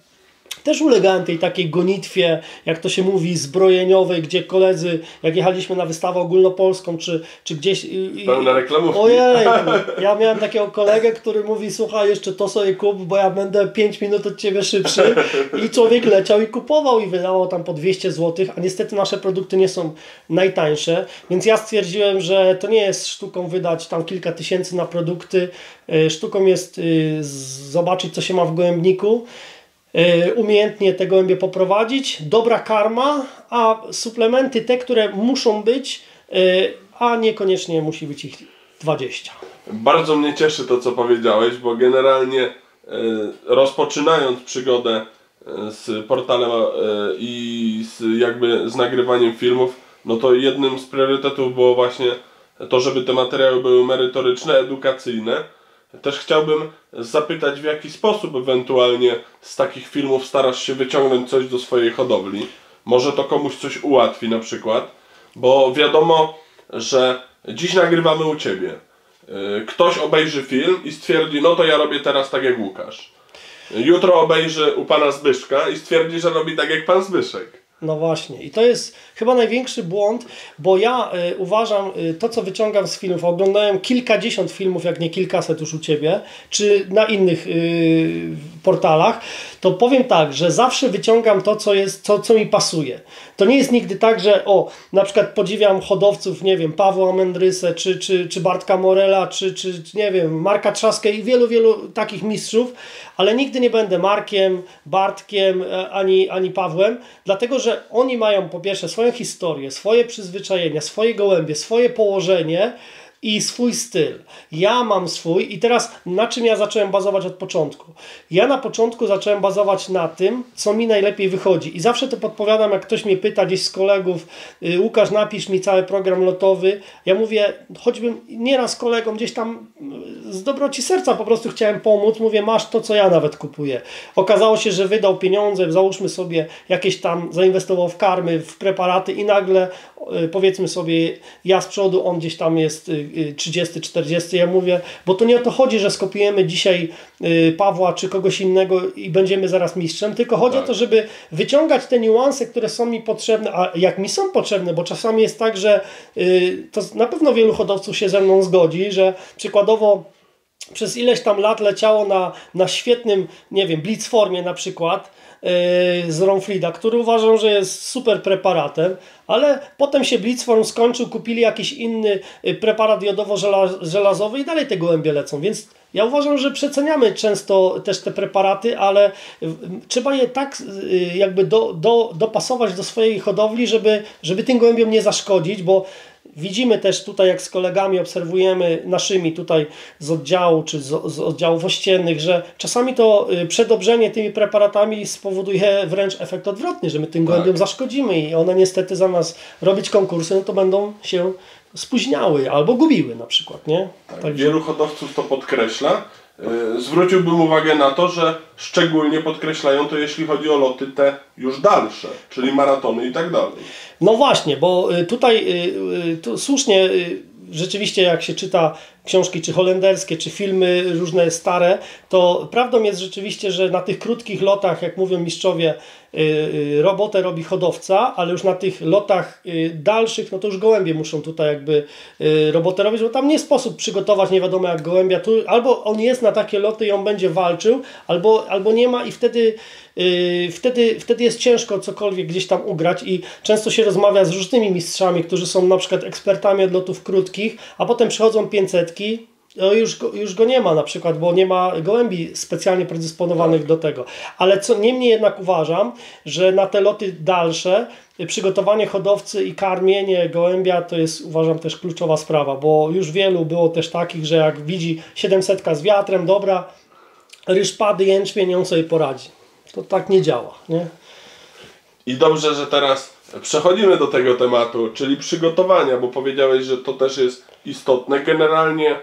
też ulegałem tej takiej gonitwie, jak to się mówi, zbrojeniowej, gdzie koledzy, jak jechaliśmy na wystawę ogólnopolską, czy, czy gdzieś... Pełna reklamówki. Ojej, ja miałem takiego kolegę, który mówi, słuchaj, jeszcze to sobie kup, bo ja będę 5 minut od Ciebie szybszy. I człowiek leciał i kupował i wydawał tam po 200 zł, a niestety nasze produkty nie są najtańsze, więc ja stwierdziłem, że to nie jest sztuką wydać tam kilka tysięcy na produkty, e, sztuką jest y, zobaczyć, co się ma w gołębniku, umiejętnie te gołębie poprowadzić, dobra karma, a suplementy te, które muszą być, e, a niekoniecznie musi być ich 20. Bardzo mnie cieszy to, co powiedziałeś, bo generalnie e, rozpoczynając przygodę z portalem i z, jakby z nagrywaniem filmów, no to jednym z priorytetów było właśnie to, żeby te materiały były merytoryczne, edukacyjne też chciałbym zapytać, w jaki sposób ewentualnie z takich filmów starasz się wyciągnąć coś do swojej hodowli. Może to komuś coś ułatwi na przykład, bo wiadomo, że dziś nagrywamy u Ciebie. Y, ktoś obejrzy film i stwierdzi, no to ja robię teraz tak jak Łukasz. Jutro obejrzy u Pana Zbyszka i stwierdzi, że robi tak jak Pan Zbyszek. No właśnie. I to jest chyba największy błąd, bo ja y, uważam y, to, co wyciągam z filmów, oglądałem kilkadziesiąt filmów, jak nie kilkaset już u Ciebie, czy na innych y, portalach, to powiem tak, że zawsze wyciągam to, co, jest, to, co mi pasuje. To nie jest nigdy tak, że o, na przykład podziwiam hodowców, nie wiem, Pawła Mendrysę, czy, czy, czy Bartka Morela, czy, czy, nie wiem, Marka Trzaskę i wielu, wielu takich mistrzów, ale nigdy nie będę Markiem, Bartkiem, e, ani, ani Pawłem, dlatego, że oni mają po pierwsze swoją historię, swoje przyzwyczajenia, swoje gołębie, swoje położenie, i swój styl. Ja mam swój i teraz na czym ja zacząłem bazować od początku? Ja na początku zacząłem bazować na tym, co mi najlepiej wychodzi i zawsze to podpowiadam, jak ktoś mnie pyta gdzieś z kolegów, y, Łukasz napisz mi cały program lotowy, ja mówię, choćbym nieraz kolegom gdzieś tam y, z dobroci serca po prostu chciałem pomóc, mówię, masz to, co ja nawet kupuję. Okazało się, że wydał pieniądze, załóżmy sobie jakieś tam, zainwestował w karmy, w preparaty i nagle powiedzmy sobie, ja z przodu, on gdzieś tam jest 30, 40, ja mówię, bo to nie o to chodzi, że skopiujemy dzisiaj y, Pawła czy kogoś innego i będziemy zaraz mistrzem, tylko chodzi tak. o to, żeby wyciągać te niuanse, które są mi potrzebne, a jak mi są potrzebne, bo czasami jest tak, że y, to na pewno wielu hodowców się ze mną zgodzi, że przykładowo przez ileś tam lat leciało na, na świetnym, nie wiem, blitz formie na przykład, z Ronflida, który uważam, że jest super preparatem, ale potem się Blitzform skończył, kupili jakiś inny y, preparat jodowo-żelazowy i dalej te gołębie lecą, więc ja uważam, że przeceniamy często też te preparaty, ale y, trzeba je tak y, jakby do, do, dopasować do swojej hodowli, żeby, żeby tym gołębiom nie zaszkodzić, bo Widzimy też tutaj, jak z kolegami obserwujemy naszymi tutaj z oddziału czy z, z oddziałów ościennych, że czasami to y, przedobrzenie tymi preparatami spowoduje wręcz efekt odwrotny, że my tym Tak. zaszkodzimy i one niestety zamiast robić konkursy, no to będą się spóźniały albo gubiły na przykład, nie? Także- Wielu hodowców to podkreśla. Yy, Zwróciłbym uwagę na to, że szczególnie podkreślają to, jeśli chodzi o loty te już dalsze, czyli maratony i tak dalej. No właśnie, bo y, tutaj tu słusznie rzeczywiście jak się czyta książki czy holenderskie, czy filmy różne stare, to prawdą jest rzeczywiście, że na tych krótkich lotach, jak mówią mistrzowie, robotę robi hodowca, ale już na tych lotach y, dalszych, no to już gołębie muszą tutaj jakby y, robotę robić, bo tam nie sposób przygotować nie wiadomo jak gołębia. Tu albo on jest na takie loty i on będzie walczył, albo, albo nie ma i wtedy wtedy, wtedy jest ciężko cokolwiek gdzieś tam ugrać i często się rozmawia z różnymi mistrzami, którzy są na przykład ekspertami od lotów krótkich, a potem przychodzą 500 no już go, już go nie ma na przykład, bo nie ma gołębi specjalnie predysponowanych do tego. Ale co niemniej jednak uważam, że na te loty dalsze przygotowanie hodowcy i karmienie gołębia to jest uważam też kluczowa sprawa, bo już wielu było też takich, że jak widzi 700 z wiatrem, dobra, ryszpady, jęczmień, on sobie poradzi. To tak nie działa, nie? I dobrze, że teraz przechodzimy do tego tematu, czyli przygotowania, bo powiedziałeś, że to też jest istotne. Generalnie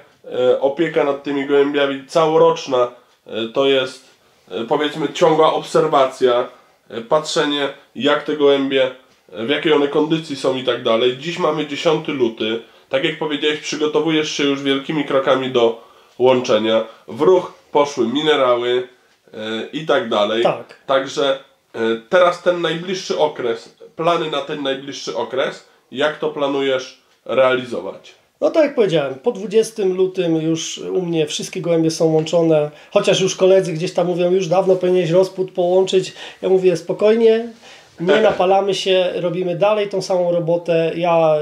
opieka nad tymi gołębiami całoroczna e, to jest e, powiedzmy ciągła obserwacja, e, patrzenie jak te gołębie, e, w jakiej one kondycji są i tak dalej. Dziś mamy 10 luty. Tak jak powiedziałeś, przygotowujesz się już wielkimi krokami do łączenia. W ruch poszły minerały e, i tak dalej. Tak. Także e, teraz ten najbliższy okres, plany na ten najbliższy okres, jak to planujesz realizować? No tak jak powiedziałem, po 20 lutym już u mnie wszystkie gołębie są łączone, chociaż już koledzy gdzieś tam mówią, już dawno powinieneś rozpód połączyć. Ja mówię spokojnie, nie napalamy się, robimy dalej tą samą robotę. Ja,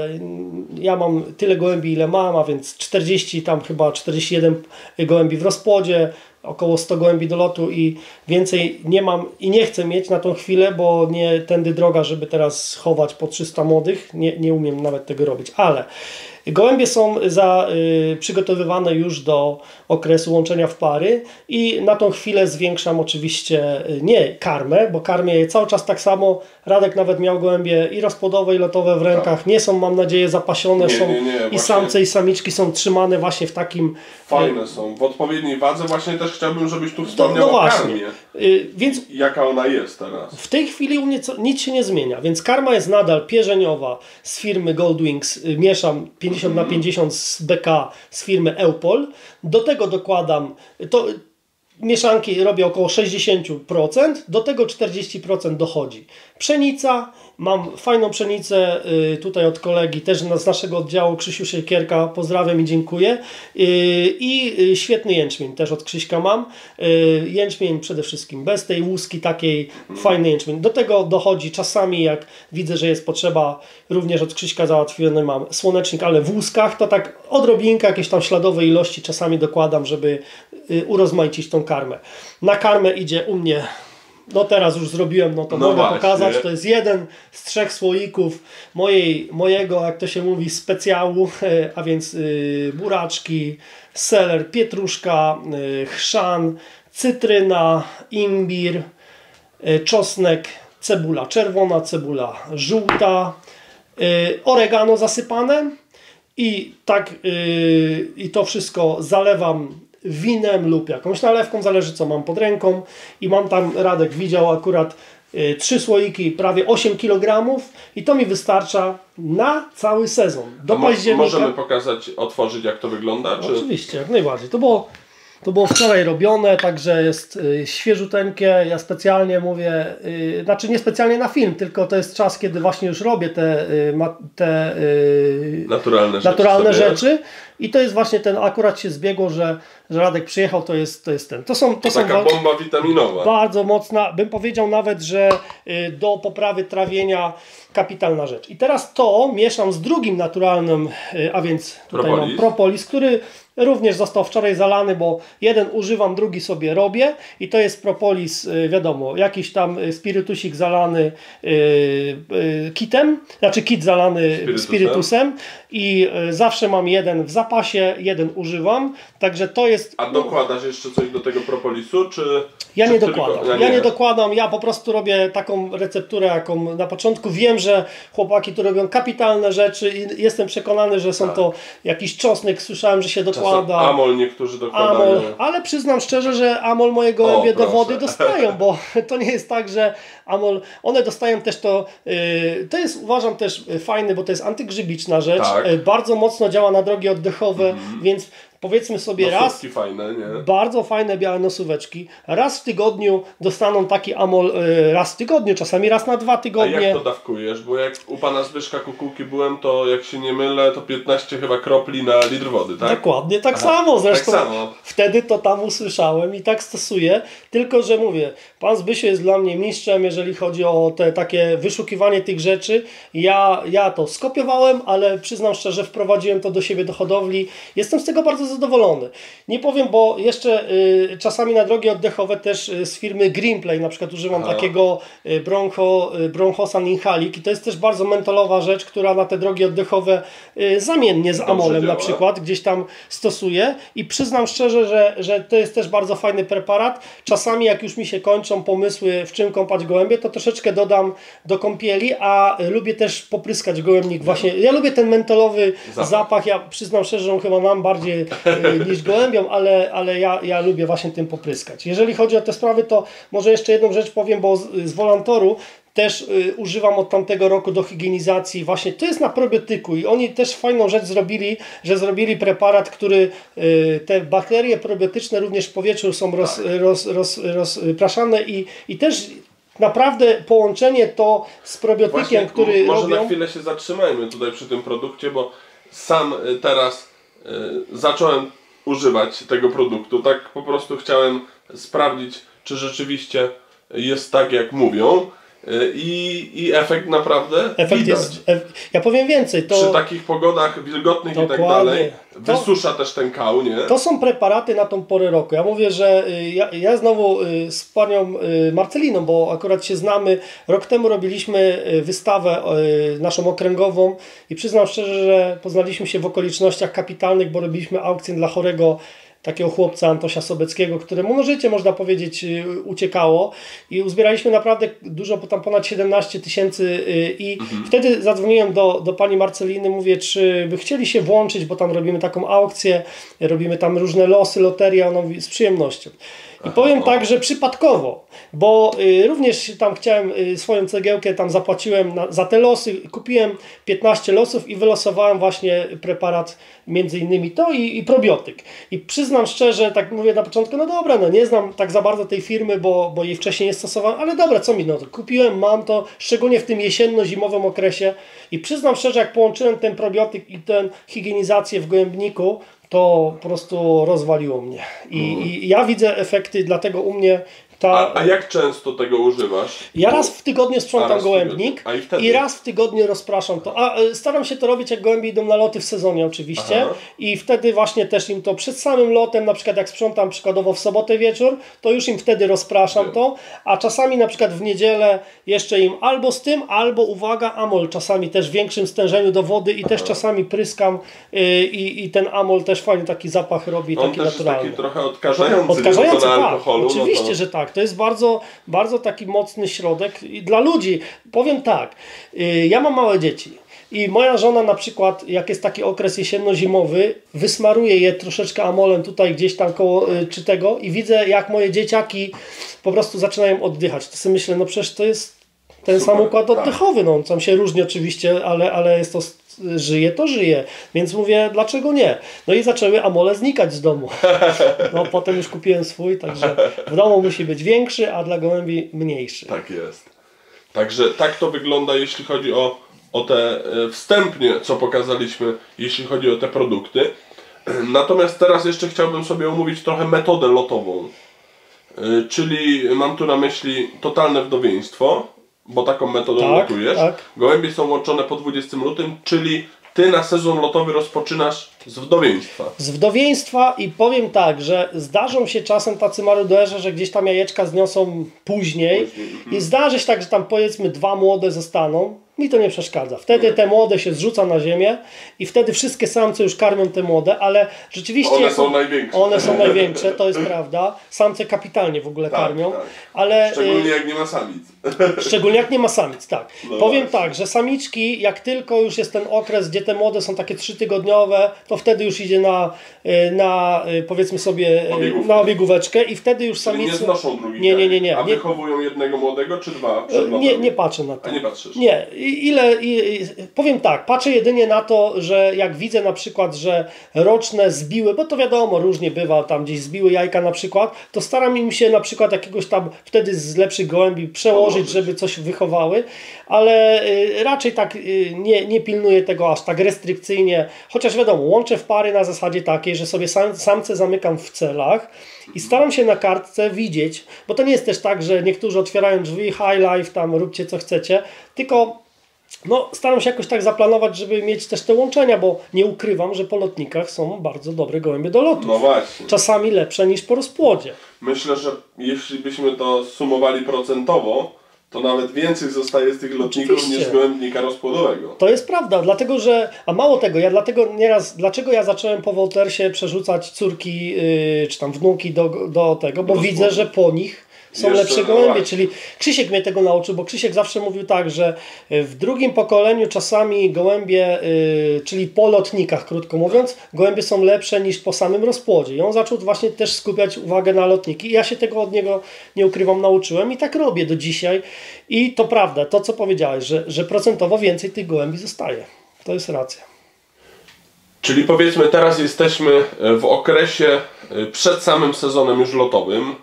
ja mam tyle gołębi ile mam, a więc 40, tam chyba 41 gołębi w rozpłodzie, około 100 gołębi do lotu i więcej nie mam i nie chcę mieć na tą chwilę, bo nie tędy droga, żeby teraz chować po 300 młodych. Nie, nie umiem nawet tego robić, ale Gołębie są za, y, przygotowywane już do okresu łączenia w pary i na tą chwilę zwiększam oczywiście y, nie karmę, bo karmię je cały czas tak samo. Radek nawet miał gołębie i rozpłodowe i lotowe w rękach. Nie są mam nadzieję zapasione, Nie, są nie, nie, i samce i samiczki są trzymane właśnie w takim Fajne są, w odpowiedniej wadze. Właśnie też chciałbym, żebyś tu no, wspomniał no o właśnie. karmie. Y, Więc Jaka ona jest teraz? w tej chwili u mnie co, nic się nie zmienia, więc karma jest nadal pierzeniowa z firmy Goldwings, y, mieszam 50 na 50 z BK z firmy Eupol. Do tego dokładam, to mieszanki robię około 60%, do tego 40% dochodzi. Pszenica, mam fajną pszenicę y, tutaj od kolegi, też z naszego oddziału Krzysiu Siekierka, pozdrawiam i dziękuję. Y, I y, świetny jęczmień też od Krzyśka mam. Jęczmień przede wszystkim bez tej łuski takiej, fajny jęczmień. Do tego dochodzi czasami, jak widzę, że jest potrzeba, również od Krzyśka załatwiony mam słonecznik, ale w łuskach, to tak odrobinkę, jakieś tam śladowe ilości czasami dokładam, żeby urozmaicić tą karmę. Na karmę idzie u mnie no teraz już zrobiłem, no to No mogę właśnie. pokazać. To jest jeden z trzech słoików mojej, mojego, jak to się mówi, specjału, a więc y, buraczki, seler, pietruszka, y, chrzan, cytryna, imbir, y, czosnek, cebula czerwona, cebula żółta, oregano zasypane i tak i to wszystko zalewam winem lub jakąś nalewką, zależy co mam pod ręką i mam tam, Radek widział akurat y, trzy słoiki, prawie 8 kg i to mi wystarcza na cały sezon. Do października. możemy pokazać, otworzyć jak to wygląda? Czy... Oczywiście, jak najbardziej. To było To było wczoraj robione, także jest y, świeżuteńkie. Ja specjalnie mówię, y, znaczy nie specjalnie na film, tylko to jest czas, kiedy właśnie już robię te, y, te Naturalne rzeczy. naturalne sobie. rzeczy. I to jest właśnie ten, akurat się zbiegło, że, że Radek przyjechał, to jest, to jest ten. To są, to są Taka bomba witaminowa. bardzo mocna, bym powiedział nawet, że do poprawy trawienia kapitalna rzecz. I teraz to mieszam z drugim naturalnym, a więc tutaj Propolis. mam propolis, który również został wczoraj zalany, bo jeden używam, drugi sobie robię. I to jest propolis, y, wiadomo, jakiś tam y, spirytusik zalany y, kitem, znaczy kit zalany Spirytusem. spirytusem. I zawsze mam jeden w zapasie, jeden używam, także to jest A dokładasz jeszcze coś do tego propolisu, czy... ja czy nie tylko- dokładam. Ja nie dokładam, ja po prostu robię taką recepturę, jaką na początku. Wiem, że chłopaki tu robią kapitalne rzeczy i jestem przekonany, że są to jakiś czosnek, słyszałem, że się Czasem dokłada. amol niektórzy dokładają. Amol, ale przyznam szczerze, że amol moje gołębie O, do wody dostają, bo to nie jest tak, że amol, one dostają też to, yy, to jest uważam też y, fajne, bo to jest antygrzybiczna rzecz, Tak. Yy, bardzo mocno działa na drogi oddechowe, więc powiedzmy sobie raz, Nosówki fajne, nie? bardzo fajne białe nosóweczki. Raz w tygodniu dostaną taki amol, y, raz w tygodniu, czasami raz na dwa A tygodnie. jak to dawkujesz? Bo jak u pana Zbyszka Kukułki byłem, to jak się nie mylę, to 15 chyba kropli na litr wody, tak? Dokładnie tak Aha, samo, zresztą tak samo. wtedy to tam usłyszałem i tak stosuję, tylko że mówię, pan Zbysiu jest dla mnie mistrzem, jeżeli chodzi o te takie wyszukiwanie tych rzeczy. Ja, ja to skopiowałem, ale przyznam szczerze, wprowadziłem to do siebie do hodowli. Jestem z tego bardzo zadowolony. Nie powiem, bo jeszcze y, czasami na drogi oddechowe też y, z firmy Greenplay na przykład używam Aha. takiego y, broncho, y, bronchosan inhalik i to jest też bardzo mentolowa rzecz, która na te drogi oddechowe y, zamiennie z amolem na działa. przykład przykład gdzieś tam stosuję i przyznam szczerze, że, że to jest też bardzo fajny preparat. Czasami jak już mi się kończą pomysły w czym kąpać gołębie, to troszeczkę dodam do kąpieli, a lubię też popryskać gołębnik właśnie. Ja lubię ten mentolowy Zapach. zapach, ja przyznam szczerze, że on chyba nam bardziej niż gołębiom, ale, ale ja, ja lubię właśnie tym popryskać. Jeżeli chodzi o te sprawy, to może jeszcze jedną rzecz powiem, bo z, z Volantoru też y, używam od tamtego roku do higienizacji. Właśnie to jest na probiotyku i oni też fajną rzecz zrobili, że zrobili preparat, który y, te bakterie probiotyczne również w powietrzu są roz, roz, roz, rozpraszane i, i też naprawdę połączenie to z probiotykiem, Właśnie, który może robią. na chwilę się zatrzymajmy tutaj przy tym produkcie, bo sam y, teraz zacząłem używać tego produktu. Tak po prostu chciałem sprawdzić, czy rzeczywiście jest tak, jak mówią. Y, I, i efekt naprawdę Efekt widać. jest, e, ja powiem więcej, to... Przy takich pogodach wilgotnych i tak dalej To- wysusza też ten kał, nie? To są preparaty na tą porę roku. Ja mówię, że y, ja, ja znowu y, z panią Marceliną, bo akurat się znamy, rok temu robiliśmy wystawę naszą okręgową i przyznam szczerze, że poznaliśmy się w okolicznościach kapitalnych, bo robiliśmy aukcję dla chorego takiego chłopca Antosia Sobeckiego, któremu no życie można powiedzieć y, uciekało i uzbieraliśmy naprawdę dużo, bo tam ponad 17 tysięcy y, i wtedy zadzwoniłem do, do pani Marceliny, mówię, czy by chcieli się włączyć, bo tam robimy taką aukcję, robimy tam różne losy, loteria, ona mówi z przyjemnością. I powiem tak, że przypadkowo, bo y, również tam chciałem y, swoją cegiełkę, tam zapłaciłem na, za te losy, kupiłem 15 losów i wylosowałem właśnie preparat między innymi to i, i probiotyk. I przyznam szczerze, tak mówię na początku, no dobra, no nie znam tak za bardzo tej firmy, bo, bo jej wcześniej nie stosowałem, ale dobra, co mi no to kupiłem, mam to, szczególnie w tym jesienno-zimowym okresie i przyznam szczerze, jak połączyłem ten probiotyk i tę higienizację w gołębniku, to po prostu rozwaliło mnie. I, i ja widzę efekty, dlatego u mnie ta... A, a jak często tego używasz? Ja raz w tygodniu sprzątam gołębnik tygodniu. I raz w tygodniu rozpraszam to. A y, staram się to robić, jak gołębie idą na loty w sezonie oczywiście. Aha. I wtedy właśnie też im to przed samym lotem, na przykład jak sprzątam przykładowo w sobotę wieczór, to już im wtedy rozpraszam Wiem. to. A czasami na przykład w niedzielę jeszcze im albo z tym, albo uwaga, amol czasami też w większym stężeniu do wody i też czasami pryskam y, i, i ten amol też fajny taki zapach robi, On taki też jest naturalny. taki trochę odkażający, Odkażający, tak. alkoholu. Oczywiście, no to... że tak. To jest bardzo, bardzo taki mocny środek dla ludzi. Powiem tak, y, ja mam małe dzieci. I moja żona na przykład, jak jest taki okres jesienno-zimowy, wysmaruje je troszeczkę amolem tutaj gdzieś tam koło y, czy tego i widzę jak moje dzieciaki po prostu zaczynają oddychać. To sobie myślę, no przecież to jest ten Super, sam układ tak. oddechowy, no on tam się różni oczywiście, ale, ale jest to, żyje, to żyje, więc mówię, dlaczego nie? No i zaczęły amole znikać z domu. No potem już kupiłem swój, także w domu musi być większy, a dla gołębi mniejszy. Tak jest. Także tak to wygląda, jeśli chodzi o, o te e, wstępnie, co pokazaliśmy, jeśli chodzi o te produkty. Natomiast teraz jeszcze chciałbym sobie omówić trochę metodę lotową. E, Czyli mam tu na myśli totalne wdowieństwo, bo taką metodą Tak, lotujesz. tak. Gołębie są łączone po 20 lutym, czyli ty na sezon lotowy rozpoczynasz z wdowieństwa. Z wdowieństwa i powiem tak, że zdarzą się czasem tacy maruderzy, że gdzieś tam jajeczka zniosą później i zdarzy się tak, że tam powiedzmy dwa młode zostaną. Mi to nie przeszkadza. Wtedy te młode się zrzuca na ziemię i wtedy wszystkie samce już karmią te młode, ale rzeczywiście... One są największe. One są największe, to jest prawda. Samce kapitalnie w ogóle Tak, karmią, tak. ale... y, Szczególnie jak nie ma samic. Szczególnie jak nie ma samic, tak. No Powiem właśnie. tak, że samiczki, jak tylko już jest ten okres, gdzie te młode są takie trzytygodniowe, to wtedy już idzie na, y, na y, powiedzmy sobie, y, Obiegówkę. na obiegóweczkę i wtedy już samice... nie znoszą drugich Nie, nie, nie, nie. A Nie, wychowują jednego młodego czy dwa nie, nie patrzę na to. A nie patrzysz? Nie, I- ile, i, powiem tak, patrzę jedynie na to, że jak widzę na przykład, że roczne zbiły, bo to wiadomo, różnie bywa, tam gdzieś zbiły jajka na przykład, to staram im się na przykład jakiegoś tam wtedy z lepszych gołębi przełożyć, żeby coś wychowały, ale y, raczej tak y, nie, nie pilnuję tego aż tak restrykcyjnie, chociaż wiadomo, łączę w pary na zasadzie takiej, że sobie sam, samce zamykam w celach i staram się na kartce widzieć, bo to nie jest też tak, że niektórzy otwierają drzwi, high life, tam róbcie co chcecie, tylko no, staram się jakoś tak zaplanować, żeby mieć też te łączenia, bo nie ukrywam, że po lotnikach są bardzo dobre gołębie do lotu. No właśnie. Czasami lepsze niż po rozpłodzie. Myślę, że jeśli byśmy to sumowali procentowo, to nawet więcej zostaje z tych lotników Oczywiście. niż gołębnika rozpłodowego. To jest prawda, dlatego że, a mało tego, ja dlatego nieraz, dlaczego ja zacząłem po Woltersie przerzucać córki, yy, czy tam wnuki do, do tego, bo Do widzę, że po nich są lepsze gołębie, czyli Krzysiek mnie tego nauczył, bo Krzysiek zawsze mówił tak, że w drugim pokoleniu czasami gołębie, yy, czyli po lotnikach, krótko mówiąc, gołębie są lepsze niż po samym rozpłodzie. I on zaczął właśnie też skupiać uwagę na lotniki. I ja się tego od niego, nie ukrywam, nauczyłem i tak robię do dzisiaj. I to prawda, to co powiedziałeś, że, że procentowo więcej tych gołębi zostaje. To jest racja. Czyli powiedzmy teraz jesteśmy e, w okresie e, przed samym sezonem już lotowym.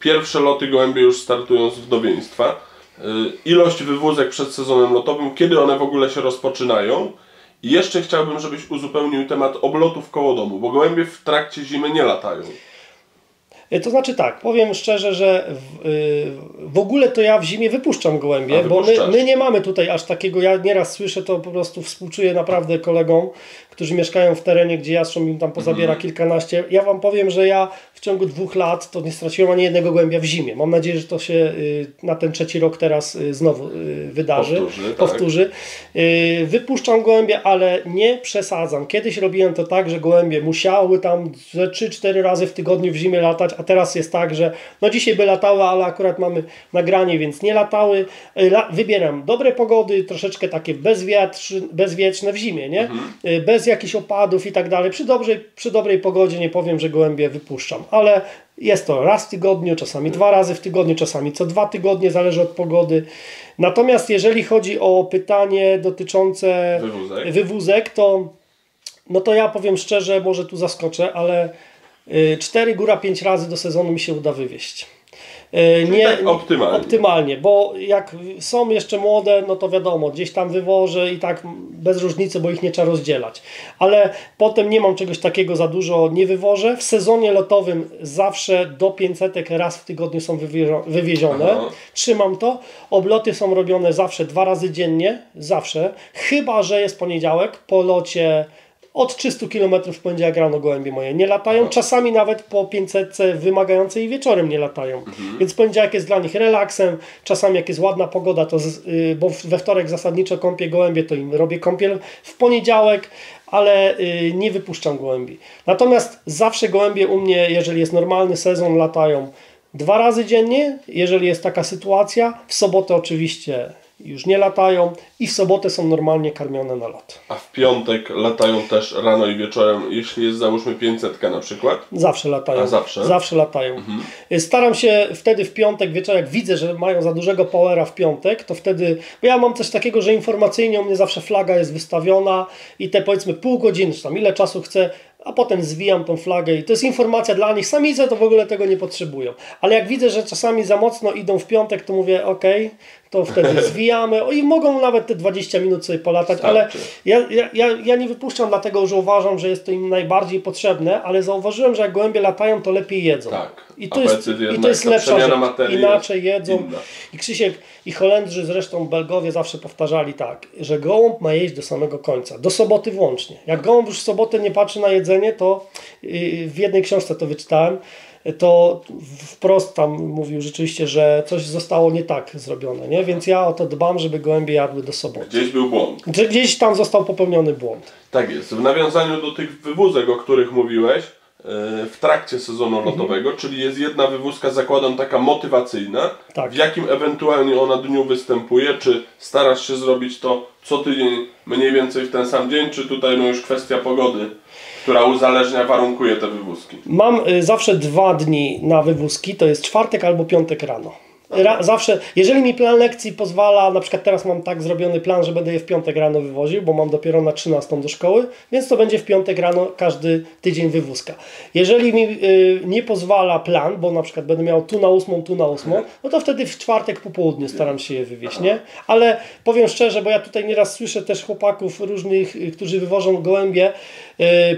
Pierwsze loty gołębie już startują z wdowieństwa. E, Ilość wywózek przed sezonem lotowym, kiedy one w ogóle się rozpoczynają. I jeszcze chciałbym, żebyś uzupełnił temat oblotów koło domu, bo gołębie w trakcie zimy nie latają. Y, To znaczy tak, powiem szczerze, że w, y, w ogóle to ja w zimie wypuszczam gołębie, bo my, my nie mamy tutaj aż takiego, ja nieraz słyszę to po prostu współczuję naprawdę kolegom, którzy mieszkają w terenie, gdzie jastrząb im tam pozabiera Mhm. kilkanaście. Ja Wam powiem, że ja w ciągu dwóch lat to nie straciłem ani jednego gołębia w zimie. Mam nadzieję, że to się y, na ten trzeci rok teraz y, znowu y, wydarzy. Powtórzy, tak. Powtórzy. Wypuszczam gołębie, ale nie przesadzam. Kiedyś robiłem to tak, że gołębie musiały tam ze 3-4 razy w tygodniu w zimie latać, a teraz jest tak, że no dzisiaj by latały, ale akurat mamy nagranie, więc nie latały. La, wybieram dobre pogody, troszeczkę takie bezwieczne w zimie, nie? Y, Bez jakichś opadów i tak dalej. Przy dobrej, przy dobrej pogodzie nie powiem, że gołębie wypuszczam, ale jest to raz w tygodniu, czasami dwa razy w tygodniu, czasami co dwa tygodnie, zależy od pogody. Natomiast jeżeli chodzi o pytanie dotyczące Wywózek. wywózek, to no to ja powiem szczerze, może tu zaskoczę, ale 4 góra 5 razy do sezonu mi się uda wywieźć. Y, Nie, tak optymalnie. optymalnie, bo jak są jeszcze młode, no to wiadomo, gdzieś tam wywożę i tak bez różnicy, bo ich nie trzeba rozdzielać. Ale potem nie mam czegoś takiego za dużo, nie wywożę. W sezonie lotowym zawsze do 500 raz w tygodniu są wywiezione. Aha. Trzymam to. Obloty są robione zawsze dwa razy dziennie, zawsze. Chyba, że jest poniedziałek, po locie od 300 km w poniedziałek rano gołębie moje nie latają. Czasami nawet po 500 wymagającej wieczorem nie latają. Więc poniedziałek jest dla nich relaksem. Czasami jak jest ładna pogoda, to z, y, bo we wtorek zasadniczo kąpię gołębie, to im robię kąpiel w poniedziałek. Ale y, nie wypuszczam gołębi. Natomiast zawsze gołębie u mnie, jeżeli jest normalny sezon, latają dwa razy dziennie, jeżeli jest taka sytuacja. W sobotę oczywiście już nie latają i w sobotę są normalnie karmione na lot. A w piątek latają też rano i wieczorem, jeśli jest załóżmy 500 na przykład? Zawsze latają. A zawsze? Zawsze latają. Y, Staram się wtedy w piątek wieczorem, jak widzę, że mają za dużego powera w piątek, to wtedy, bo ja mam coś takiego, że informacyjnie u mnie zawsze flaga jest wystawiona i te powiedzmy pół godziny, czy tam ile czasu chcę, a potem zwijam tą flagę i to jest informacja dla nich. Samice to w ogóle tego nie potrzebują. Ale jak widzę, że czasami za mocno idą w piątek, to mówię, ok, to wtedy zwijamy. I mogą nawet te 20 minut sobie polatać, ale ja, ja, ja, nie wypuszczam dlatego, że uważam, że jest to im najbardziej potrzebne, ale zauważyłem, że jak gołębie latają, to lepiej jedzą. Tak. I to jest, i to jest lepsza rzecz. Inaczej jedzą. inna. I Krzysiek i Holendrzy, zresztą Belgowie zawsze powtarzali tak, że gołąb ma jeść do samego końca, do soboty włącznie. Jak gołąb już w sobotę nie patrzy na jedzenie, to yy, w jednej książce to wyczytałem, to wprost tam mówił rzeczywiście, że coś zostało nie tak zrobione, nie? Więc ja o to dbam, żeby gołębie jadły do soboty. Gdzieś był błąd. Gdzieś tam został popełniony błąd. Tak jest. W nawiązaniu do tych wywózek, o których mówiłeś, w trakcie sezonu Mhm. lotowego, czyli jest jedna wywózka, zakładam, taka motywacyjna, Tak. w jakim ewentualnie ona dniu występuje, czy starasz się zrobić to co tydzień mniej więcej w ten sam dzień, czy tutaj no już kwestia pogody, która uzależnia, warunkuje te wywózki. Mam y, zawsze dwa dni na wywózki, to jest czwartek albo piątek rano. Ra, zawsze, jeżeli mi plan lekcji pozwala, na przykład teraz mam tak zrobiony plan, że będę je w piątek rano wywoził, bo mam dopiero na 13 do szkoły, więc to będzie w piątek rano każdy tydzień wywózka. Jeżeli mi y, nie pozwala plan, bo na przykład będę miał tu na ósmą, tu na ósmą, no to wtedy w czwartek po południu staram się je wywieźć, nie? Ale powiem szczerze, bo ja tutaj nieraz słyszę też chłopaków różnych, y, którzy wywożą gołębie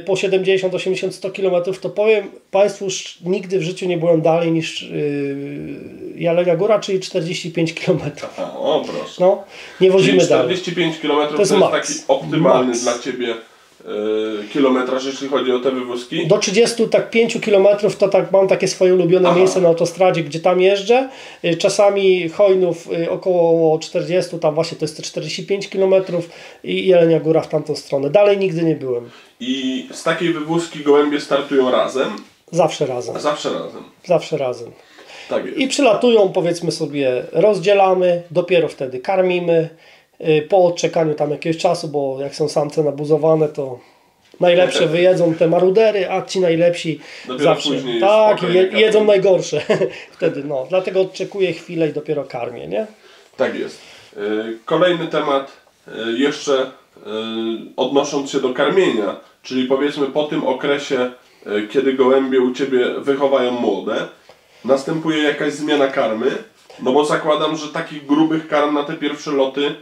po 70, 80, 100 km, to powiem Państwu, już nigdy w życiu nie byłem dalej niż yy, Jaleja Góra, czyli 45 km. O proszę. No, nie wozimy dalej. 45 km to jest jest, max. taki optymalny Max. dla Ciebie kilometraż, jeśli chodzi o te wywózki. Do 30, tak 5 km to tak mam takie swoje ulubione Aha. miejsce na autostradzie, gdzie tam jeżdżę. Y, Czasami Hojnów y, około 40, tam właśnie to jest te 45 km i Jelenia Góra w tamtą stronę. Dalej nigdy nie byłem. I z takiej wywózki gołębie startują razem, Zawsze razem. a zawsze razem. Zawsze razem. Tak. I przylatują, powiedzmy sobie, rozdzielamy, dopiero wtedy karmimy. Y, Po odczekaniu tam jakiegoś czasu, bo jak są samce nabuzowane, to najlepsze wyjedzą te marudery, a ci najlepsi Dopiero zawsze. Tak, je, jedzą najgorsze wtedy, no. Dlatego odczekuję chwilę i dopiero karmię, nie? Tak jest. E, Kolejny temat, e, jeszcze odnosząc się do karmienia, czyli powiedzmy po tym okresie, kiedy gołębie u Ciebie wychowają młode, następuje jakaś zmiana karmy, no bo zakładam, że takich grubych karm na te pierwsze loty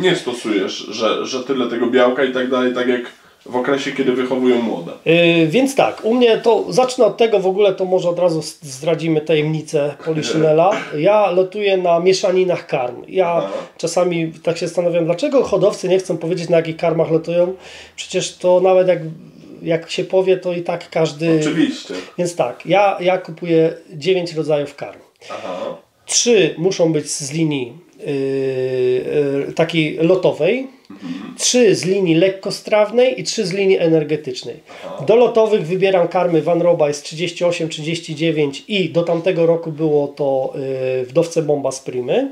nie stosujesz, że, że tyle tego białka i tak dalej, tak jak w okresie, kiedy wychowują młode. Yy, więc tak, u mnie to zacznę od tego w ogóle, to może od razu zdradzimy tajemnicę Poliszynela. Ja lotuję na mieszaninach karm. Ja Aha. czasami tak się zastanawiam, dlaczego hodowcy nie chcą powiedzieć na jakich karmach lotują. Przecież to nawet jak, jak się powie, to i tak każdy... Oczywiście. Więc tak, ja, ja kupuję 9 rodzajów karm. Aha. Trzy muszą być z linii yy, takiej lotowej, trzy z linii lekkostrawnej i trzy z linii energetycznej. Do lotowych wybieram karmy Van Robajs 38, 39 i do tamtego roku było to yy, wdowce bomba z Primy.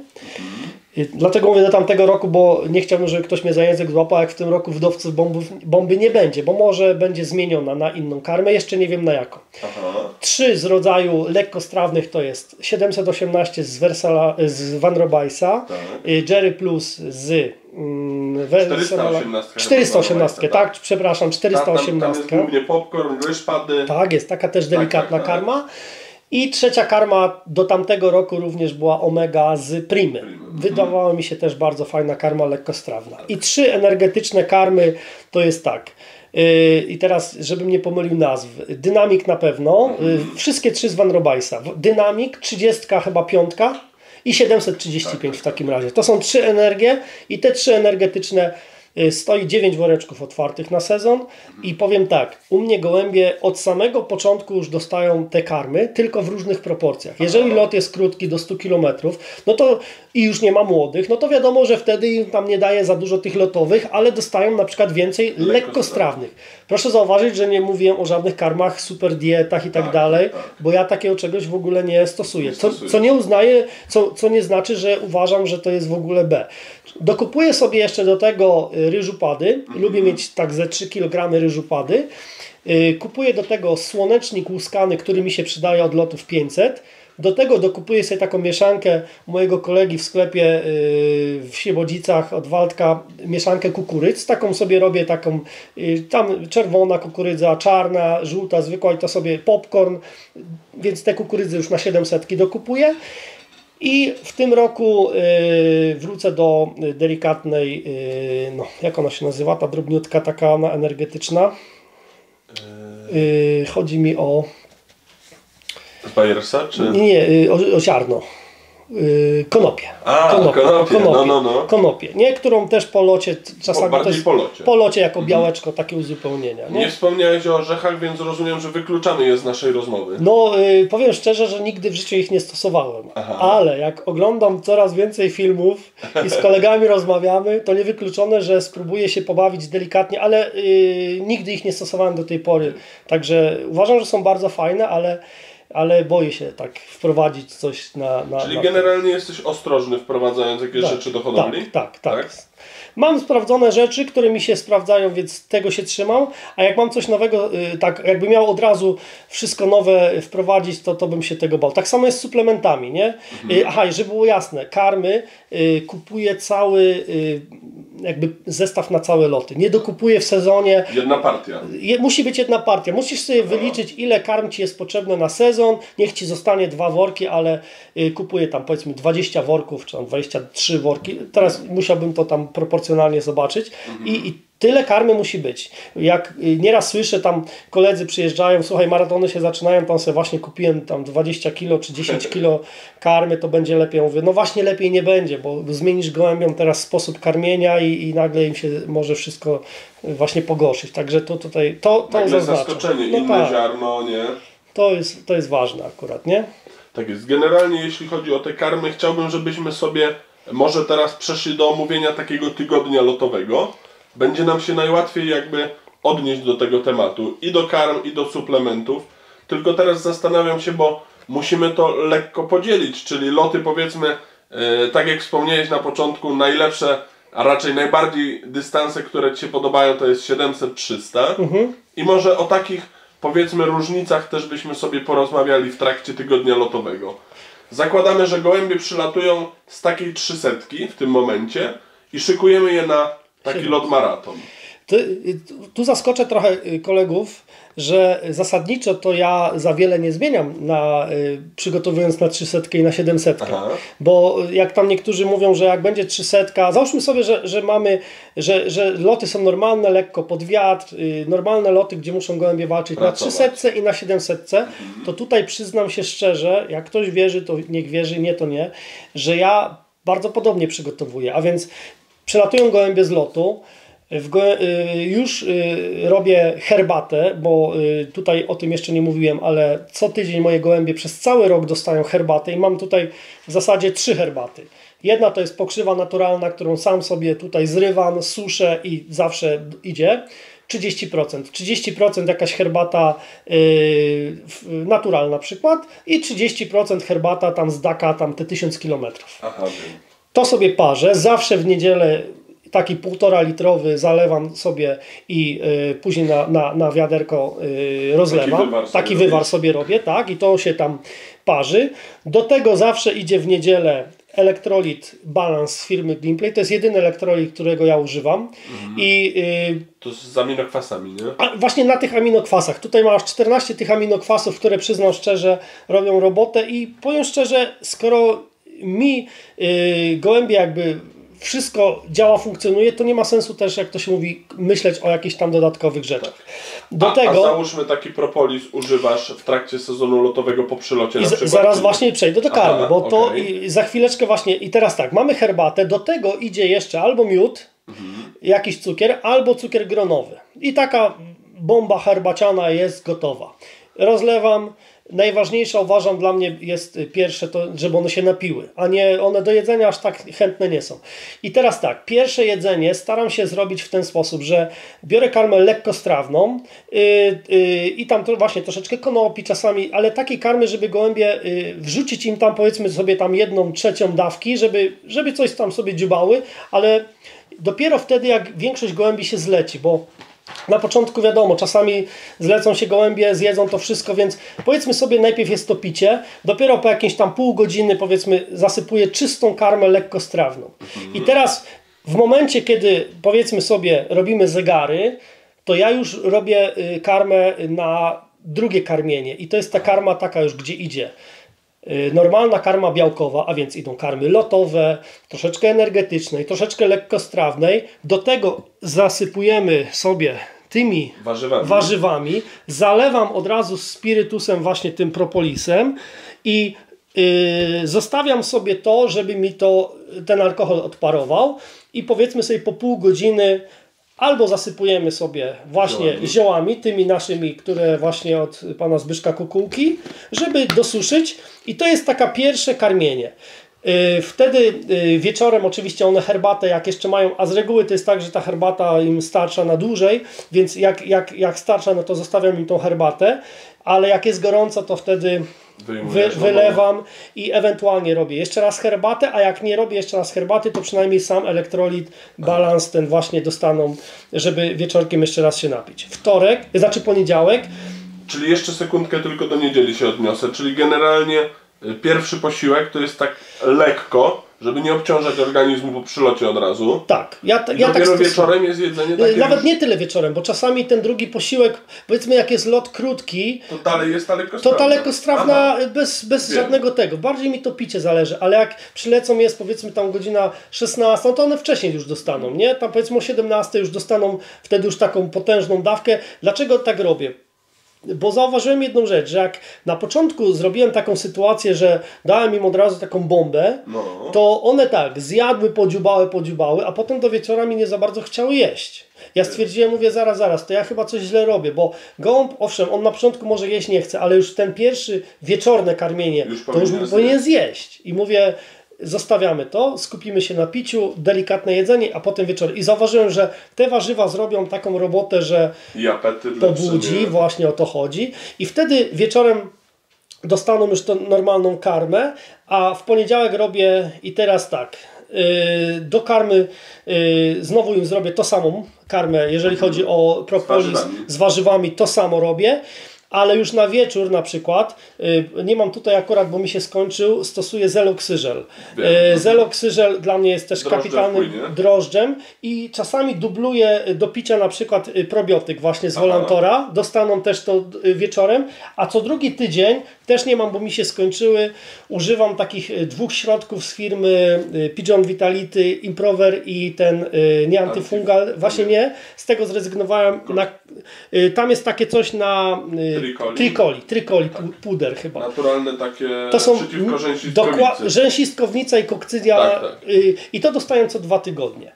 I Dlatego mówię do tamtego roku, bo nie chciałbym, żeby ktoś mnie za język złapał, jak w tym roku wdowców bombów, bomby nie będzie, bo może będzie zmieniona na inną karmę, jeszcze nie wiem na jaką. Aha. Trzy z rodzaju lekkostrawnych to jest 718 z, Versala, z Van Robajsa, Tak. y, Jerry Plus z mm, Versala- 418 418, chyba tak, przepraszam, Tam, tam, tam 418. jest głównie popcorn, ryżpady. Tak, jest taka też delikatna tak, tak. karma. I trzecia karma do tamtego roku również była Omega z Primy. Wydawała mi się też bardzo fajna karma lekkostrawna. I trzy energetyczne karmy to jest tak. Yy, I teraz, żebym nie pomylił nazw. Dynamik na pewno. Yy, wszystkie trzy z Van Robajsa. Dynamik, 30 chyba piątka i 735 w takim razie. To są trzy energie i te trzy energetyczne y, stoi 9 woreczków otwartych na sezon i powiem tak, u mnie gołębie od samego początku już dostają te karmy, tylko w różnych proporcjach. Jeżeli lot jest krótki do 100 km, no to i już nie ma młodych, no to wiadomo, że wtedy im tam nie daje za dużo tych lotowych, ale dostają na przykład więcej lekkostrawnych. Proszę zauważyć, że nie mówiłem o żadnych karmach, super dietach i tak, Tak, dalej, tak. bo ja takiego czegoś w ogóle nie stosuję. Co, co nie uznaję, co, co nie znaczy, że uważam, że to jest w ogóle B. Dokupuję sobie jeszcze do tego y, ryżu pady. Lubię mieć tak ze 3 kg ryżu pady. Y, Kupuję do tego słonecznik łuskany, który mi się przydaje od lotów 500. Do tego dokupuję sobie taką mieszankę mojego kolegi w sklepie y, w Siebodzicach od Waldka, mieszankę kukurydz. Taką sobie robię, taką tam czerwona kukurydza, czarna, żółta, zwykła i to sobie popcorn, więc te kukurydzy już na 700 dokupuję. I w tym roku y, wrócę do y, delikatnej, y, no jak ona się nazywa, ta drobniutka taka energetyczna. Y, chodzi mi o, Bajersa, czy? nie, o, o ziarno. Y, konopie. A, konopie, no, no, no. konopie. Nie, którą też po locie czasami to jest po locie. po locie jako białeczko, takie uzupełnienia. Nie? Nie wspomniałeś o orzechach, więc rozumiem, że wykluczany jest z naszej rozmowy. No, y, powiem szczerze, że nigdy w życiu ich nie stosowałem. Aha. Ale jak oglądam coraz więcej filmów i z kolegami rozmawiamy, to niewykluczone, że spróbuję się pobawić delikatnie, ale y, nigdy ich nie stosowałem do tej pory. Także uważam, że są bardzo fajne, ale, ale boję się tak wprowadzić coś na. na Czyli na generalnie jesteś ostrożny wprowadzając jakieś Tak, rzeczy do hodowli? Tak, tak, tak. Mam sprawdzone rzeczy, które mi się sprawdzają, więc tego się trzymam. A jak mam coś nowego, y, tak jakby miał od razu wszystko nowe wprowadzić, to, to bym się tego bał. Tak samo jest z suplementami, nie? Y, Aha, żeby było jasne, karmy y, kupuję cały jakby zestaw na całe loty. Nie dokupuję w sezonie. Jedna partia. Musi być jedna partia. Musisz sobie wyliczyć, ile karm ci jest potrzebne na sezon. Niech ci zostanie dwa worki, ale kupuję tam powiedzmy 20 worków, czy tam 23 worki. Teraz musiałbym to tam proporcjonalnie zobaczyć. I, I tyle karmy musi być. Jak y, nieraz słyszę, tam koledzy przyjeżdżają, słuchaj, maratony się zaczynają, tam sobie właśnie kupiłem tam 20 kilo czy 10 kilo karmy, to będzie lepiej. Mówię, no właśnie lepiej nie będzie, bo zmienisz gołębiom teraz sposób karmienia i, i nagle im się może wszystko właśnie pogorszyć. Także to tutaj, to, to Nagle zaskoczenie, No inne tak, ziarno, nie? to jest, to jest ważne akurat, nie? Tak jest. Generalnie jeśli chodzi o te karmy, chciałbym, żebyśmy sobie może teraz przeszli do omówienia takiego tygodnia lotowego. Będzie nam się najłatwiej jakby odnieść do tego tematu i do karm, i do suplementów. Tylko teraz zastanawiam się, bo musimy to lekko podzielić, czyli loty powiedzmy, e, tak jak wspomniałeś na początku, najlepsze, a raczej najbardziej dystanse, które Ci się podobają, to jest 700-300. I może o takich powiedzmy różnicach też byśmy sobie porozmawiali w trakcie tygodnia lotowego. Zakładamy, że gołębie przylatują z takiej trzysetki w tym momencie i szykujemy je na taki lot maraton. Tu, zaskoczę trochę y, kolegów, że zasadniczo to ja za wiele nie zmieniam na, y, przygotowując na 300 i na 700. Aha. Bo jak tam niektórzy mówią, że jak będzie 300, załóżmy sobie, że, że mamy, że, że loty są normalne, lekko pod wiatr, y, normalne loty, gdzie muszą gołębie walczyć Pracować. na 300 i na 700, to tutaj przyznam się szczerze, jak ktoś wierzy, to niech wierzy, nie to nie, że ja bardzo podobnie przygotowuję, a więc przelatują gołębie z lotu, już y, robię herbatę, bo y, tutaj o tym jeszcze nie mówiłem, ale co tydzień moje gołębie przez cały rok dostają herbatę i mam tutaj w zasadzie trzy herbaty. Jedna to jest pokrzywa naturalna, którą sam sobie tutaj zrywam, suszę i zawsze idzie. 30%. 30% jakaś herbata yy, naturalna przykład i 30% herbata tam z Daka, tam te 1000 km. Aha. To sobie parzę, zawsze w niedzielę taki półtora litrowy zalewam sobie i y, później na, na, na wiaderko y, rozlewam. wywar sobie Taki wywar sobie robię, tak, i to się tam parzy. Do tego zawsze idzie w niedzielę elektrolit balans z firmy Gimplay. To jest jedyny elektrolit, którego ja używam. Mhm. I y, To z aminokwasami, nie? a właśnie na tych aminokwasach. Tutaj masz 14 tych aminokwasów, które przyznam szczerze robią robotę i powiem szczerze, skoro mi yy, gołębie jakby wszystko działa, funkcjonuje, to nie ma sensu też, jak to się mówi, myśleć o jakichś tam dodatkowych rzeczach. Do a, tego... a załóżmy taki propolis używasz w trakcie sezonu lotowego po przylocie I na z, przykład. zaraz czy- właśnie przejdę do Aha, karmy, bo to okej. i za chwileczkę właśnie, i teraz tak, mamy herbatę, do tego idzie jeszcze albo miód, jakiś cukier albo cukier gronowy. I taka bomba herbaciana jest gotowa. Rozlewam. Najważniejsze uważam dla mnie jest pierwsze to, żeby one się napiły, a nie one do jedzenia aż tak chętne nie są. I teraz tak, pierwsze jedzenie staram się zrobić w ten sposób, że biorę karmę lekkostrawną yy, yy, i tam to właśnie troszeczkę konopi czasami, ale takiej karmy, żeby gołębie yy, wrzucić im tam powiedzmy sobie tam jedną trzecią dawki, żeby, żeby coś tam sobie dziubały, ale dopiero wtedy jak większość gołębi się zleci, bo na początku wiadomo, czasami zlecą się gołębie, zjedzą to wszystko, więc powiedzmy sobie najpierw jest to picie, dopiero po jakieś tam pół godziny powiedzmy zasypuję czystą karmę lekkostrawną. I teraz w momencie, kiedy powiedzmy sobie robimy zegary, to ja już robię y, karmę na drugie karmienie. I to jest ta karma taka już, gdzie idzie normalna karma białkowa, a więc idą karmy lotowe, troszeczkę energetycznej, troszeczkę lekkostrawnej. Do tego zasypujemy sobie tymi Warzywami. warzywami. Zalewam od razu spirytusem właśnie tym propolisem i yy, zostawiam sobie to, żeby mi to, ten alkohol odparował i powiedzmy sobie po pół godziny albo zasypujemy sobie właśnie Ziołami. ziołami, tymi naszymi, które właśnie od pana Zbyszka Kukułki, żeby dosuszyć i to jest taka pierwsze karmienie. Yy, Wtedy yy, wieczorem oczywiście one herbatę jak jeszcze mają, a z reguły to jest tak, że ta herbata im starcza na dłużej, więc jak, jak, jak starcza, no to zostawiam im tą herbatę, ale jak jest gorąco, to wtedy wy, wylewam i ewentualnie robię jeszcze raz herbatę, a jak nie robię jeszcze raz herbaty, to przynajmniej sam elektrolit, balans ten właśnie dostaną, żeby wieczorkiem jeszcze raz się napić. Wtorek, znaczy poniedziałek, Czyli jeszcze sekundkę tylko do niedzieli się odniosę. Czyli generalnie y, pierwszy posiłek to jest tak lekko, żeby nie obciążać organizmu po przylocie od razu. tak, ja, ja tak stosuję. wieczorem jest jedzenie Y, takie Nawet już, nie tyle wieczorem, bo czasami ten drugi posiłek, powiedzmy jak jest lot krótki, to dalej jest to daleko strawna Aha. bez, bez Wiem. żadnego tego. Bardziej mi to picie zależy, ale jak przylecą jest powiedzmy tam godzina 16, no to one wcześniej już dostaną, nie? Tam powiedzmy o 17 już dostaną wtedy już taką potężną dawkę. Dlaczego tak robię? Bo zauważyłem jedną rzecz, że jak na początku zrobiłem taką sytuację, że dałem im od razu taką bombę, No. to one tak zjadły, podziubały, podziubały, a potem do wieczora mi nie za bardzo chciały jeść. Ja stwierdziłem, mówię, zaraz, zaraz, to ja chyba coś źle robię, bo gołąb, owszem, on na początku może jeść nie chce, ale już ten pierwszy wieczorne karmienie, Już to już powinien powinien zjeść. I mówię, zostawiamy to, skupimy się na piciu, delikatne jedzenie, a potem wieczór. I zauważyłem, że te warzywa zrobią taką robotę, że I apetyt lepszy, pobudzi, nie? właśnie o to chodzi. I wtedy wieczorem dostaną już tą normalną karmę, a w poniedziałek robię i teraz tak. yy, Do karmy yy, znowu im zrobię to samą karmę, jeżeli chodzi o propolis z warzywami, to samo robię. Ale już na wieczór na przykład, yy, nie mam tutaj akurat, bo mi się skończył, stosuję zeloksyżel. Yy, Zeloksyżel dla mnie jest też Drożdże kapitalnym drożdżem i czasami dubluję do picia na przykład y, probiotyk właśnie z Aha. Volantora. Dostaną też to y, wieczorem, a co drugi tydzień też nie mam, bo mi się skończyły. Używam takich y, dwóch środków z firmy y, Pigeon Vitality, Improver i ten y, nie antyfungal. Właśnie nie, z tego zrezygnowałem. Na, y, tam jest takie coś na Tricoli. tricoli, tricoli pu- puder chyba. Naturalne takie To są przeciwko rzęsistkownica i kokcydia Tak, tak. y, i to dostają co dwa tygodnie.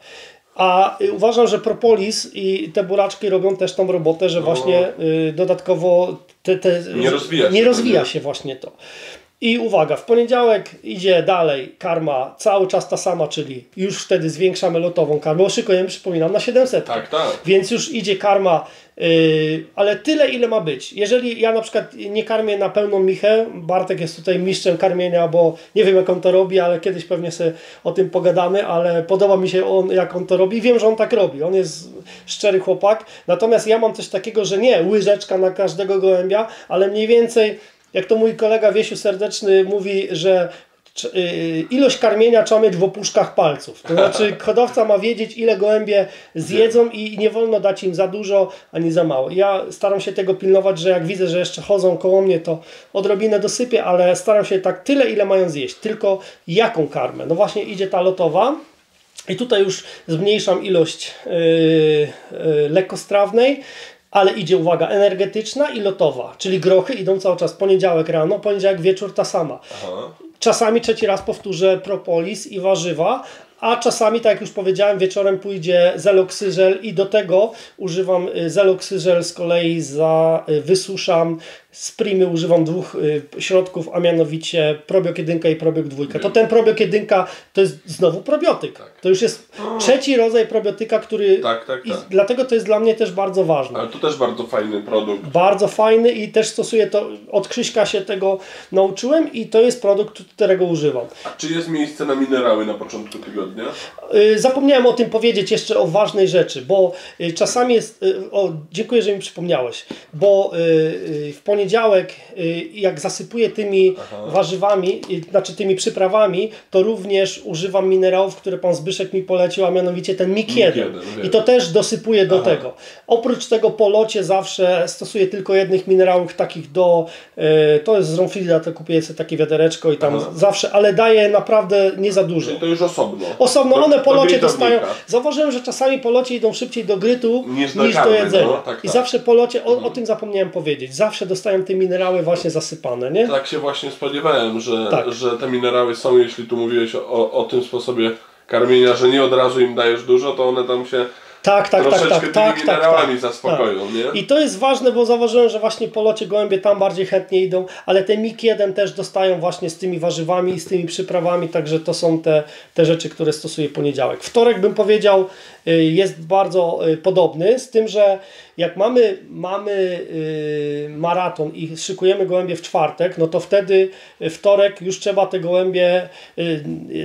A y, uważam, że propolis i te buraczki robią też tą robotę, że właśnie y, dodatkowo te, te, No. Nie rozwija się nie to, rozwija nie? się właśnie to. I uwaga, w poniedziałek idzie dalej karma cały czas ta sama, czyli już wtedy zwiększamy lotową karmę. Bo szykujemy, przypominam, na 700. Tak, tak. Więc już idzie karma, yy, ale tyle ile ma być. Jeżeli ja na przykład nie karmię na pełną michę, Bartek jest tutaj mistrzem karmienia, bo nie wiem jak on to robi, ale kiedyś pewnie sobie o tym pogadamy, ale podoba mi się on, jak on to robi. Wiem, że on tak robi. On jest szczery chłopak. Natomiast ja mam coś takiego, że nie łyżeczka na każdego gołębia, ale mniej więcej, jak to mój kolega Wiesiu Serdeczny mówi, że y, ilość karmienia trzeba mieć w opuszkach palców. To znaczy hodowca ma wiedzieć ile gołębie zjedzą i nie wolno dać im za dużo ani za mało. Ja staram się tego pilnować, że jak widzę, że jeszcze chodzą koło mnie, to odrobinę dosypię, ale staram się tak tyle ile mają zjeść. Tylko jaką karmę? No właśnie idzie ta lotowa. I tutaj już zmniejszam ilość yy, yy, lekkostrawnej, ale idzie uwaga energetyczna i lotowa, czyli grochy idą cały czas poniedziałek rano, poniedziałek wieczór ta sama. Aha. Czasami trzeci raz powtórzę propolis i warzywa, A czasami, tak jak już powiedziałem, wieczorem pójdzie zeloksyżel i do tego używam y, zeloksyżel z kolei za y, wysuszam z primy używam dwóch y, środków, a mianowicie probiok 1 i probiok 2. To ten probiok 1 to jest znowu probiotyk. To już jest trzeci rodzaj probiotyka, który Tak, tak, i tak. dlatego to jest dla mnie też bardzo ważne. Ale to też bardzo fajny produkt. Bardzo fajny i też stosuję to, od Krzyśka się tego nauczyłem i to jest produkt, którego używam. A czy jest miejsce na minerały na początku tygodnia? Y, Zapomniałem o tym powiedzieć jeszcze o ważnej rzeczy, bo y, czasami jest. y, O, dziękuję, że mi przypomniałeś, bo y, y, w poniedziałek, y, jak zasypuję tymi warzywami, y, znaczy tymi przyprawami, to również używam minerałów, które pan Zbyszek mi polecił, a mianowicie ten MIG-1. MiG-1, wiem. I to też dosypuję do tego. Oprócz tego po locie zawsze stosuję tylko jednych minerałów takich do. y, To jest z Ronfilda, to kupuję sobie takie wiadereczko i tam Aha. zawsze, ale daję naprawdę nie za dużo. To już osobno. Osobno Do- one po do locie dostają. Zauważyłem, że czasami po locie idą szybciej do grytu Niż niż do do, karmy, jedzenia. no, tak, I tak. zawsze po locie, o, o tym zapomniałem powiedzieć, zawsze dostają te minerały właśnie zasypane, nie? Tak się właśnie spodziewałem, że, Tak. że te minerały są, jeśli tu mówiłeś o, o tym sposobie karmienia, że nie od razu im dajesz dużo, to one tam się Tak, tak, tak, tak, tymi tak, tak, minerałami tak, zaspokoją, tak. nie? I to jest ważne, bo zauważyłem, że właśnie po locie gołębie tam bardziej chętnie idą, ale te MIG-1 też dostają właśnie z tymi warzywami i z tymi przyprawami, także to są te, te rzeczy, które stosuję poniedziałek. Wtorek bym powiedział y, jest bardzo y, podobny, z tym, że jak mamy, mamy y, maraton i szykujemy gołębie w czwartek, no to wtedy wtorek już trzeba te gołębie,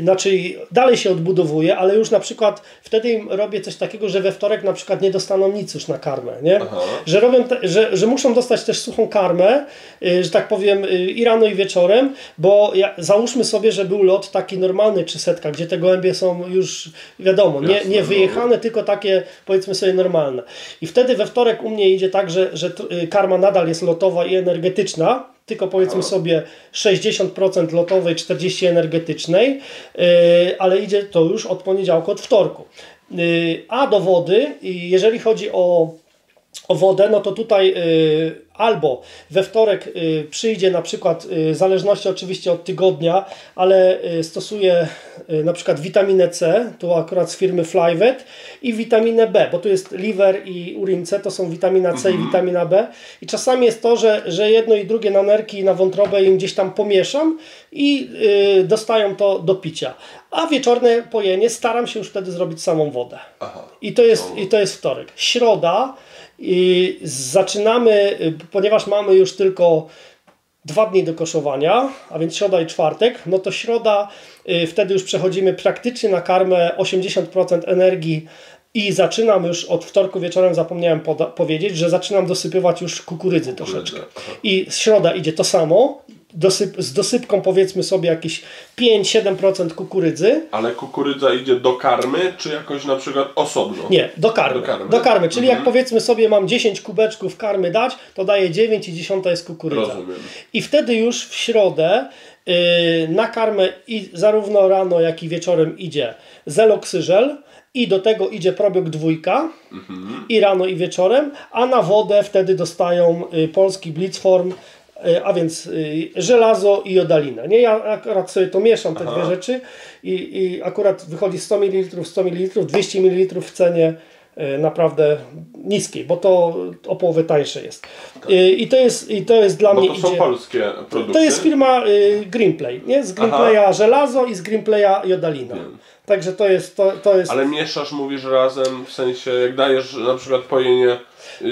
znaczy dalej się odbudowuje, ale już na przykład wtedy im robię coś takiego, że we wtorek na przykład nie dostaną nic już na karmę, nie? Aha. Że, robią te, że, że muszą dostać też suchą karmę, y, że tak powiem, y, i rano i wieczorem, bo ja, załóżmy sobie, że był lot taki normalny czy setka, gdzie te gołębie są już wiadomo, nie, nie no. wyjechane, tylko takie powiedzmy sobie normalne. I wtedy we wtorek u mnie idzie tak, że, że y, karma nadal jest lotowa i energetyczna, tylko powiedzmy sobie 60% lotowej, 40% energetycznej, ale idzie to już od poniedziałku, od wtorku. Yy, a do wody, y, jeżeli chodzi o o wodę, no to tutaj y, albo we wtorek y, przyjdzie na przykład, y, w zależności oczywiście od tygodnia, ale y, stosuję y, na przykład witaminę C, tu akurat z firmy Flyvet i witaminę B, bo tu jest liver i urin C, to są witamina C i witamina B i czasami jest to, że, że jedno i drugie na nerki i na wątrobę im gdzieś tam pomieszam i dostają to do picia. A wieczorne pojenie staram się już wtedy zrobić samą wodę. Aha. I to jest, i to jest wtorek. Środa i zaczynamy, y, ponieważ mamy już tylko dwa dni do koszowania, a więc środa i czwartek, no to środa, y, wtedy już przechodzimy praktycznie na karmę 80% energii i zaczynam już od wtorku wieczorem, zapomniałem powiedzieć, że zaczynam dosypywać już kukurydzy troszeczkę. I środa idzie to samo, dosyp, z dosypką powiedzmy sobie jakieś 5-7% kukurydzy, Ale kukurydza idzie do karmy, czy jakoś na przykład osobno? nie, do karmy. Do karmy. Do karmy. Czyli Mhm. jak powiedzmy sobie mam 10 kubeczków karmy dać, to daję 9 i 10 jest kukurydza. Rozumiem. I wtedy już w środę yy, na karmę i zarówno rano, jak i wieczorem idzie zeloksyżel i do tego idzie probiok dwójka Mhm. i rano i wieczorem, a na wodę wtedy dostają y, polski Blitzform, a więc y, żelazo i jodalinę. Nie, ja akurat sobie to mieszam, te dwie rzeczy i, i akurat wychodzi 100 ml, 100 ml, 200 ml w cenie y, naprawdę niskiej, bo to o połowę tańsze jest. Y, I to jest, i to jest dla Bo mnie to są idzie... polskie produkty. To jest firma y, Greenplay, nie? Z Greenplaya żelazo i z Greenplaya jodalina. Także to jest, to, to jest Ale mieszasz, mówisz razem, w sensie jak dajesz na przykład pojenie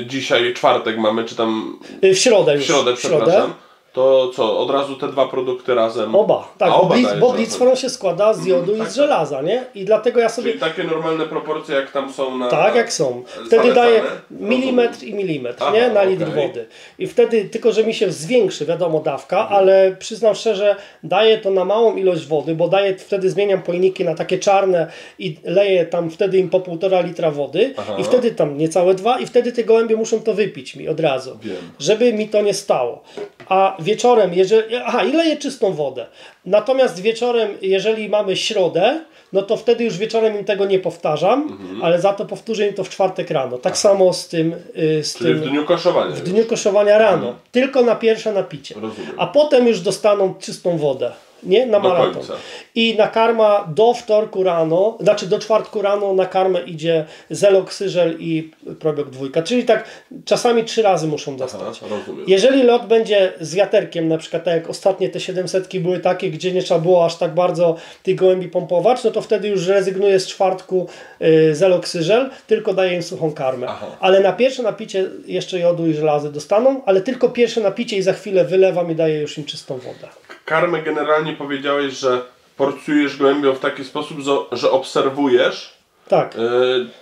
dzisiaj czwartek mamy, czy tam y, w środę w już. środę, przepraszam, to co, od razu te dwa produkty razem? Oba, tak, A bo, oba blitz, bo. Blitzform się składa z jodu tak, i z żelaza, nie? I dlatego ja sobie, Czyli takie normalne proporcje jak tam są na... tak jak są, wtedy daję milimetr i milimetr, Aha, nie? Na litr okej. wody. I wtedy, tylko że mi się zwiększy, wiadomo, dawka, Mhm. ale przyznam szczerze, daję to na małą ilość wody, bo daję, wtedy zmieniam pojniki na takie czarne i leję tam wtedy im po półtora litra wody Aha. i wtedy tam niecałe dwa i wtedy te gołębie muszą to wypić mi od razu. Wiem. żeby mi to nie stało. A wieczorem, jeżeli. Aha, i leję czystą wodę. Natomiast wieczorem, jeżeli mamy środę, no to wtedy już wieczorem im tego nie powtarzam, Mhm. ale za to powtórzę im to w czwartek rano. Tak samo z tym. y, Z Czyli tym w dniu koszowania. w dniu koszowania rano. Tylko na pierwsze napicie. Rozumiem. A potem już dostaną czystą wodę nie? Na Do maraton. końca. I nakarma do wtorku rano, znaczy do czwartku rano na karmę idzie zeloksyżel i probiok dwójka. Czyli tak czasami trzy razy muszą dostać. Aha. Jeżeli lot będzie z wiaterkiem, na przykład tak jak ostatnie te 700 były takie, gdzie nie trzeba było aż tak bardzo tych gołębi pompować, no to wtedy już rezygnuję z czwartku y, zeloksyżel, tylko daję im suchą karmę. Aha. Ale na pierwsze napicie jeszcze jodu i żelazy dostaną, ale tylko pierwsze napicie i za chwilę wylewam i daję już im czystą wodę. Karmę generalnie powiedziałeś, że porcujesz gołębiom w taki sposób, że obserwujesz, Tak. e,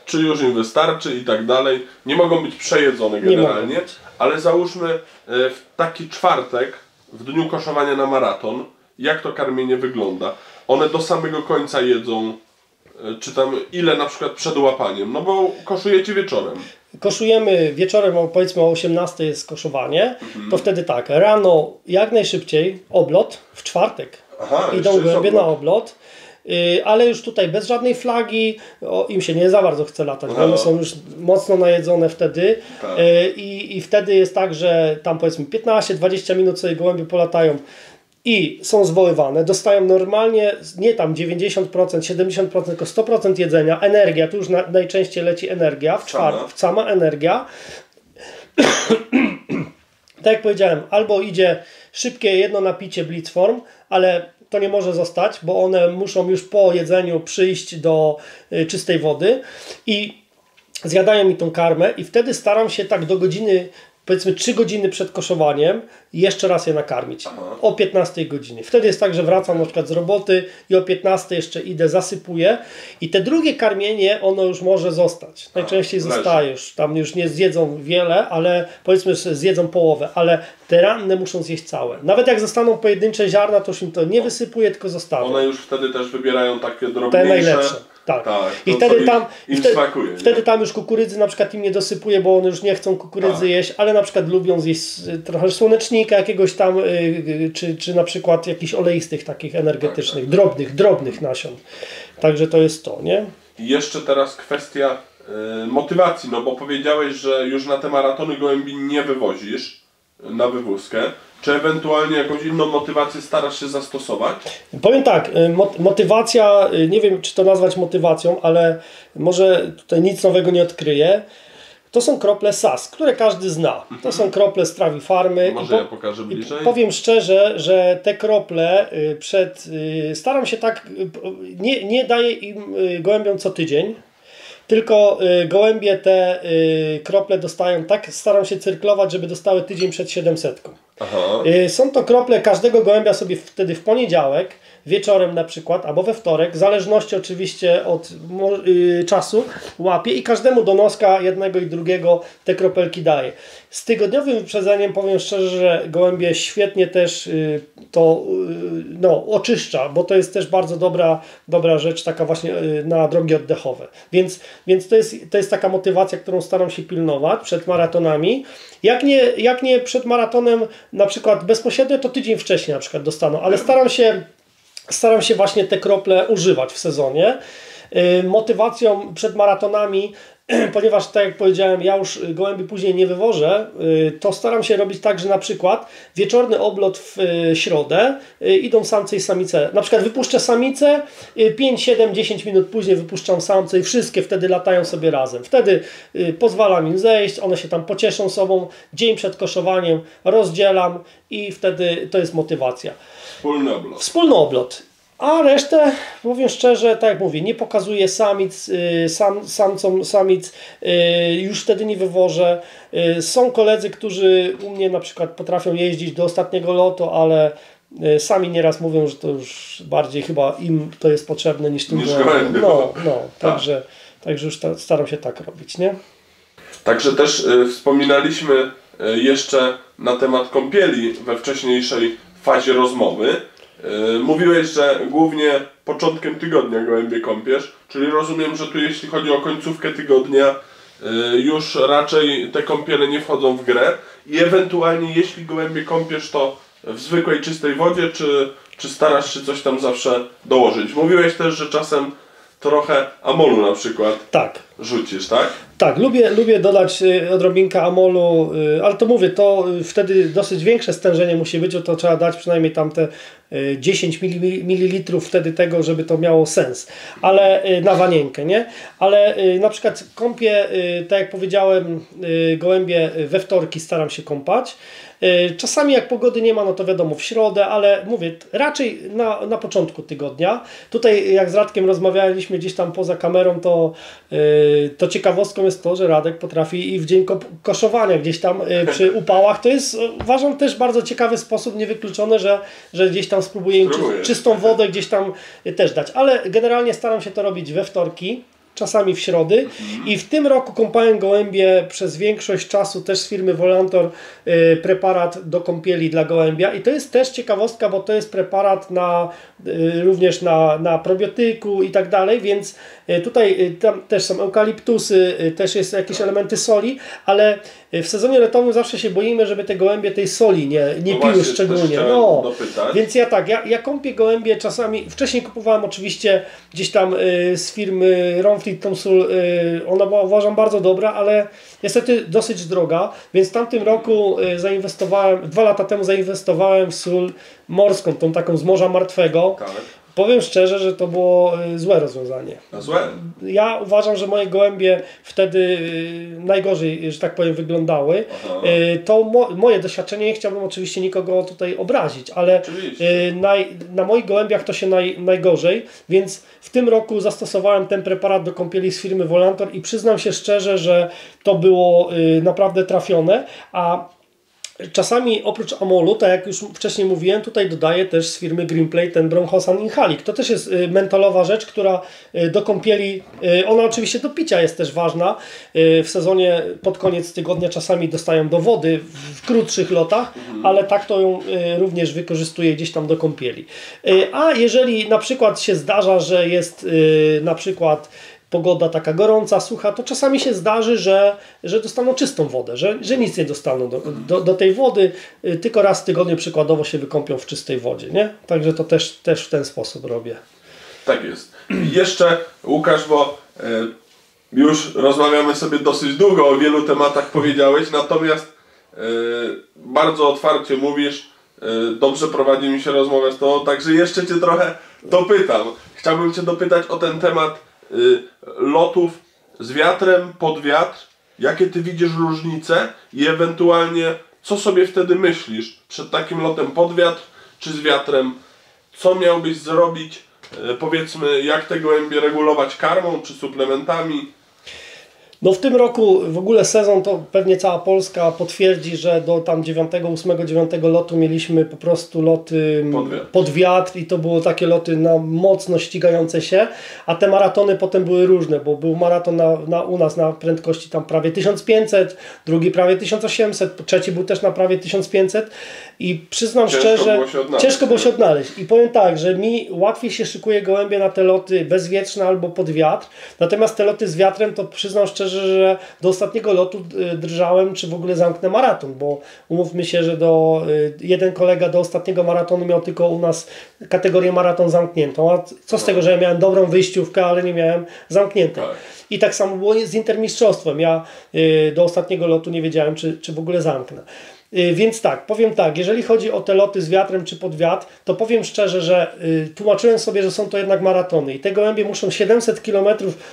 czy już im wystarczy i tak dalej. Nie mogą być przejedzone Nie generalnie, być. ale załóżmy e, w taki czwartek, w dniu koszowania na maraton, jak to karmienie wygląda? One do samego końca jedzą, e, czy tam ile na przykład przed łapaniem? No bo koszujecie wieczorem. Koszujemy wieczorem, powiedzmy o 18 jest koszowanie, Mhm. to wtedy tak, rano jak najszybciej oblot, w czwartek Aha, idą oblot. na oblot, y, ale już tutaj bez żadnej flagi, o, im się nie za bardzo chce latać, bo one są już mocno najedzone wtedy Tak. y, i, i wtedy jest tak, że tam powiedzmy 15-20 minut sobie gołębie polatają i są zwoływane, dostają normalnie, nie tam 90%, 70%, tylko 100% jedzenia, energia, tu już na, najczęściej leci energia, w czwartek, sama energia. tak jak powiedziałem, albo idzie szybkie jedno napicie blitzform, ale to nie może zostać, bo one muszą już po jedzeniu przyjść do y, czystej wody i zjadają mi tą karmę i wtedy staram się tak do godziny, powiedzmy 3 godziny przed koszowaniem jeszcze raz je nakarmić. O 15 godzinie. Wtedy jest tak, że wracam na przykład z roboty i o 15 jeszcze idę, zasypuję i te drugie karmienie ono już może zostać. Najczęściej zostaje już. Tam już nie zjedzą wiele, ale powiedzmy, że zjedzą połowę, ale te ranne muszą zjeść całe. Nawet jak zostaną pojedyncze ziarna, to już im to nie wysypuję, tylko zostawię. One już wtedy też wybierają takie Te drobniejsze. najlepsze. Tak. to, I wtedy im- tam, im wtedy, smakuje. wtedy tam już kukurydzy na przykład im nie dosypuję, bo one już nie chcą kukurydzy Tak. jeść, ale na przykład lubią zjeść y, trochę słonecznika jakiegoś tam, y, y, czy, czy na przykład jakichś oleistych takich energetycznych, Tak, drobnych, drobnych nasion. Także to jest to, nie? I jeszcze teraz kwestia motywacji, no bo powiedziałeś, że już na te maratony gołębi nie wywozisz na wywózkę. Czy ewentualnie jakąś inną motywację starasz się zastosować? Powiem tak, y, mot- motywacja, y, nie wiem czy to nazwać motywacją, ale może tutaj nic nowego nie odkryję. To są krople SAS, które każdy zna. To są krople z trawi farmy. Mhm. Może I ja pokażę bliżej? Powiem szczerze, że te krople y, przed. Staram się tak. Nie, nie daję im gołębiom co tydzień. Tylko gołębie te krople dostają tak, staram się cyrklować, żeby dostały tydzień przed 700. Aha. Y, Są to krople każdego gołębia sobie wtedy w poniedziałek, wieczorem na przykład, albo we wtorek, w zależności oczywiście od mo- y, czasu, łapie i każdemu do noska jednego i drugiego te kropelki daje. Z tygodniowym wyprzedzeniem powiem szczerze, że gołębie świetnie też y, to y, no, oczyszcza, bo to jest też bardzo dobra, dobra rzecz, taka właśnie y, na drogi oddechowe. Więc, więc to, jest, to jest taka motywacja, którą staram się pilnować przed maratonami. Jak nie, jak nie przed maratonem na przykład bezpośrednio, to tydzień wcześniej na przykład dostaną, ale staram się staram się właśnie te krople używać w sezonie. Yy, Motywacją przed maratonami, ponieważ tak jak powiedziałem, ja już gołębi później nie wywożę, yy, to staram się robić tak, że na przykład wieczorny oblot w yy, środę idą samce i samice. Na przykład wypuszczę samicę, yy, 5, 7, 10 minut później wypuszczam samce i wszystkie wtedy latają sobie razem. Wtedy pozwalam im zejść, one się tam pocieszą sobą, dzień przed koszowaniem rozdzielam i wtedy to jest motywacja Wspólny oblot. wspólny oblot. A resztę, powiem szczerze, tak jak mówię, nie pokazuję samic, y, sam, samcom samic, y, już wtedy nie wywożę. Y, Są koledzy, którzy u mnie na przykład potrafią jeździć do ostatniego lotu, ale sami nieraz mówią, że to już bardziej chyba im to jest potrzebne niż tym. No, no, Tak. także, także już ta, staram się tak robić, nie? Także też y, wspominaliśmy jeszcze na temat kąpieli we wcześniejszej fazie rozmowy. Y, mówiłeś, że głównie początkiem tygodnia gołębie kąpiesz, czyli rozumiem, że tu jeśli chodzi o końcówkę tygodnia, y, już raczej te kąpiele nie wchodzą w grę i ewentualnie jeśli gołębie kąpiesz to w zwykłej czystej wodzie, czy, czy starasz się coś tam zawsze dołożyć. Mówiłeś też, że czasem trochę amolu na przykład Tak. rzucisz, tak? Tak, lubię, lubię dodać y, odrobinkę amolu, y, ale to mówię, to y, wtedy dosyć większe stężenie musi być, bo to trzeba dać przynajmniej tam te y, 10 mili- ml wtedy tego, żeby to miało sens. Ale na wanienkę, nie? Ale na przykład kąpię, tak jak powiedziałem, gołębie we wtorki staram się kąpać. Y, Czasami jak pogody nie ma, no to wiadomo w środę, ale mówię, raczej na, na początku tygodnia. Tutaj jak z Radkiem rozmawialiśmy gdzieś tam poza kamerą, to, y, to ciekawostką jest to, że Radek potrafi i w dzień ko- koszowania gdzieś tam y, przy upałach. To jest uważam też bardzo ciekawy sposób, niewykluczone, że, że gdzieś tam spróbuję im czy, czystą wodę gdzieś tam też dać. Ale generalnie staram się to robić we wtorki czasami w środy i w tym roku kąpałem gołębie przez większość czasu też z firmy Volantor y, preparat do kąpieli dla gołębia i to jest też ciekawostka, bo to jest preparat na, y, również na, na probiotyku i tak dalej, więc y, tutaj y, tam też są eukaliptusy, y, też jest jakieś elementy soli, ale y, w sezonie letowym zawsze się boimy, żeby te gołębie tej soli nie, nie No piły właśnie, szczególnie. No, dopytać. więc ja tak, ja, ja kąpię gołębie czasami, wcześniej kupowałem oczywiście gdzieś tam z firmy Romfleet tą sól, y, ona była uważam bardzo dobra, ale niestety dosyć droga, więc w tamtym roku y, zainwestowałem, dwa lata temu zainwestowałem w sól morską, tą taką z Morza Martwego. Tak. Powiem szczerze, że to było y, złe rozwiązanie. Złe. Ja uważam, że moje gołębie wtedy y, najgorzej, że tak powiem, wyglądały. Aha. Y, To mo moje doświadczenie, nie chciałbym oczywiście nikogo tutaj obrazić, ale y, naj, na moich gołębiach to się naj, najgorzej, więc w tym roku zastosowałem ten preparat do kąpieli z firmy Volantor i przyznam się szczerze, że to było y, naprawdę trafione, a Czasami oprócz amolu, tak jak już wcześniej mówiłem, tutaj dodaję też z firmy Greenplay ten Bronchosan Inhalik. To też jest y, mentolowa rzecz, która y, do kąpieli, y, ona oczywiście do picia jest też ważna. W sezonie pod koniec tygodnia czasami dostają do wody w- krótszych lotach, ale tak to ją również wykorzystuję gdzieś tam do kąpieli. A jeżeli na przykład się zdarza, że jest na przykład pogoda taka gorąca, sucha, to czasami się zdarzy, że, że dostaną czystą wodę, że, że nic nie dostaną do, do, do tej wody, y, tylko raz w tygodniu przykładowo się wykąpią w czystej wodzie, nie? Także to też, też w ten sposób robię. Tak jest. Jeszcze Łukasz, bo e, już rozmawiamy sobie dosyć długo, o wielu tematach powiedziałeś, natomiast e, bardzo otwarcie mówisz, dobrze prowadzi mi się rozmowa z tobą, także jeszcze Cię trochę dopytam. Chciałbym Cię dopytać o ten temat lotów z wiatrem, pod wiatr. Jakie Ty widzisz różnice i ewentualnie co sobie wtedy myślisz przed takim lotem pod wiatr czy z wiatrem? co miałbyś zrobić, e, powiedzmy, jak te gołębie regulować karmą czy suplementami? No w tym roku w ogóle sezon to pewnie cała Polska potwierdzi, że do tam 9, 8, 9 lotu mieliśmy po prostu loty mm, Pod wiatr. pod wiatr i to było takie loty na mocno ścigające się, a te maratony potem były różne, bo był maraton na, na, u nas na prędkości tam prawie 1500, drugi prawie 1800, trzeci był też na prawie 1500 i przyznam Ciężko szczerze, było ciężko było się odnaleźć i powiem tak, że mi łatwiej się szykuje gołębie na te loty bezwietrzne albo pod wiatr, natomiast te loty z wiatrem to przyznam szczerze, że do ostatniego lotu y, drżałem, czy w ogóle zamknę maraton, bo umówmy się, że do, y, jeden kolega do ostatniego maratonu miał tylko u nas kategorię maraton zamkniętą, a co z tego, że ja miałem dobrą wyjściówkę, ale nie miałem zamkniętej. Tak. I tak samo było z intermistrzostwem. Ja y, do ostatniego lotu nie wiedziałem, czy, czy w ogóle zamknę. Y, Więc tak, powiem tak, jeżeli chodzi o te loty z wiatrem czy pod wiatr, to powiem szczerze, że y, tłumaczyłem sobie, że są to jednak maratony i te gołębie muszą 700 km,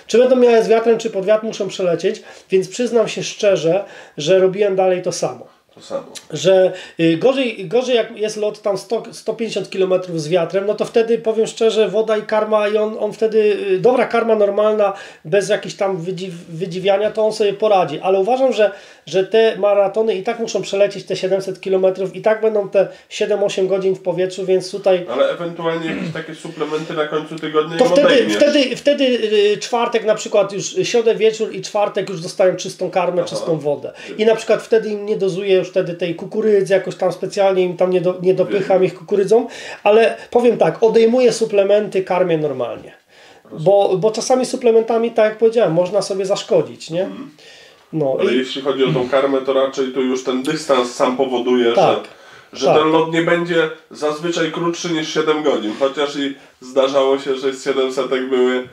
czy będą miały z wiatrem czy pod wiatr, muszą przelecieć, więc przyznam się szczerze, że robiłem dalej to samo To samo. że y, gorzej, gorzej jak jest lot tam 100, 150 km z wiatrem, no to wtedy powiem szczerze, woda i karma i on, on wtedy, y, dobra karma normalna, bez jakichś tam wydziw, wydziwiania, to on sobie poradzi, ale uważam, że, że te maratony i tak muszą przelecieć te 700 km i tak będą te 7-8 godzin w powietrzu, więc tutaj Ale ewentualnie jakieś takie suplementy na końcu tygodnia to wtedy, odejmiesz. wtedy, wtedy y, czwartek na przykład już środę wieczór i czwartek już dostają czystą karmę, czystą wodę. I na przykład wtedy im nie dozuję już wtedy tej kukurydzy, jakoś tam specjalnie im tam nie, do, nie dopycham ich kukurydzą, ale powiem tak, odejmuję suplementy, karmię normalnie. Bo, bo czasami suplementami, tak jak powiedziałem, można sobie zaszkodzić, nie? No Ale i jeśli chodzi o tą karmę, to raczej tu już ten dystans sam powoduje, Tak. że, że Tak. ten lot nie będzie zazwyczaj krótszy niż 7 godzin. Chociaż i zdarzało się, że z 700 były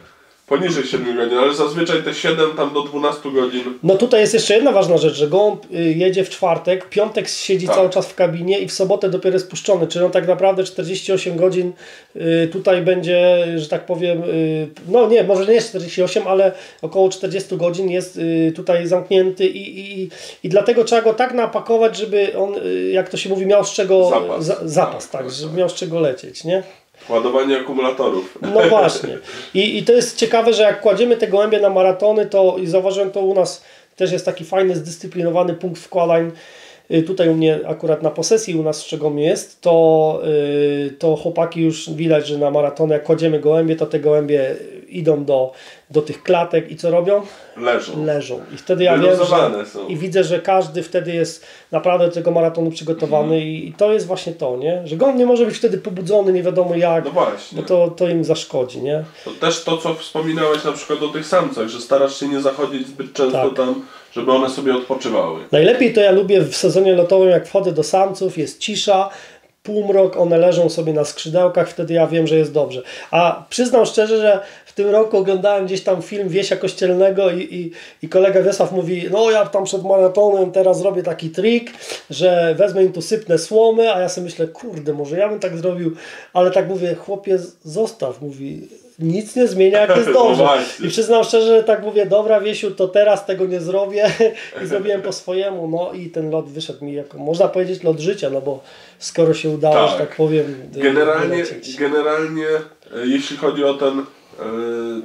poniżej 7 godzin, ale zazwyczaj te 7 tam do 12 godzin. No tutaj jest jeszcze jedna ważna rzecz, że gołąb y, jedzie w czwartek, piątek siedzi Tak. cały czas w kabinie i w sobotę dopiero jest puszczony, czyli on tak naprawdę 48 godzin y, tutaj będzie, że tak powiem, y, no nie, może nie 48, ale około 40 godzin jest tutaj zamknięty i, i, i dlatego trzeba go tak napakować, żeby on, jak to się mówi, miał z czego Zapas. za, zapas, Tak, tak, tak, żeby tak. miał z czego lecieć, nie? Ładowanie akumulatorów. No właśnie. I, I to jest ciekawe, że jak kładziemy te gołębie na maratony, to i zauważyłem to u nas też jest taki fajny, zdyscyplinowany punkt wkładań. Y, Tutaj u mnie akurat na posesji u nas w Szczegomie jest, to, y, to chłopaki już widać, że na maratony jak kładziemy gołębie, to te gołębie idą do, do tych klatek i co robią? Leżą. Leżą. I wtedy ja wiem, że, są. i widzę, że każdy wtedy jest naprawdę do tego maratonu przygotowany i, i to jest właśnie to, nie? Że gołąb nie może być wtedy pobudzony nie wiadomo jak, No właśnie. bo to, to im zaszkodzi, nie? To też to, co wspominałeś na przykład o tych samcach, że starasz się nie zachodzić zbyt często Tak. tam, żeby one sobie odpoczywały. Najlepiej to ja lubię w sezonie lotowym, jak wchodzę do samców, jest cisza, półmrok, one leżą sobie na skrzydełkach, wtedy ja wiem, że jest dobrze. A przyznam szczerze, że w tym roku oglądałem gdzieś tam film Wiesia Kościelnego i, i, i kolega Wiesław mówi, no ja tam przed maratonem teraz zrobię taki trik, że wezmę im tu sypnę słomy, a ja sobie myślę, kurde, może ja bym tak zrobił, ale tak mówię, chłopie, zostaw, mówi, nic nie zmienia, jak jest No dobrze. I przyznam szczerze, że tak mówię, dobra Wiesiu, to teraz tego nie zrobię i zrobiłem po swojemu, no i ten lot wyszedł mi jako, można powiedzieć lot życia, no bo skoro się udało, Tak. że tak powiem, y, Generalnie, wylecieć. generalnie e, jeśli chodzi o ten e,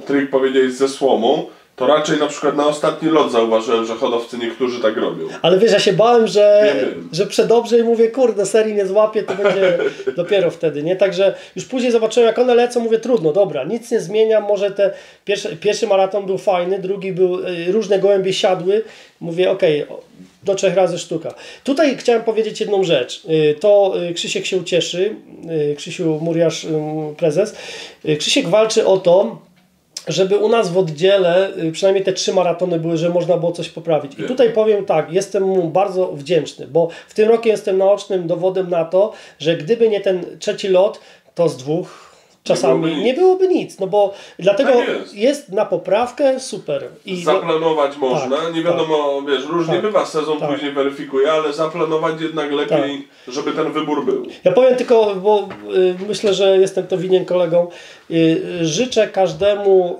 trik powiedziałeś ze słomą, to raczej na przykład na ostatni lot zauważyłem, że hodowcy niektórzy tak robią. Ale wiesz, ja się bałem, że, że przedobrze i mówię, kurde, serii nie złapię, to będzie dopiero wtedy, nie? Także już później zobaczyłem, jak one lecą, mówię, trudno, dobra, nic nie zmieniam, może te pierwszy, pierwszy maraton był fajny, drugi był, y, różne gołębie siadły, mówię, okej, o, do trzech razy sztuka. Tutaj chciałem powiedzieć jedną rzecz. Y, To y, Krzysiek się ucieszy, Krzysiu Muriasz, prezes. Krzysiek walczy o to, żeby u nas w oddziale y, przynajmniej te trzy maratony były, że można było coś poprawić. I tutaj powiem tak, jestem mu bardzo wdzięczny, bo w tym roku jestem naocznym dowodem na to, że gdyby nie ten trzeci lot, to z dwóch czasami byłoby nic. nie byłoby nic, no bo dlatego Tak jest. jest. na poprawkę super. I no, Zaplanować można, tak, nie wiadomo, wiesz, różnie Tak, bywa, sezon tak. później weryfikuje, ale zaplanować jednak lepiej, żeby ten wybór był. Ja powiem tylko, bo y, myślę, że jestem to winien kolegom. Y, życzę każdemu y,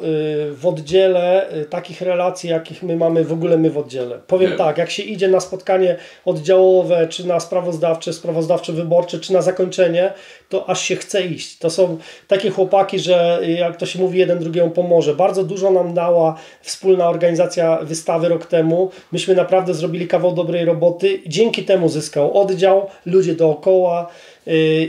w oddziale y, takich relacji, jakich my mamy w ogóle my w oddziale. Powiem Wiem. tak, jak się idzie na spotkanie oddziałowe, czy na sprawozdawcze, sprawozdawcze-wyborcze, czy na zakończenie, to aż się chce iść. To są takie chłopaki, że jak to się mówi, jeden drugiemu pomoże. Bardzo dużo nam dała wspólna organizacja wystawy rok temu. Myśmy naprawdę zrobili kawał dobrej roboty. Dzięki temu zyskał oddział, ludzie dookoła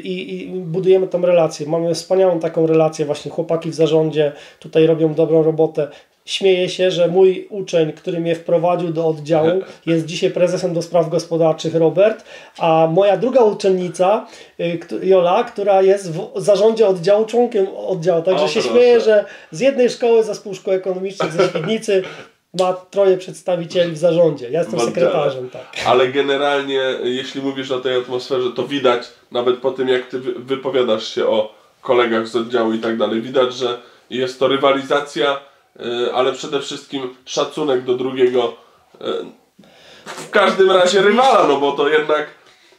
i, i budujemy tą relację. Mamy wspaniałą taką relację, właśnie chłopaki w zarządzie tutaj robią dobrą robotę. Śmieję się, że mój uczeń, który mnie wprowadził do oddziału, jest dzisiaj prezesem do spraw gospodarczych Robert, a moja druga uczennica, y, Jola, która jest w zarządzie oddziału, członkiem oddziału. Także O, się proszę. śmieję, że z jednej szkoły zespół szkół ekonomicznych ze Świdnicy ma troje przedstawicieli w zarządzie. Ja jestem sekretarzem, tak. Ale generalnie, jeśli mówisz o tej atmosferze, to widać, nawet po tym jak ty wy- wypowiadasz się o kolegach z oddziału i tak dalej, widać, że jest to rywalizacja, y, ale przede wszystkim szacunek do drugiego. y, W każdym razie rywala, no bo to jednak,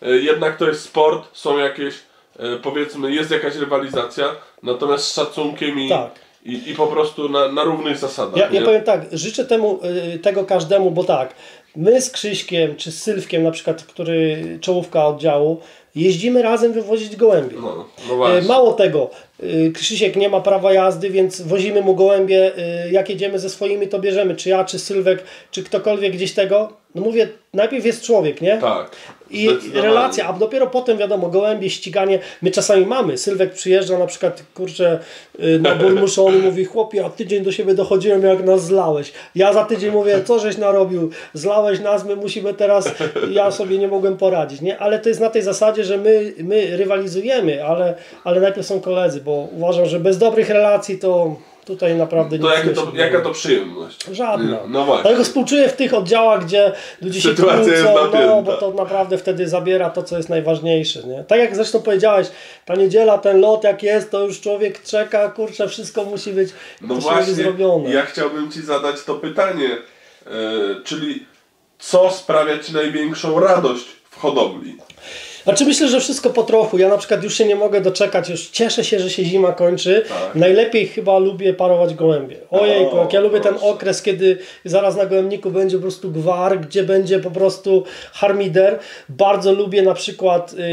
y, jednak to jest sport, są jakieś, powiedzmy, jest jakaś rywalizacja, natomiast z szacunkiem i, Tak. I, i po prostu na, na równych zasadach. Ja, ja powiem tak, życzę temu, y, tego każdemu, bo tak, my z Krzyśkiem czy z Sylwkiem, na przykład, który czołówka oddziału, jeździmy razem wywozić gołębie. No, no E. Mało tego, y, Krzysiek nie ma prawa jazdy, więc wozimy mu gołębie. Jak jedziemy ze swoimi, to bierzemy. Czy ja, czy Sylwek, czy ktokolwiek gdzieś tego. No mówię, najpierw jest człowiek, nie? Tak. I relacja, a dopiero potem wiadomo, gołębie, ściganie. My czasami mamy. Sylwek przyjeżdża na przykład, kurczę, y, na burmuszony mówi, chłopie, a tydzień do siebie dochodziłem, jak nas zlałeś. Ja za tydzień mówię, co żeś narobił? Zlałeś nas, my musimy teraz, ja sobie nie mogłem poradzić, nie? Ale to jest na tej zasadzie, że my, my rywalizujemy, ale, ale najpierw są koledzy, bo uważam, że bez dobrych relacji to Tutaj naprawdę To, nie to się jaka to przyjemność? Żadna. No właśnie. Dlatego współczuję w tych oddziałach, gdzie ludzie się Sytuacja jest kłócą, no bo to naprawdę wtedy zabiera to, co jest najważniejsze. Nie? Tak jak zresztą powiedziałeś, ta niedziela, ten lot jak jest, to już człowiek czeka, kurczę, wszystko musi być, No właśnie, być zrobione. ja chciałbym Ci zadać to pytanie, e, czyli co sprawia Ci największą radość w hodowli? Znaczy myślę, że wszystko po trochu. Ja na przykład już się nie mogę doczekać, już cieszę się, że się zima kończy. Tak. Najlepiej chyba lubię parować gołębie. Ojejku, jak ja lubię ten okres, kiedy zaraz na gołębniku będzie po prostu gwar, gdzie będzie po prostu harmider. Bardzo lubię na przykład yy,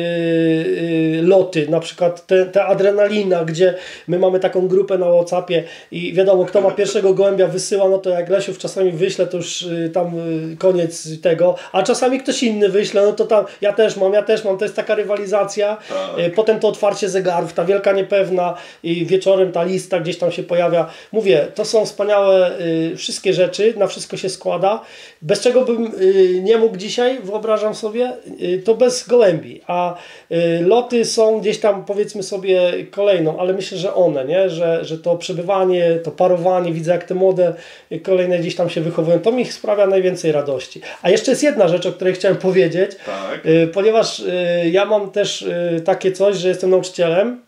yy, loty, na przykład te, te adrenalina, gdzie my mamy taką grupę na Whatsappie i wiadomo, kto ma pierwszego gołębia wysyła, no to jak Lesiów czasami wyśle, to już yy, tam yy, koniec tego, a czasami ktoś inny wyśle, no to tam ja też mam, ja też mam, to jest taka rywalizacja. Tak. Yy, Potem to otwarcie zegarów, ta wielka niepewna i wieczorem ta lista gdzieś tam się pojawia. Mówię, to są wspaniałe y, wszystkie rzeczy, na wszystko się składa. Bez czego bym y, nie mógł dzisiaj, wyobrażam sobie, y, to bez gołębi. A loty są gdzieś tam powiedzmy sobie kolejną, ale myślę, że one, nie? Że, że to przebywanie, to parowanie, widzę jak te młode kolejne gdzieś tam się wychowują, to mi sprawia najwięcej radości. A jeszcze jest jedna rzecz, o której chciałem powiedzieć. Tak. Ponieważ ja mam też y, takie coś, że jestem nauczycielem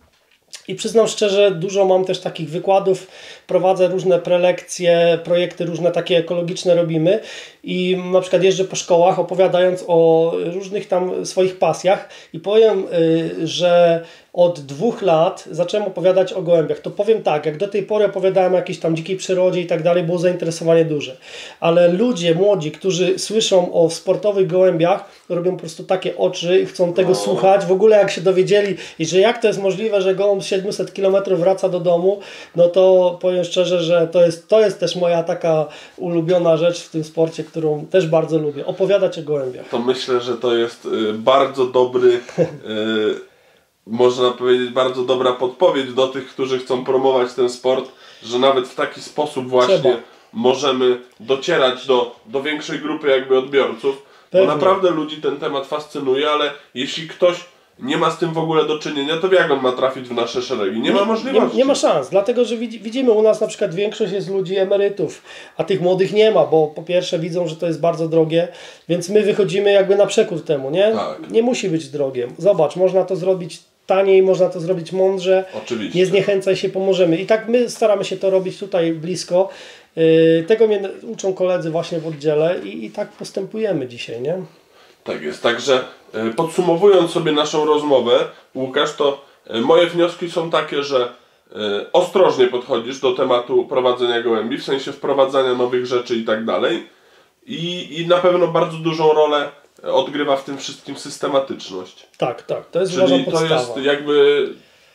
i przyznam szczerze, dużo mam też takich wykładów, prowadzę różne prelekcje, projekty różne takie ekologiczne robimy i na przykład jeżdżę po szkołach opowiadając o różnych tam swoich pasjach i powiem, y, że od dwóch lat zacząłem opowiadać o gołębiach. To powiem tak, jak do tej pory opowiadałem o jakiejś tam dzikiej przyrodzie i tak dalej, było zainteresowanie duże. Ale ludzie młodzi, którzy słyszą o sportowych gołębiach, robią po prostu takie oczy i chcą tego słuchać. W ogóle jak się dowiedzieli, że jak to jest możliwe, że gołąb z 700 km wraca do domu, no to powiem szczerze, że to jest, to jest też moja taka ulubiona rzecz w tym sporcie, którą też bardzo lubię. Opowiadać o gołębiach. To myślę, że to jest y, bardzo dobry, y, można powiedzieć, bardzo dobra podpowiedź do tych, którzy chcą promować ten sport, że nawet w taki sposób właśnie Trzeba. możemy docierać do, do większej grupy jakby odbiorców. Pewnie. Bo naprawdę ludzi ten temat fascynuje, ale jeśli ktoś nie ma z tym w ogóle do czynienia, to jak on ma trafić w nasze szeregi? Nie ma możliwości. Nie, nie ma szans, dlatego że widzi- widzimy u nas na przykład większość jest ludzi emerytów, a tych młodych nie ma, bo po pierwsze widzą, że to jest bardzo drogie, więc my wychodzimy jakby na przekór temu, nie? Tak. Nie musi być drogie. Zobacz, można to zrobić taniej, można to zrobić mądrze. Oczywiście. Nie zniechęcaj się, pomożemy. I tak my staramy się to robić tutaj blisko. Yy, Tego mnie uczą koledzy właśnie w oddziale i, i tak postępujemy dzisiaj, nie? Tak jest. Także podsumowując sobie naszą rozmowę, Łukasz, to e, moje wnioski są takie, że e, ostrożnie podchodzisz do tematu prowadzenia gołębi, w sensie wprowadzania nowych rzeczy i tak dalej. I, I na pewno bardzo dużą rolę odgrywa w tym wszystkim systematyczność. Tak, tak. To jest Czyli to podstawa. jest jakby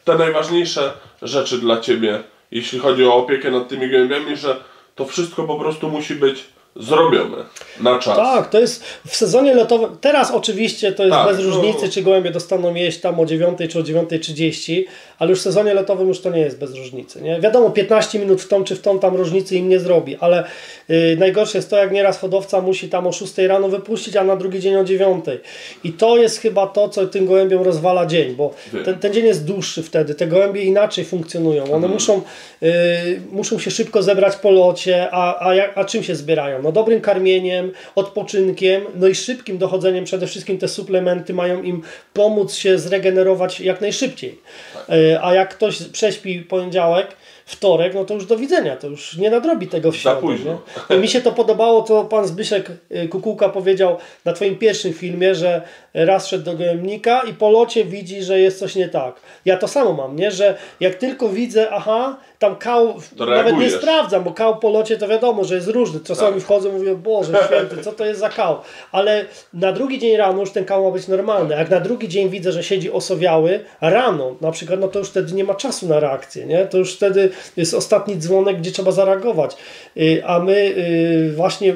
te najważniejsze rzeczy dla Ciebie, jeśli chodzi o opiekę nad tymi gołębiami, że to wszystko po prostu musi być zrobione na czas. Tak, to jest w sezonie lotowym. Teraz oczywiście to jest Tak, bez no. różnicy, czy gołębie dostaną jeść tam o 9 czy o 9.30, ale już w sezonie lotowym już to nie jest bez różnicy. Nie? Wiadomo, 15 minut w tą czy w tą tam różnicy im nie zrobi, ale yy, najgorsze jest to, jak nieraz hodowca musi tam o 6 rano wypuścić, a na drugi dzień o 9. I to jest chyba to, co tym gołębiom rozwala dzień, bo ten, ten dzień jest dłuższy wtedy. Te gołębie inaczej funkcjonują. One Mhm. muszą, yy, muszą się szybko zebrać po locie, a, a, a czym się zbierają? No dobrym karmieniem, odpoczynkiem, no i szybkim dochodzeniem. Przede wszystkim te suplementy mają im pomóc się zregenerować jak najszybciej. Yy, a jak ktoś prześpi poniedziałek, wtorek, no to już do widzenia, to już nie nadrobi tego w środę. późno. Nie? I mi się to podobało, co pan Zbyszek y, Kukułka powiedział na twoim pierwszym filmie, że raz szedł do gojemnika i po locie widzi, że jest coś nie tak. Ja to samo mam, nie? Że jak tylko widzę, aha, tam kał, To nawet nie sprawdzam, bo kał po locie to wiadomo, że jest różny. Czasami Tak. wchodzę i mówię, Boże święty, co to jest za kał? Ale na drugi dzień rano już ten kał ma być normalny. Jak na drugi dzień widzę, że siedzi osowiały, rano na przykład, no to już wtedy nie ma czasu na reakcję, nie? To już wtedy jest ostatni dzwonek, gdzie trzeba zareagować. Y, A my y, właśnie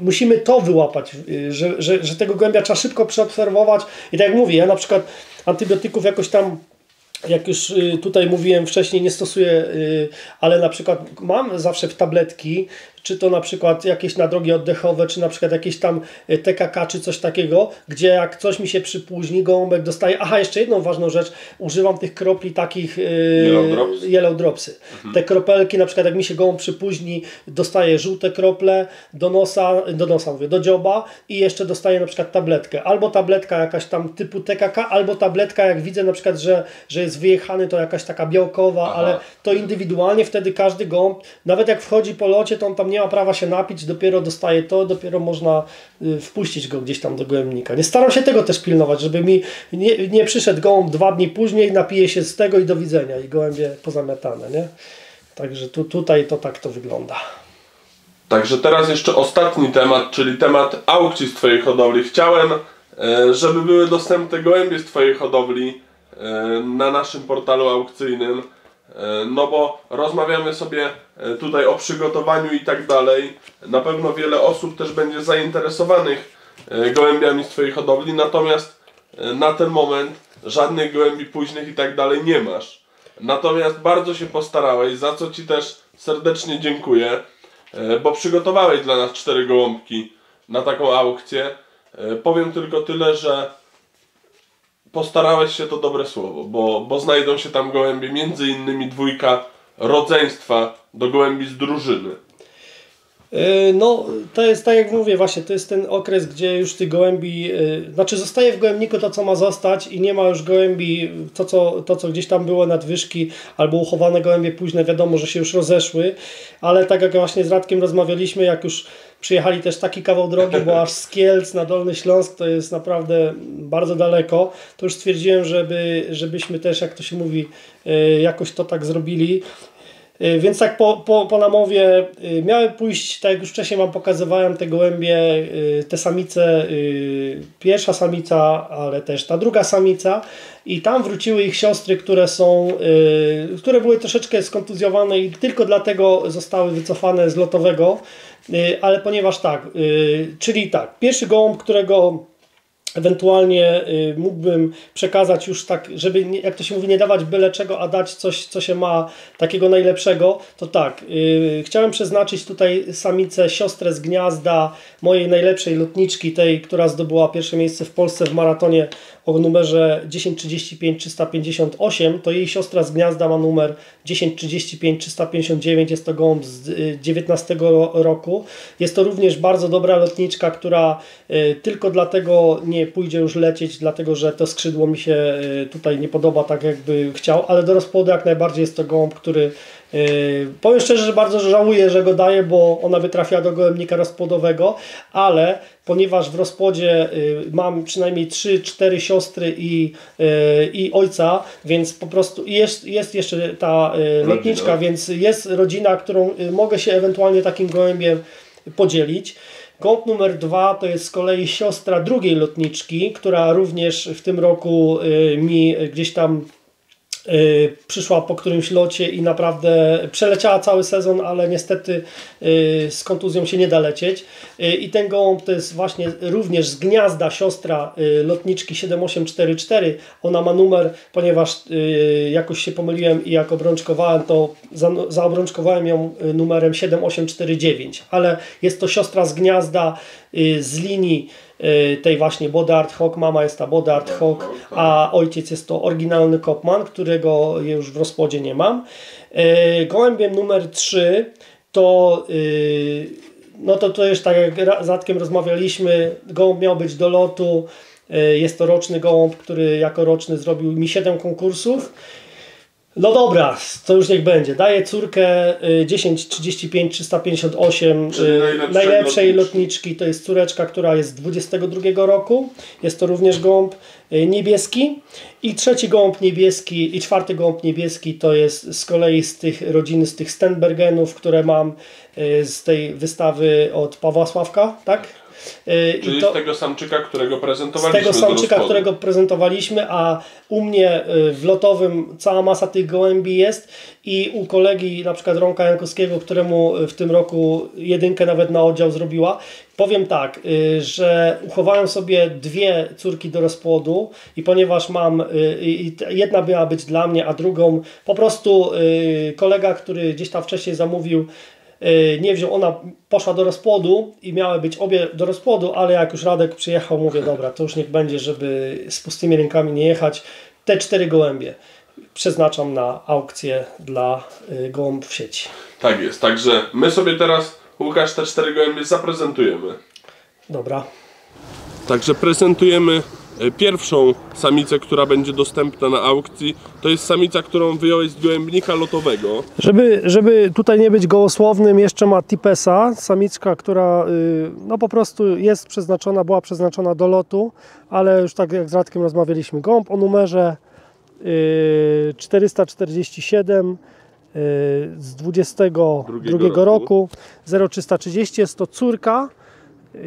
musimy to wyłapać, y, że, że, że tego głębia trzeba szybko przeobserwować. I tak jak mówię, ja na przykład antybiotyków jakoś tam jak już y, tutaj mówiłem wcześniej, nie stosuję, y, ale na przykład mam zawsze w tabletki, czy to na przykład jakieś nadrogi oddechowe, czy na przykład jakieś tam y, TKK, czy coś takiego, gdzie jak coś mi się przypóźni, gołąbek dostaje. Aha, jeszcze jedną ważną rzecz, używam tych kropli takich y, Yellow drops? yellow dropsy. Te kropelki, na przykład jak mi się gołąb przypóźni, dostaje żółte krople do nosa, do nosa mówię, do dzioba i jeszcze dostaje na przykład tabletkę. Albo tabletka jakaś tam typu TKK, albo tabletka jak widzę na przykład, że, że jest wyjechany, to jakaś taka białkowa, Aha. ale to indywidualnie wtedy każdy gołąb, nawet jak wchodzi po locie, to on tam nie ma prawa się napić, dopiero dostaje to, dopiero można y, wpuścić go gdzieś tam do gołębnika. Nie staram się tego też pilnować, żeby mi nie, nie przyszedł gołąb dwa dni później, napije się z tego i do widzenia i gołębie pozamiatane, nie? Także tu, tutaj to tak to wygląda. Także teraz jeszcze ostatni temat, czyli temat aukcji z Twojej hodowli. Chciałem, e, żeby były dostępne gołębie z Twojej hodowli e, na naszym portalu aukcyjnym. E, No bo rozmawiamy sobie e, tutaj o przygotowaniu i tak dalej. Na pewno wiele osób też będzie zainteresowanych e, gołębiami z Twojej hodowli, natomiast na ten moment żadnych gołębi późnych i tak dalej nie masz. Natomiast bardzo się postarałeś, za co Ci też serdecznie dziękuję, bo przygotowałeś dla nas cztery gołąbki na taką aukcję. Powiem tylko tyle, że postarałeś się to dobre słowo, bo, bo znajdą się tam gołębie, między innymi dwójka rodzeństwa do gołębi z drużyny. Yy, No, to jest tak jak mówię, właśnie to jest ten okres, gdzie już tych gołębi, yy, znaczy zostaje w gołębniku to, co ma zostać i nie ma już gołębi, to co, to, co gdzieś tam było nadwyżki albo uchowane gołębie późne, wiadomo, że się już rozeszły, ale tak jak właśnie z Radkiem rozmawialiśmy, jak już przyjechali też taki kawał drogi, bo aż z Kielc na Dolny Śląsk to jest naprawdę bardzo daleko, to już stwierdziłem, żeby, żebyśmy też, jak to się mówi, yy, jakoś to tak zrobili. Y, Więc tak po, po, po namowie y, miały pójść, tak jak już wcześniej Wam pokazywałem, te gołębie, y, te samice, pierwsza samica, ale też ta druga samica. I tam wróciły ich siostry, które są, które były troszeczkę skontuzjowane i tylko dlatego zostały wycofane z lotowego, ale ponieważ tak, czyli tak, pierwszy gołąb, którego ewentualnie y, mógłbym przekazać już tak, żeby, jak to się mówi, nie dawać byle czego, a dać coś, co się ma takiego najlepszego, to tak, y, chciałem przeznaczyć tutaj samicę, siostrę z gniazda mojej najlepszej lotniczki, tej, która zdobyła pierwsze miejsce w Polsce w maratonie o numerze 1035 358, to jej siostra z gniazda ma numer 1035 359, jest to gołąb z y, 19 ro- roku. Jest to również bardzo dobra lotniczka, która y, tylko dlatego nie pójdzie już lecieć, dlatego że to skrzydło mi się y, tutaj nie podoba tak jakby chciał, ale do rozpłodu jak najbardziej jest to gołąb, który Yy, powiem szczerze, że bardzo żałuję, że go daję, bo ona by trafiła do gołębnika rozpłodowego, ale ponieważ w rozpłodzie yy, mam przynajmniej 3-4 siostry i, yy, i ojca, więc po prostu jest, jest jeszcze ta yy, lotniczka, więc jest rodzina, którą yy, mogę się ewentualnie takim gołębiem podzielić. Gołąb numer dwa to jest z kolei siostra drugiej lotniczki, która również w tym roku yy, mi gdzieś tam przyszła po którymś locie i naprawdę przeleciała cały sezon, ale niestety y, z kontuzją się nie da lecieć. Y, I ten gołąb to jest właśnie również z gniazda siostra y, lotniczki 7844. Ona ma numer, ponieważ y, jakoś się pomyliłem i jak obrączkowałem, to za, zaobrączkowałem ją y, numerem 7849. Ale jest to siostra z gniazda y, z linii y, tej właśnie Bodart Hawk. Mama jest ta Bodart Hawk, a ojciec jest to oryginalny Kopman, którego już w rozpłodzie nie mam. Y, Gołębiem numer 3 to y, no to to już tak jak z rozmawialiśmy, gołąb miał być do lotu. Y, Jest to roczny gołąb, który jako roczny zrobił mi 7 konkursów. No dobra, to już niech będzie. Daję córkę y, 10 35 358 Czyli y, najlepszej najlepszej lotniczki. lotniczki. To jest córeczka, która jest z 22 roku. Jest to również gołąb y, niebieski. I trzeci gołąb niebieski i czwarty gołąb niebieski to jest z kolei z tych rodziny, z tych Stenbergenów, które mam y, z tej wystawy od Pawła Sławka, tak? Y, Czyli to- z tego samczyka, którego z prezentowaliśmy tego do samczyka, którego prezentowaliśmy, a u mnie y, w lotowym cała masa tych gołębi jest i u kolegi na przykład Ronka Jankowskiego, któremu y, w tym roku jedynkę nawet na oddział zrobiła. Powiem tak, że uchowałem sobie dwie córki do rozpłodu i ponieważ mam, jedna miała być dla mnie, a drugą po prostu kolega, który gdzieś tam wcześniej zamówił nie wziął, ona poszła do rozpłodu i miały być obie do rozpłodu, ale jak już Radek przyjechał, mówię, dobra, to już niech będzie, żeby z pustymi rękami nie jechać. Te cztery gołębie przeznaczam na aukcję dla y, gołąb w sieci. Tak jest, także my sobie teraz, Łukasz, te cztery gołębie zaprezentujemy. Dobra. Także prezentujemy e, pierwszą samicę, która będzie dostępna na aukcji. To jest samica, którą wyjąłeś z gołębnika lotowego. Żeby, żeby tutaj nie być gołosłownym, jeszcze ma Tipesa, samiczka, która y, no po prostu jest przeznaczona, była przeznaczona do lotu, ale już tak jak z Radkiem rozmawialiśmy, gołąb o numerze y, 447 y, z 22 roku. roku 0330 jest to córka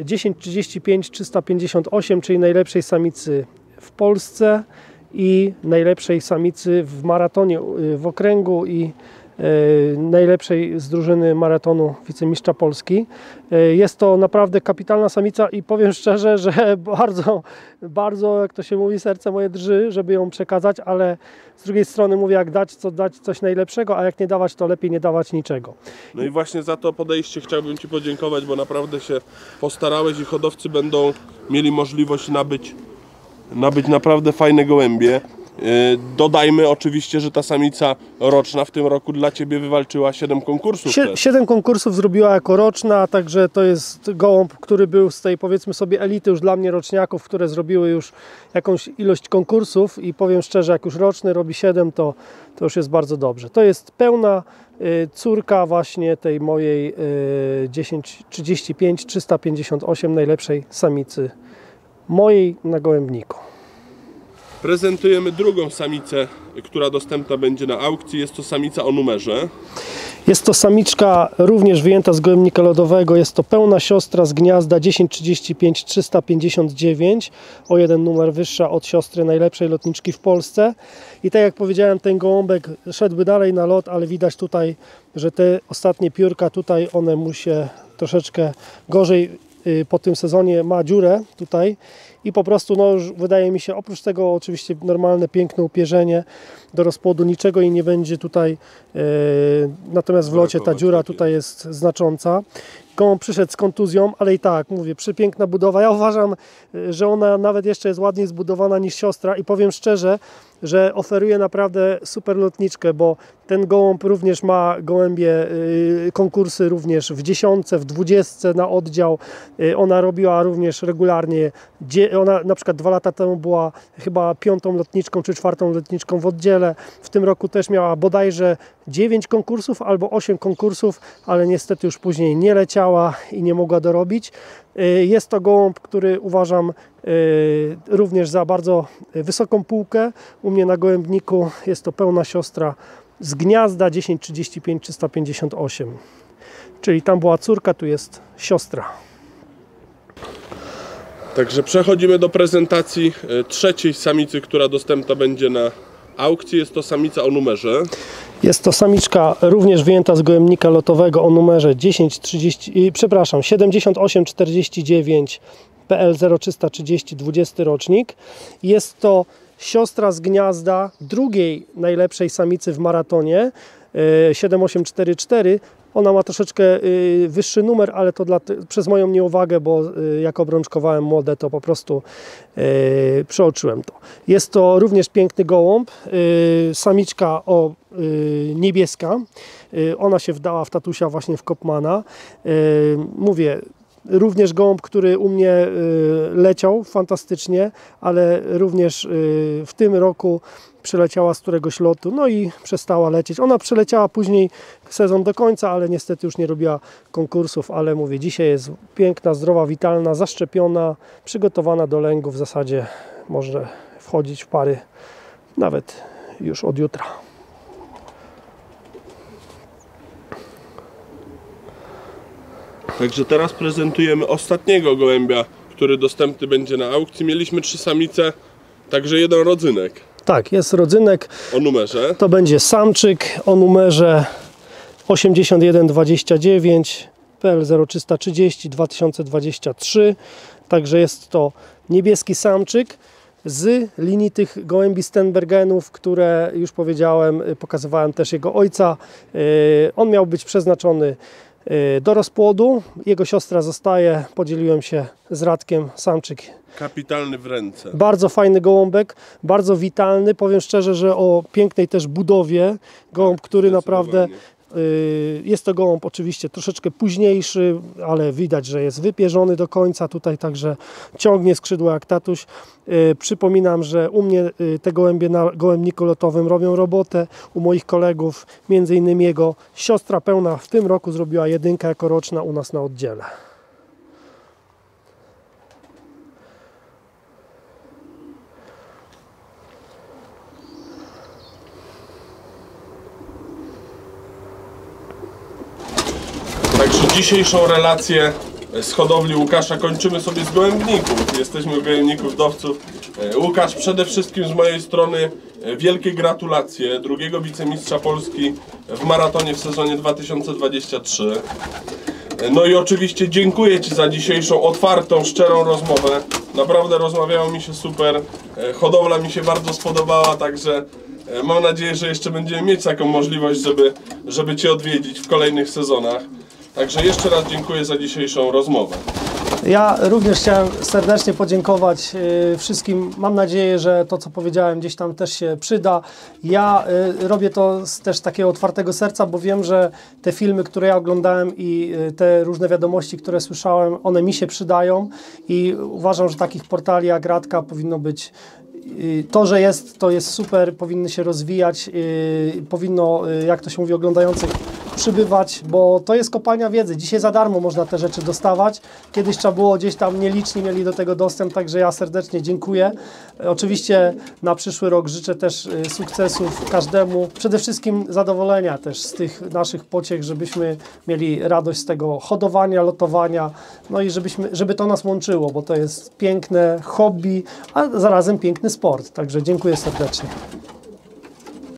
1035 358, czyli najlepszej samicy w Polsce i najlepszej samicy w maratonie y, w okręgu i najlepszej z drużyny maratonu wicemistrza Polski. Y, Jest to naprawdę kapitalna samica i powiem szczerze, że bardzo, bardzo, jak to się mówi, serce moje drży, żeby ją przekazać, ale z drugiej strony mówię, jak dać, co dać coś najlepszego, a jak nie dawać, to lepiej nie dawać niczego. No i właśnie za to podejście chciałbym Ci podziękować, bo naprawdę się postarałeś i hodowcy będą mieli możliwość nabyć, nabyć naprawdę fajne gołębie. Yy, Dodajmy oczywiście, że ta samica roczna w tym roku dla Ciebie wywalczyła 7 konkursów. Sie, też. siedem konkursów zrobiła jako roczna, także to jest gołąb, który był z tej powiedzmy sobie elity już dla mnie roczniaków, które zrobiły już jakąś ilość konkursów i powiem szczerze, jak już roczny robi 7, to, to już jest bardzo dobrze. To jest pełna y, córka właśnie tej mojej y, 1035 358 najlepszej samicy mojej na gołębniku. Prezentujemy drugą samicę, która dostępna będzie na aukcji. Jest to samica o numerze. Jest to samiczka również wyjęta z gołębnika lodowego. Jest to pełna siostra z gniazda 1035 359, o jeden numer wyższa od siostry najlepszej lotniczki w Polsce. I tak jak powiedziałem, ten gołąbek szedłby dalej na lot, ale widać tutaj, że te ostatnie piórka tutaj, one mu się troszeczkę gorzej po tym sezonie ma dziurę tutaj i po prostu no wydaje mi się, oprócz tego oczywiście normalne, piękne upierzenie do rozpłodu, niczego i nie będzie tutaj, e, natomiast w locie ta dziura tutaj jest znacząca. Gołąb przyszedł z kontuzją, ale i tak, mówię, przepiękna budowa. Ja uważam, e, że ona nawet jeszcze jest ładniej zbudowana niż siostra i powiem szczerze, że oferuje naprawdę super lotniczkę, bo ten gołąb również ma gołębie, y, konkursy również w dziesiątce, w dwudziestce na oddział. Y, Ona robiła również regularnie, ona na przykład dwa lata temu była chyba piątą lotniczką czy czwartą lotniczką w oddziale. W tym roku też miała bodajże 9 konkursów albo 8 konkursów, ale niestety już później nie leciała i nie mogła dorobić. Y, Jest to gołąb, który uważam y, również za bardzo wysoką półkę. U mnie na gołębniku jest to pełna siostra z gniazda 1035 358. Czyli tam była córka, tu jest siostra. Także przechodzimy do prezentacji e, trzeciej samicy, która dostępna będzie na aukcji. Jest to samica o numerze. Jest to samiczka również wyjęta z gołębnika lotowego o numerze 1030, y, przepraszam, 7849 PL 0330 20 rocznik. Jest to siostra z gniazda drugiej najlepszej samicy w maratonie y, 7844. Ona ma troszeczkę y, wyższy numer, ale to dla, przez moją nieuwagę, bo y, jak obrączkowałem młode, to po prostu y, przeoczyłem to. Jest to również piękny gołąb, samiczka o niebieska. Ona się wdała w tatusia właśnie w Kopmana. Mówię, Również gołąb, który u mnie leciał fantastycznie, ale również w tym roku przyleciała z któregoś lotu, no i przestała lecieć. Ona przeleciała później sezon do końca, ale niestety już nie robiła konkursów, ale mówię, dzisiaj jest piękna, zdrowa, witalna, zaszczepiona, przygotowana do lęgu. W zasadzie może wchodzić w pary nawet już od jutra. Także teraz prezentujemy ostatniego gołębia, który dostępny będzie na aukcji. Mieliśmy trzy samice, także jeden rodzynek Tak, jest rodzynek, o numerze. To będzie samczyk o numerze 8129 PL 0330 2023. Także jest to niebieski samczyk z linii tych gołębi Stenbergenów, które już powiedziałem, y, pokazywałem też jego ojca. Y, On miał być przeznaczony y, do rozpłodu. Jego siostra zostaje, podzieliłem się z Radkiem, samczyk Kapitalny w ręce. bardzo fajny gołąbek, bardzo witalny. Powiem szczerze, że o pięknej też budowie. Gołąb, który naprawdę y, jest to gołąb oczywiście troszeczkę późniejszy, ale widać, że jest wypierzony do końca tutaj, także ciągnie skrzydła jak tatuś. Y, Przypominam, że u mnie y, te gołębie na gołębniku lotowym robią robotę. U moich kolegów, między innymi jego siostra pełna w tym roku zrobiła jedynkę jako roczna u nas na oddziale. Także dzisiejszą relację z hodowli Łukasza kończymy sobie z gołębników. Jesteśmy gołębników dowców. E, Łukasz, przede wszystkim z mojej strony e, wielkie gratulacje drugiego wicemistrza Polski w maratonie w sezonie 2023. E, No i oczywiście dziękuję Ci za dzisiejszą otwartą, szczerą rozmowę. Naprawdę rozmawiało mi się super. Hodowla mi się bardzo spodobała, także mam nadzieję, że jeszcze będziemy mieć taką możliwość, żeby, żeby Cię odwiedzić w kolejnych sezonach. Także jeszcze raz dziękuję za dzisiejszą rozmowę. Ja również chciałem serdecznie podziękować y, wszystkim. Mam nadzieję, że to, co powiedziałem, gdzieś tam też się przyda. Ja y, robię to z też takiego otwartego serca, bo wiem, że te filmy, które ja oglądałem i y, te różne wiadomości, które słyszałem, one mi się przydają i uważam, że takich portali jak Radka powinno być to, że jest, to jest super, powinny się rozwijać, powinno, jak to się mówi, oglądających przybywać, bo to jest kopalnia wiedzy. Dzisiaj za darmo można te rzeczy dostawać. Kiedyś trzeba było gdzieś tam nieliczni mieli do tego dostęp, także ja serdecznie dziękuję. Oczywiście na przyszły rok życzę też y, sukcesów każdemu. Przede wszystkim zadowolenia też z tych naszych pociech, żebyśmy mieli radość z tego hodowania, lotowania, no i żebyśmy, żeby to nas łączyło, bo to jest piękne hobby, a zarazem piękny sport. Także dziękuję serdecznie.